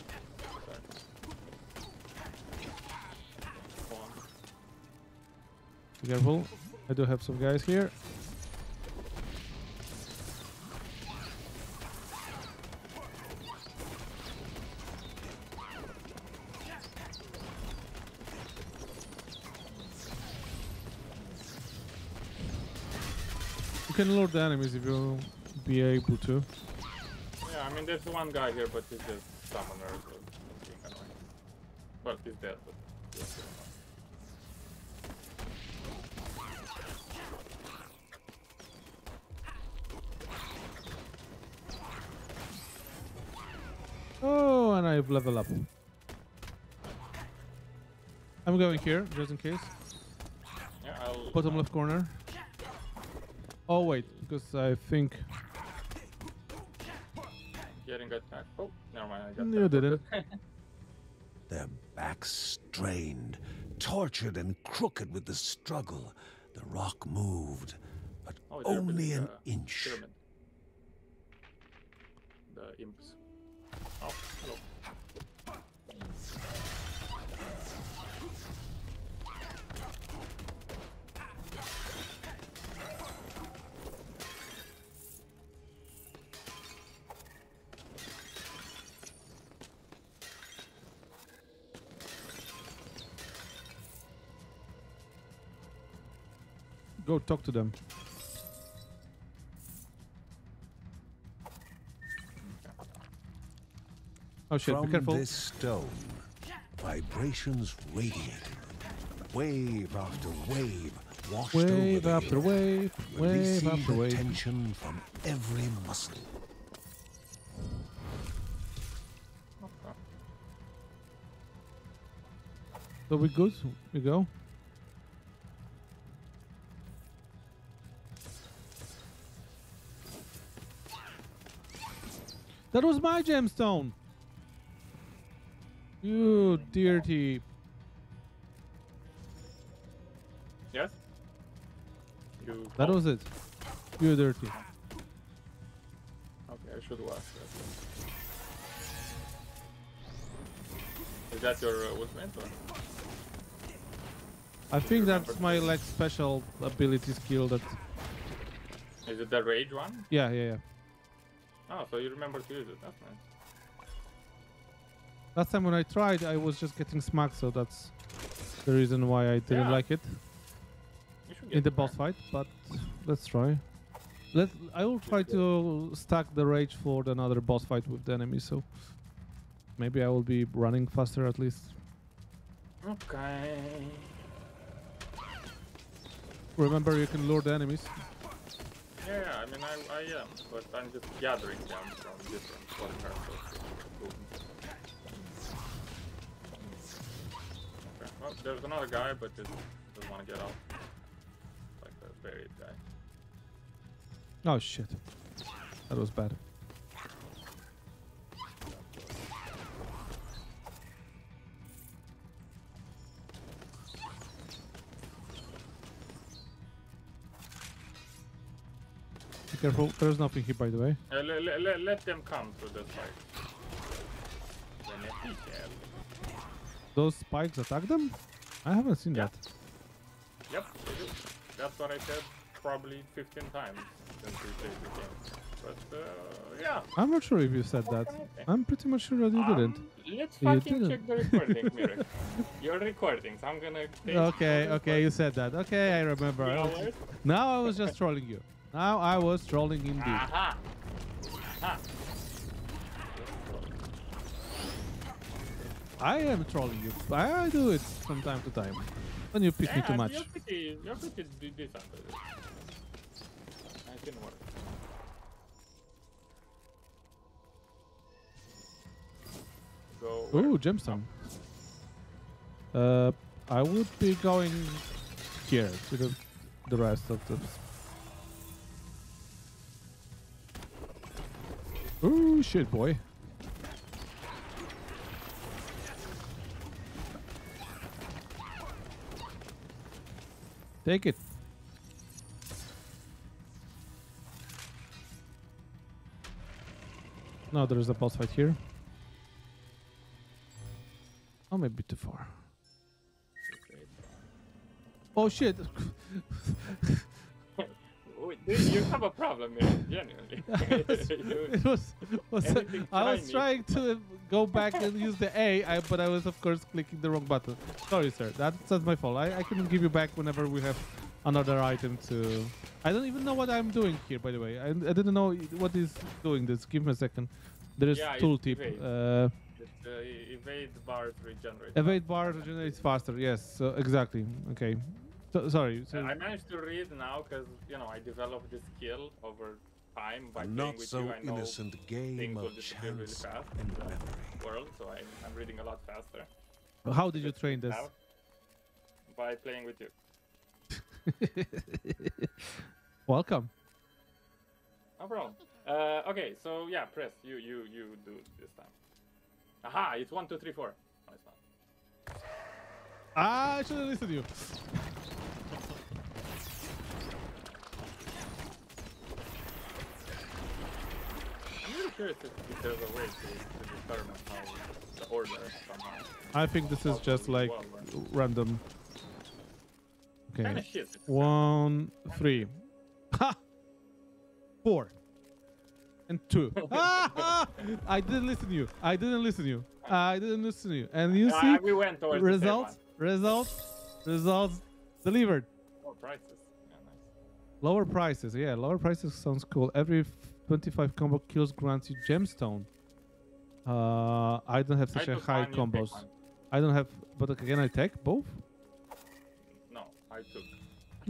Be careful. I do have some guys here. Can lure the enemies if you be able to. Yeah, I mean, there's one guy here, but he's just summoner, so being annoying. Well, he's dead, but he's. Oh, and I've leveled up. I'm going here, just in case. Yeah, I'll. Bottom left corner. Oh wait, because I think Getting attacked. Oh, never mind. I got you didn't. [LAUGHS] Their backs strained, tortured and crooked with the struggle. The rock moved, but Oh, only an a inch. Pyramid. The imps. Oh, Go talk to them. Oh shit, From be careful. this stone, vibrations radiated. Wave after wave washed over Wave the after earth, wave, wave releasing after the wave. tension from every muscle. So we good? We go? That was my gemstone! You dirty. Yes? You. That was it. You dirty. Okay, I should watch that. Is that your uh, or? I think that's my like special ability skill that Is it the rage one? yeah yeah yeah. Oh, so you remember to use it. That's nice. Last time when I tried I was just getting smacked so that's the reason why I didn't Yeah. like it in the boss fight, but let's try. Let I will try to stack the rage for another boss fight with the enemy, so maybe I will be running faster at least. Okay. Remember, you can lure the enemies. Yeah, I mean, I, I am, but I'm just gathering them from different characters. Okay, well, there's another guy, but just doesn't want to get out. Like the buried guy. Oh shit, that was bad. Be careful. There's nothing here, by the way. Uh, le- le- le- let them come to the. Beneficial. Those spikes attack them? I haven't seen Yeah. that. Yep, they do. That's what I said probably 15 times since we played the game. But uh, yeah. I'm not sure if you said that. What can I say? I'm pretty much sure that you didn't. Um, let's You fucking didn't. check the recording, Mirek. [LAUGHS] Your recordings. I'm gonna Okay, okay, you said that. Okay, I remember. Now I was just trolling you. Now I was trolling indeed. Aha! Aha! I am trolling you. I, I do it from time to time. When you piss me too much. You're pretty, you're pretty decent. Nice and work. Go. Ooh, gemstone. Uh, I would be going here to the the rest of the. Ooh, shit, boy. Take it. No, there's a boss fight here. Oh, maybe too far. Oh shit! [LAUGHS] You have a problem here, genuinely. [LAUGHS] [LAUGHS] You- it was, was Anything I was trying to go back and use the A, I, but I was of course clicking the wrong button. Sorry, sir. That's that's my fault. I, I couldn't give you back whenever we have another item to. I don't even know what I'm doing here, by the way. I, I didn't know what is doing this. Give me a second. There is Yeah, tooltip. evade. Uh, uh, evade bar regenerate. evade bar regenerates faster. Yes, so exactly. Okay. So, sorry. So, I managed to read now because you know I developed this skill over time by A playing not with so you. I know innocent game of disappear really chance fast and in the memory. world, so I, I'm reading a lot faster. how did you train this? By playing with you. [LAUGHS] Welcome. No problem. Uh, okay, so yeah, press. You you you do this time. Aha! It's one, two, three, four. No, it's not. Ah, I should have listened to you. I'm really curious if, if there's a way to, to determine how the order somehow. I think this is just like random. Okay. of shit. It's One, three. Ha! Four. And two. ah! [LAUGHS] I didn't listen to you. I didn't listen to you. I didn't listen to you. And you see, we went results, results, results delivered. the same one. More prices. Yeah, nice. Lower prices. Yeah, lower prices sounds cool. Every 25 combo kills grants you gemstone. Uh, I don't have such a high one, combos. I don't have, but can I take both? No, I took.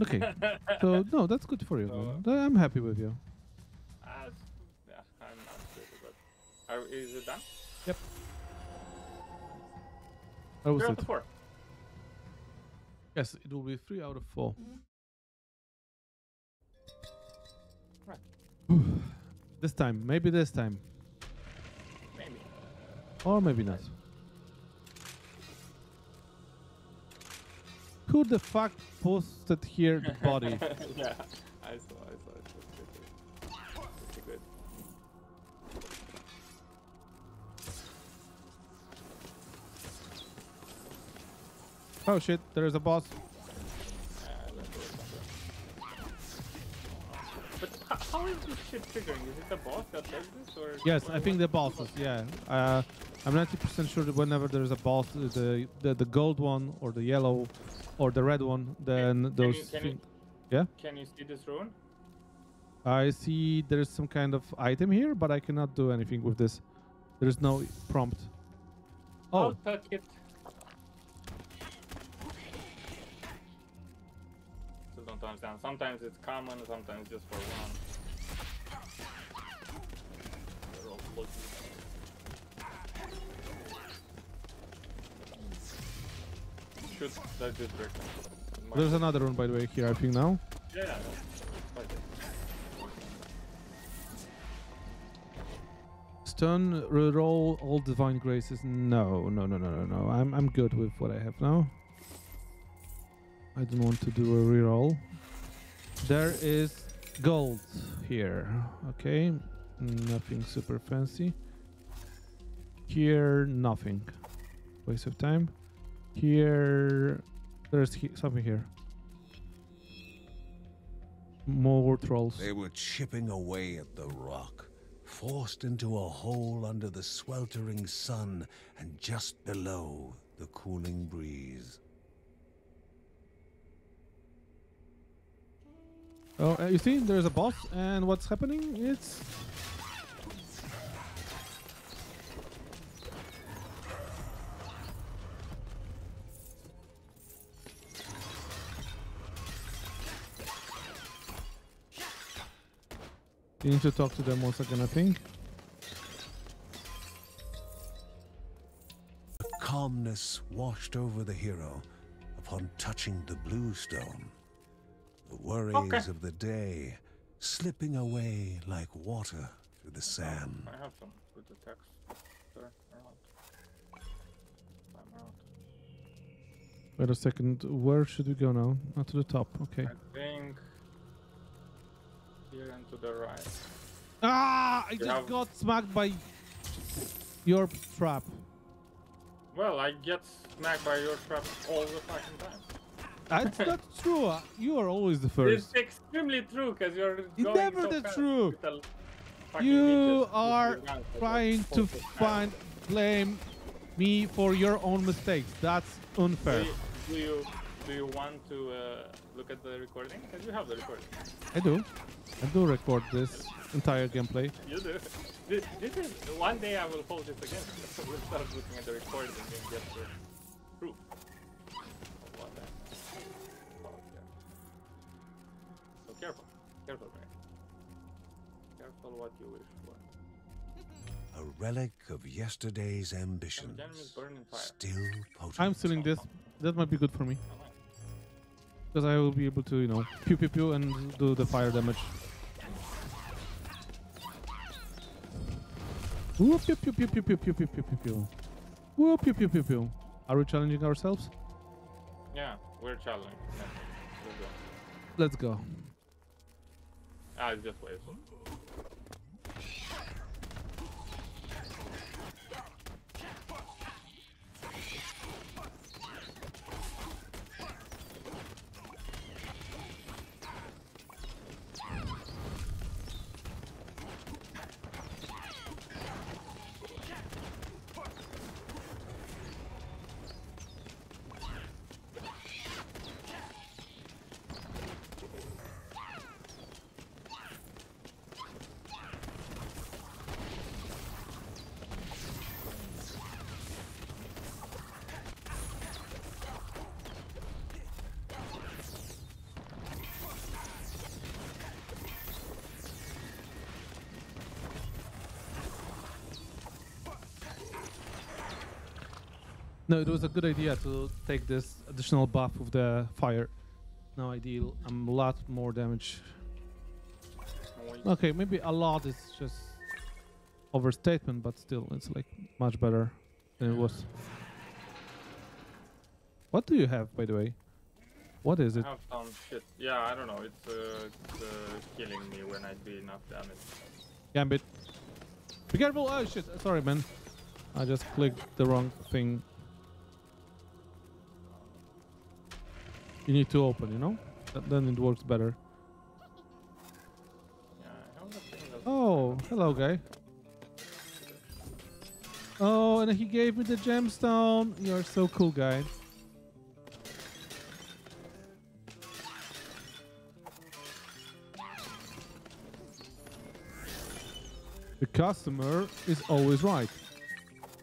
Okay. [LAUGHS] so no, that's good for you. So- I'm happy with you. S- yeah, I'm not sure, but are, is it done? That was Three out it. Of four. Yes, it will be three out of four. Mm-hmm. Right. [SIGHS] this time, maybe this time, Maybe. or maybe not. Who the fuck posted here the body? [LAUGHS] yeah, I saw, oh shit, there is a boss. Let's do it sometime. But how is this shit triggering? Is it the boss that does this, or? Yes, I think the bosses. Yeah, uh, I'm 90% sure that whenever there's a boss, uh, the, the the gold one or the yellow or the red one, then Can those. you, can, you, Yeah? can you see this rune? I see there's some kind of item here, but I cannot do anything with this. There's no prompt. Oh, I'll touch it. Still don't. Sometimes it's common, sometimes just for one. Shoot that. Might- there's another one by the way here. I think now. Yeah, yeah. Stun reroll all divine graces. No, no, no, no, no, no. I'm I'm good with what I have now. I don't want to do a reroll. There is gold here. Okay, nothing super fancy. Here, nothing. Waste of time. Here, there's he- something here. More trolls. They were chipping away at the rock, forced into a hole under the sweltering sun and just below the cooling breeze. Oh, uh, you see, there's a boss, and what's happening? It's You need to talk to them once again, I think. Calmness washed over the hero upon touching the blue stone. The worries Okay. of the day slipping away like water through the sand. I have some with the text. There, around. I'm around. Wait a second. Where should we go now? Not to the top. Okay. I think here and to the right. Ah! I You just have- got smacked by your trap. Well, I get smacked by your trap all the fucking time. That's not [LAUGHS] true. You are always the first. It's extremely true because you're It's going never so the fast truth. with the fucking You are your guns that trying to find blame me for your own mistakes. That's Do unfair. you, do you do you want to uh, look at the recording? Because you have the recording. I do. I do record this entire gameplay. You do. This, this is one day I will hold this again. [LAUGHS] we'll start looking at the recording and get the proof what you wish for. A relic of yesterday's And ambitions, the enemies burn in fire. still potent. I'm stealing this. That might be good for me. Oh. Because I will be able to, you know, pew pew pew and do the fire damage. Whoop pew pew pew pew pew pew pew pew pew pew. Whoop pew pew pew pew. Are we challenging ourselves? Yeah, we're challenging. Yeah. Let's go. Let's go. Ah, it's just waves. No, it was a good idea to take this additional buff with the fire. Now I deal a lot more damage. Okay, maybe a lot is just overstatement, but still, it's like much better than it was. What do you have, by the way? What is it? I have some shit. Yeah, I don't know. It's, uh, it's uh, killing me when I do enough damage. Gambit. Be careful! Oh shit! Sorry, man. I just clicked the wrong thing. You need to open, you know? Then it works better. Oh, hello, guy. Oh, and he gave me the gemstone. You're so cool, guy. The customer is always right.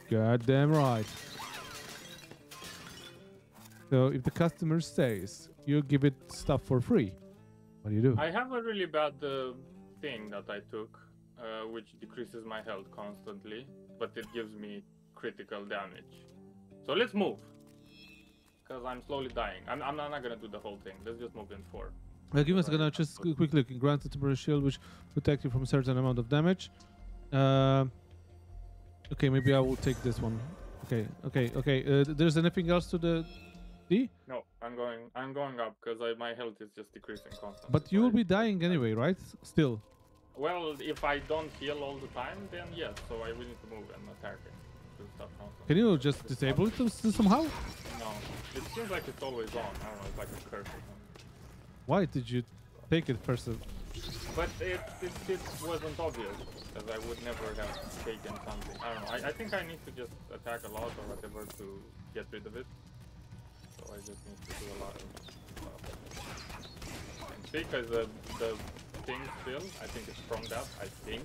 Goddamn right. So if the customer says you give it stuff for free, what do you do? I have a really bad uh, thing that I took, uh, which decreases my health constantly, but it gives me critical damage. So let's move. Because I'm slowly dying. I'm, I'm not gonna do the whole thing. Let's just move in four. Uh, give us a second, just qu- quickly grant a temporary shield which protects you from a certain amount of damage. Uh, okay, maybe I will take this one. Okay, okay, okay. Uh, there's anything else to the D? No, I'm going. I'm going up because my health is just decreasing constantly. But you will be dying anyway, right? Still. Well, if I don't heal all the time, then yes. So I will need to move and attack it. to stop constantly. Can you just It's disable it somehow? No, it seems like it's always on. I don't know. It's like a curse. Why did you take it first? of- But it, it, it wasn't obvious, because I would never have taken something. I don't know. I, I think I need to just attack a lot or whatever to get rid of it. So I just need to do a lot of stuff. And because the, the thing still, I think it's from that, I think.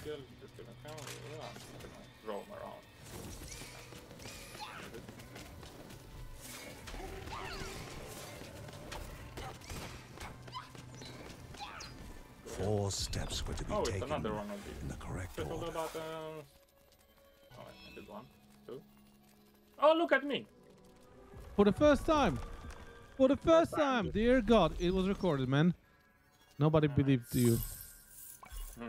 Still, just gonna come, yeah, I'm just gonna roam around. Four steps were to be Oh, taken another one of these. in the correct Just all order. about. Oh, I did one, two. Oh, look at me! For the first time! For the first time. Dear God, it was recorded, man. Nobody believed you. I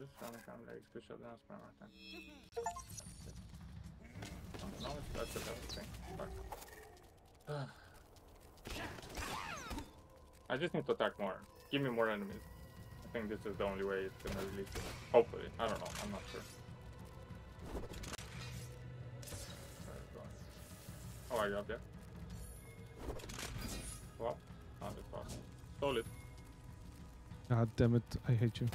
just found a camera special dance from right then. No, it's- that's the best thing. Fuck. [SIGHS] I just need to attack more. Give me more enemies. I think this is the only way it's gonna release it. Hopefully. I don't know. I'm not sure. Oh, I got there. Well, not this far. Stole it. God damn it, I hate you.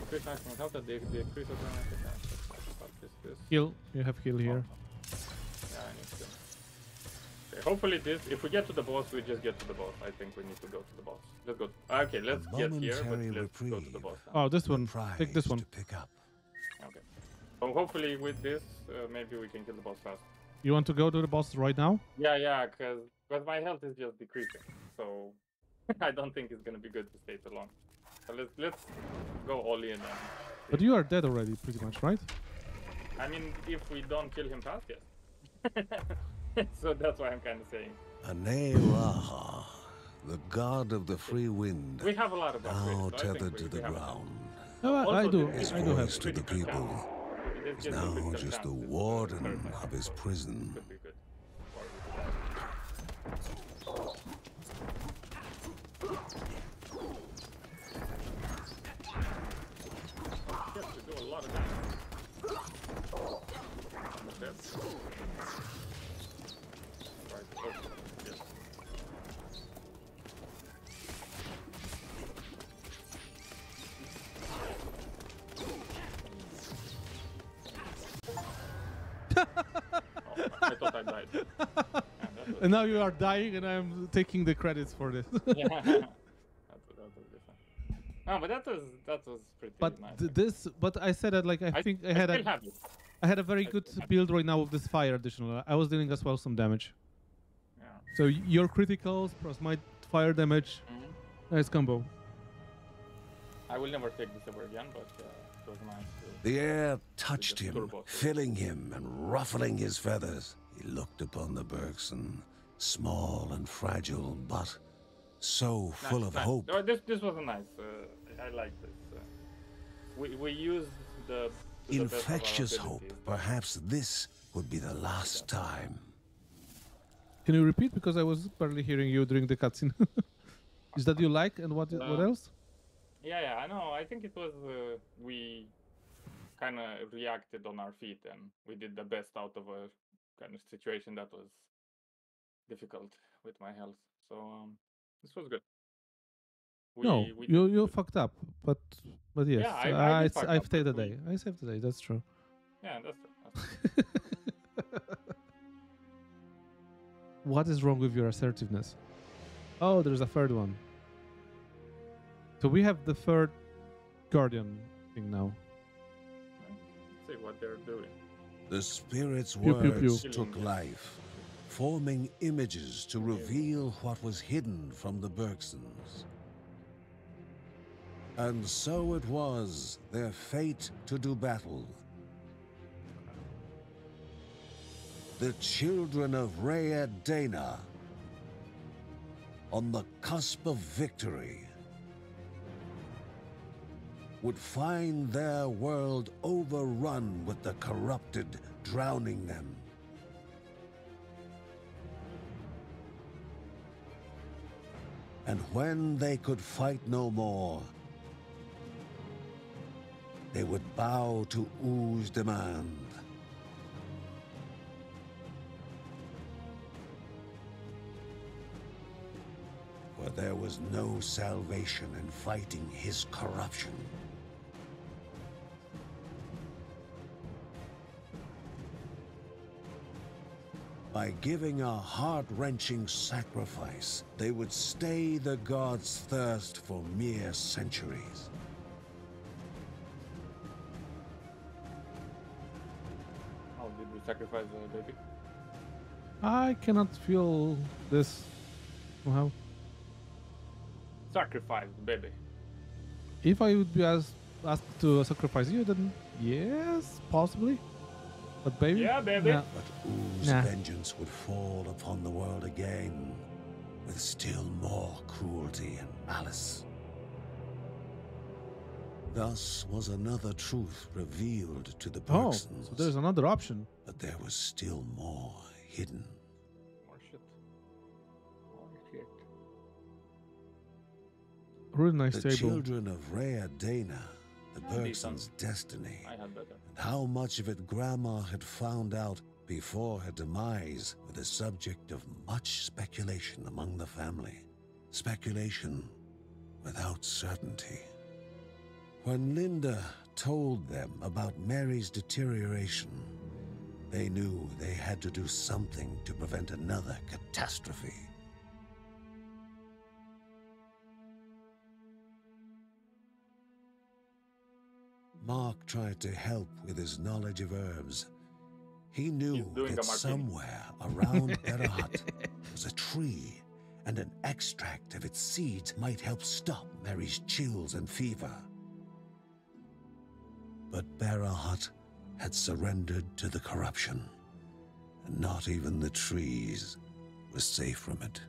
Increase maximum health at the the increase of damage attack. What is this? Heal, you have heal here. Yeah, I need to. Okay, hopefully this, if we get to the boss, we just get to the boss. I think we need to go to the boss. Let's go. Okay, let's get here, but let's go to the boss. now. Oh, this one. Prize Take this one. to pick up. Okay. So hopefully with this, uh, maybe we can kill the boss fast. You want to go to the boss right now? Yeah, yeah, because but my health is just decreasing, so [LAUGHS] I don't think it's gonna be good to stay too long. So let's let's go all in. And But you are dead already, pretty much, right? I mean, if we don't kill him fast, yes. [LAUGHS] [LAUGHS] so that's why I'm kind of saying Anai Raha, the god of the free wind, we have a lot of now so tethered to we the have ground, No, I, I do. this his I do have. to the people chance. It is just a now just the warden of his prison. I died. Yeah, that was- And now you are dying, and I'm taking the credits for this. [LAUGHS] yeah. that, that was different. No, but that was that was pretty but nice. this, but I said that like I, think I had still a. I had a very I good still have it. build right now with this fire additional. I was dealing as well some damage. Yeah. So y- your criticals plus my fire damage, Mhm. nice combo. I will never take this ever again, but uh, it was nice. To... The air touched the him, filling him and ruffling his feathers. He looked upon the Bergson, small and fragile, but so full of nice. hope. Oh, this this was a nice. Uh, I like this. Uh, we we used the to the best of our Infectious hope. Perhaps this would be the last time. Can you repeat because I was barely hearing you during the cutscene? [LAUGHS] Is that you like and what what Uh, else? Yeah, yeah, I know. I think it was uh, we kind of reacted on our feet and we did the best out of a kind of situation that was difficult with my health. So um, this was good. We, no, we you you fucked up, but but yes, I- I I, I've up, saved the day. I saved the day. That's true. Yeah, that's true. That's true. [LAUGHS] what is wrong with your assertiveness? Oh, there's a third one. So we have the third guardian thing now. Let's see what they're doing. The spirit's Pew, pew, pew. words took life, forming images to reveal what was hidden from the Bergsons. And so it was their fate to do battle. The children of Rhea Dana on the cusp of victory would find their world overrun with the corrupted, drowning them. And when they could fight no more, they would bow to Ou's demand. For there was no salvation in fighting his corruption. By giving a heart-wrenching sacrifice, they would stay the gods' thirst for mere centuries. How did we sacrifice the baby? I cannot feel this somehow. Sacrifice the baby. If I would be asked, asked to sacrifice you, then yes, possibly. But baby, Yeah, baby. nah. But Ou's Nah. vengeance would fall upon the world again, with still more cruelty and malice. Thus was another truth revealed to the Oh, so there's another option. but there was still more hidden. More shit. More shit. Really nice The table. children of Rhea Dana, the. Bergsons' destiny, I had better. And how much of it Grandma had found out before her demise were the subject of much speculation among the family. Speculation without certainty. When Linda told them about Mary's deterioration, they knew they had to do something to prevent another catastrophe. Mark tried to help with his knowledge of herbs. He knew that somewhere around [LAUGHS] Berahut was a tree, and an extract of its seeds might help stop Mary's chills and fever. But Berahut had surrendered to the corruption, and not even the trees were safe from it.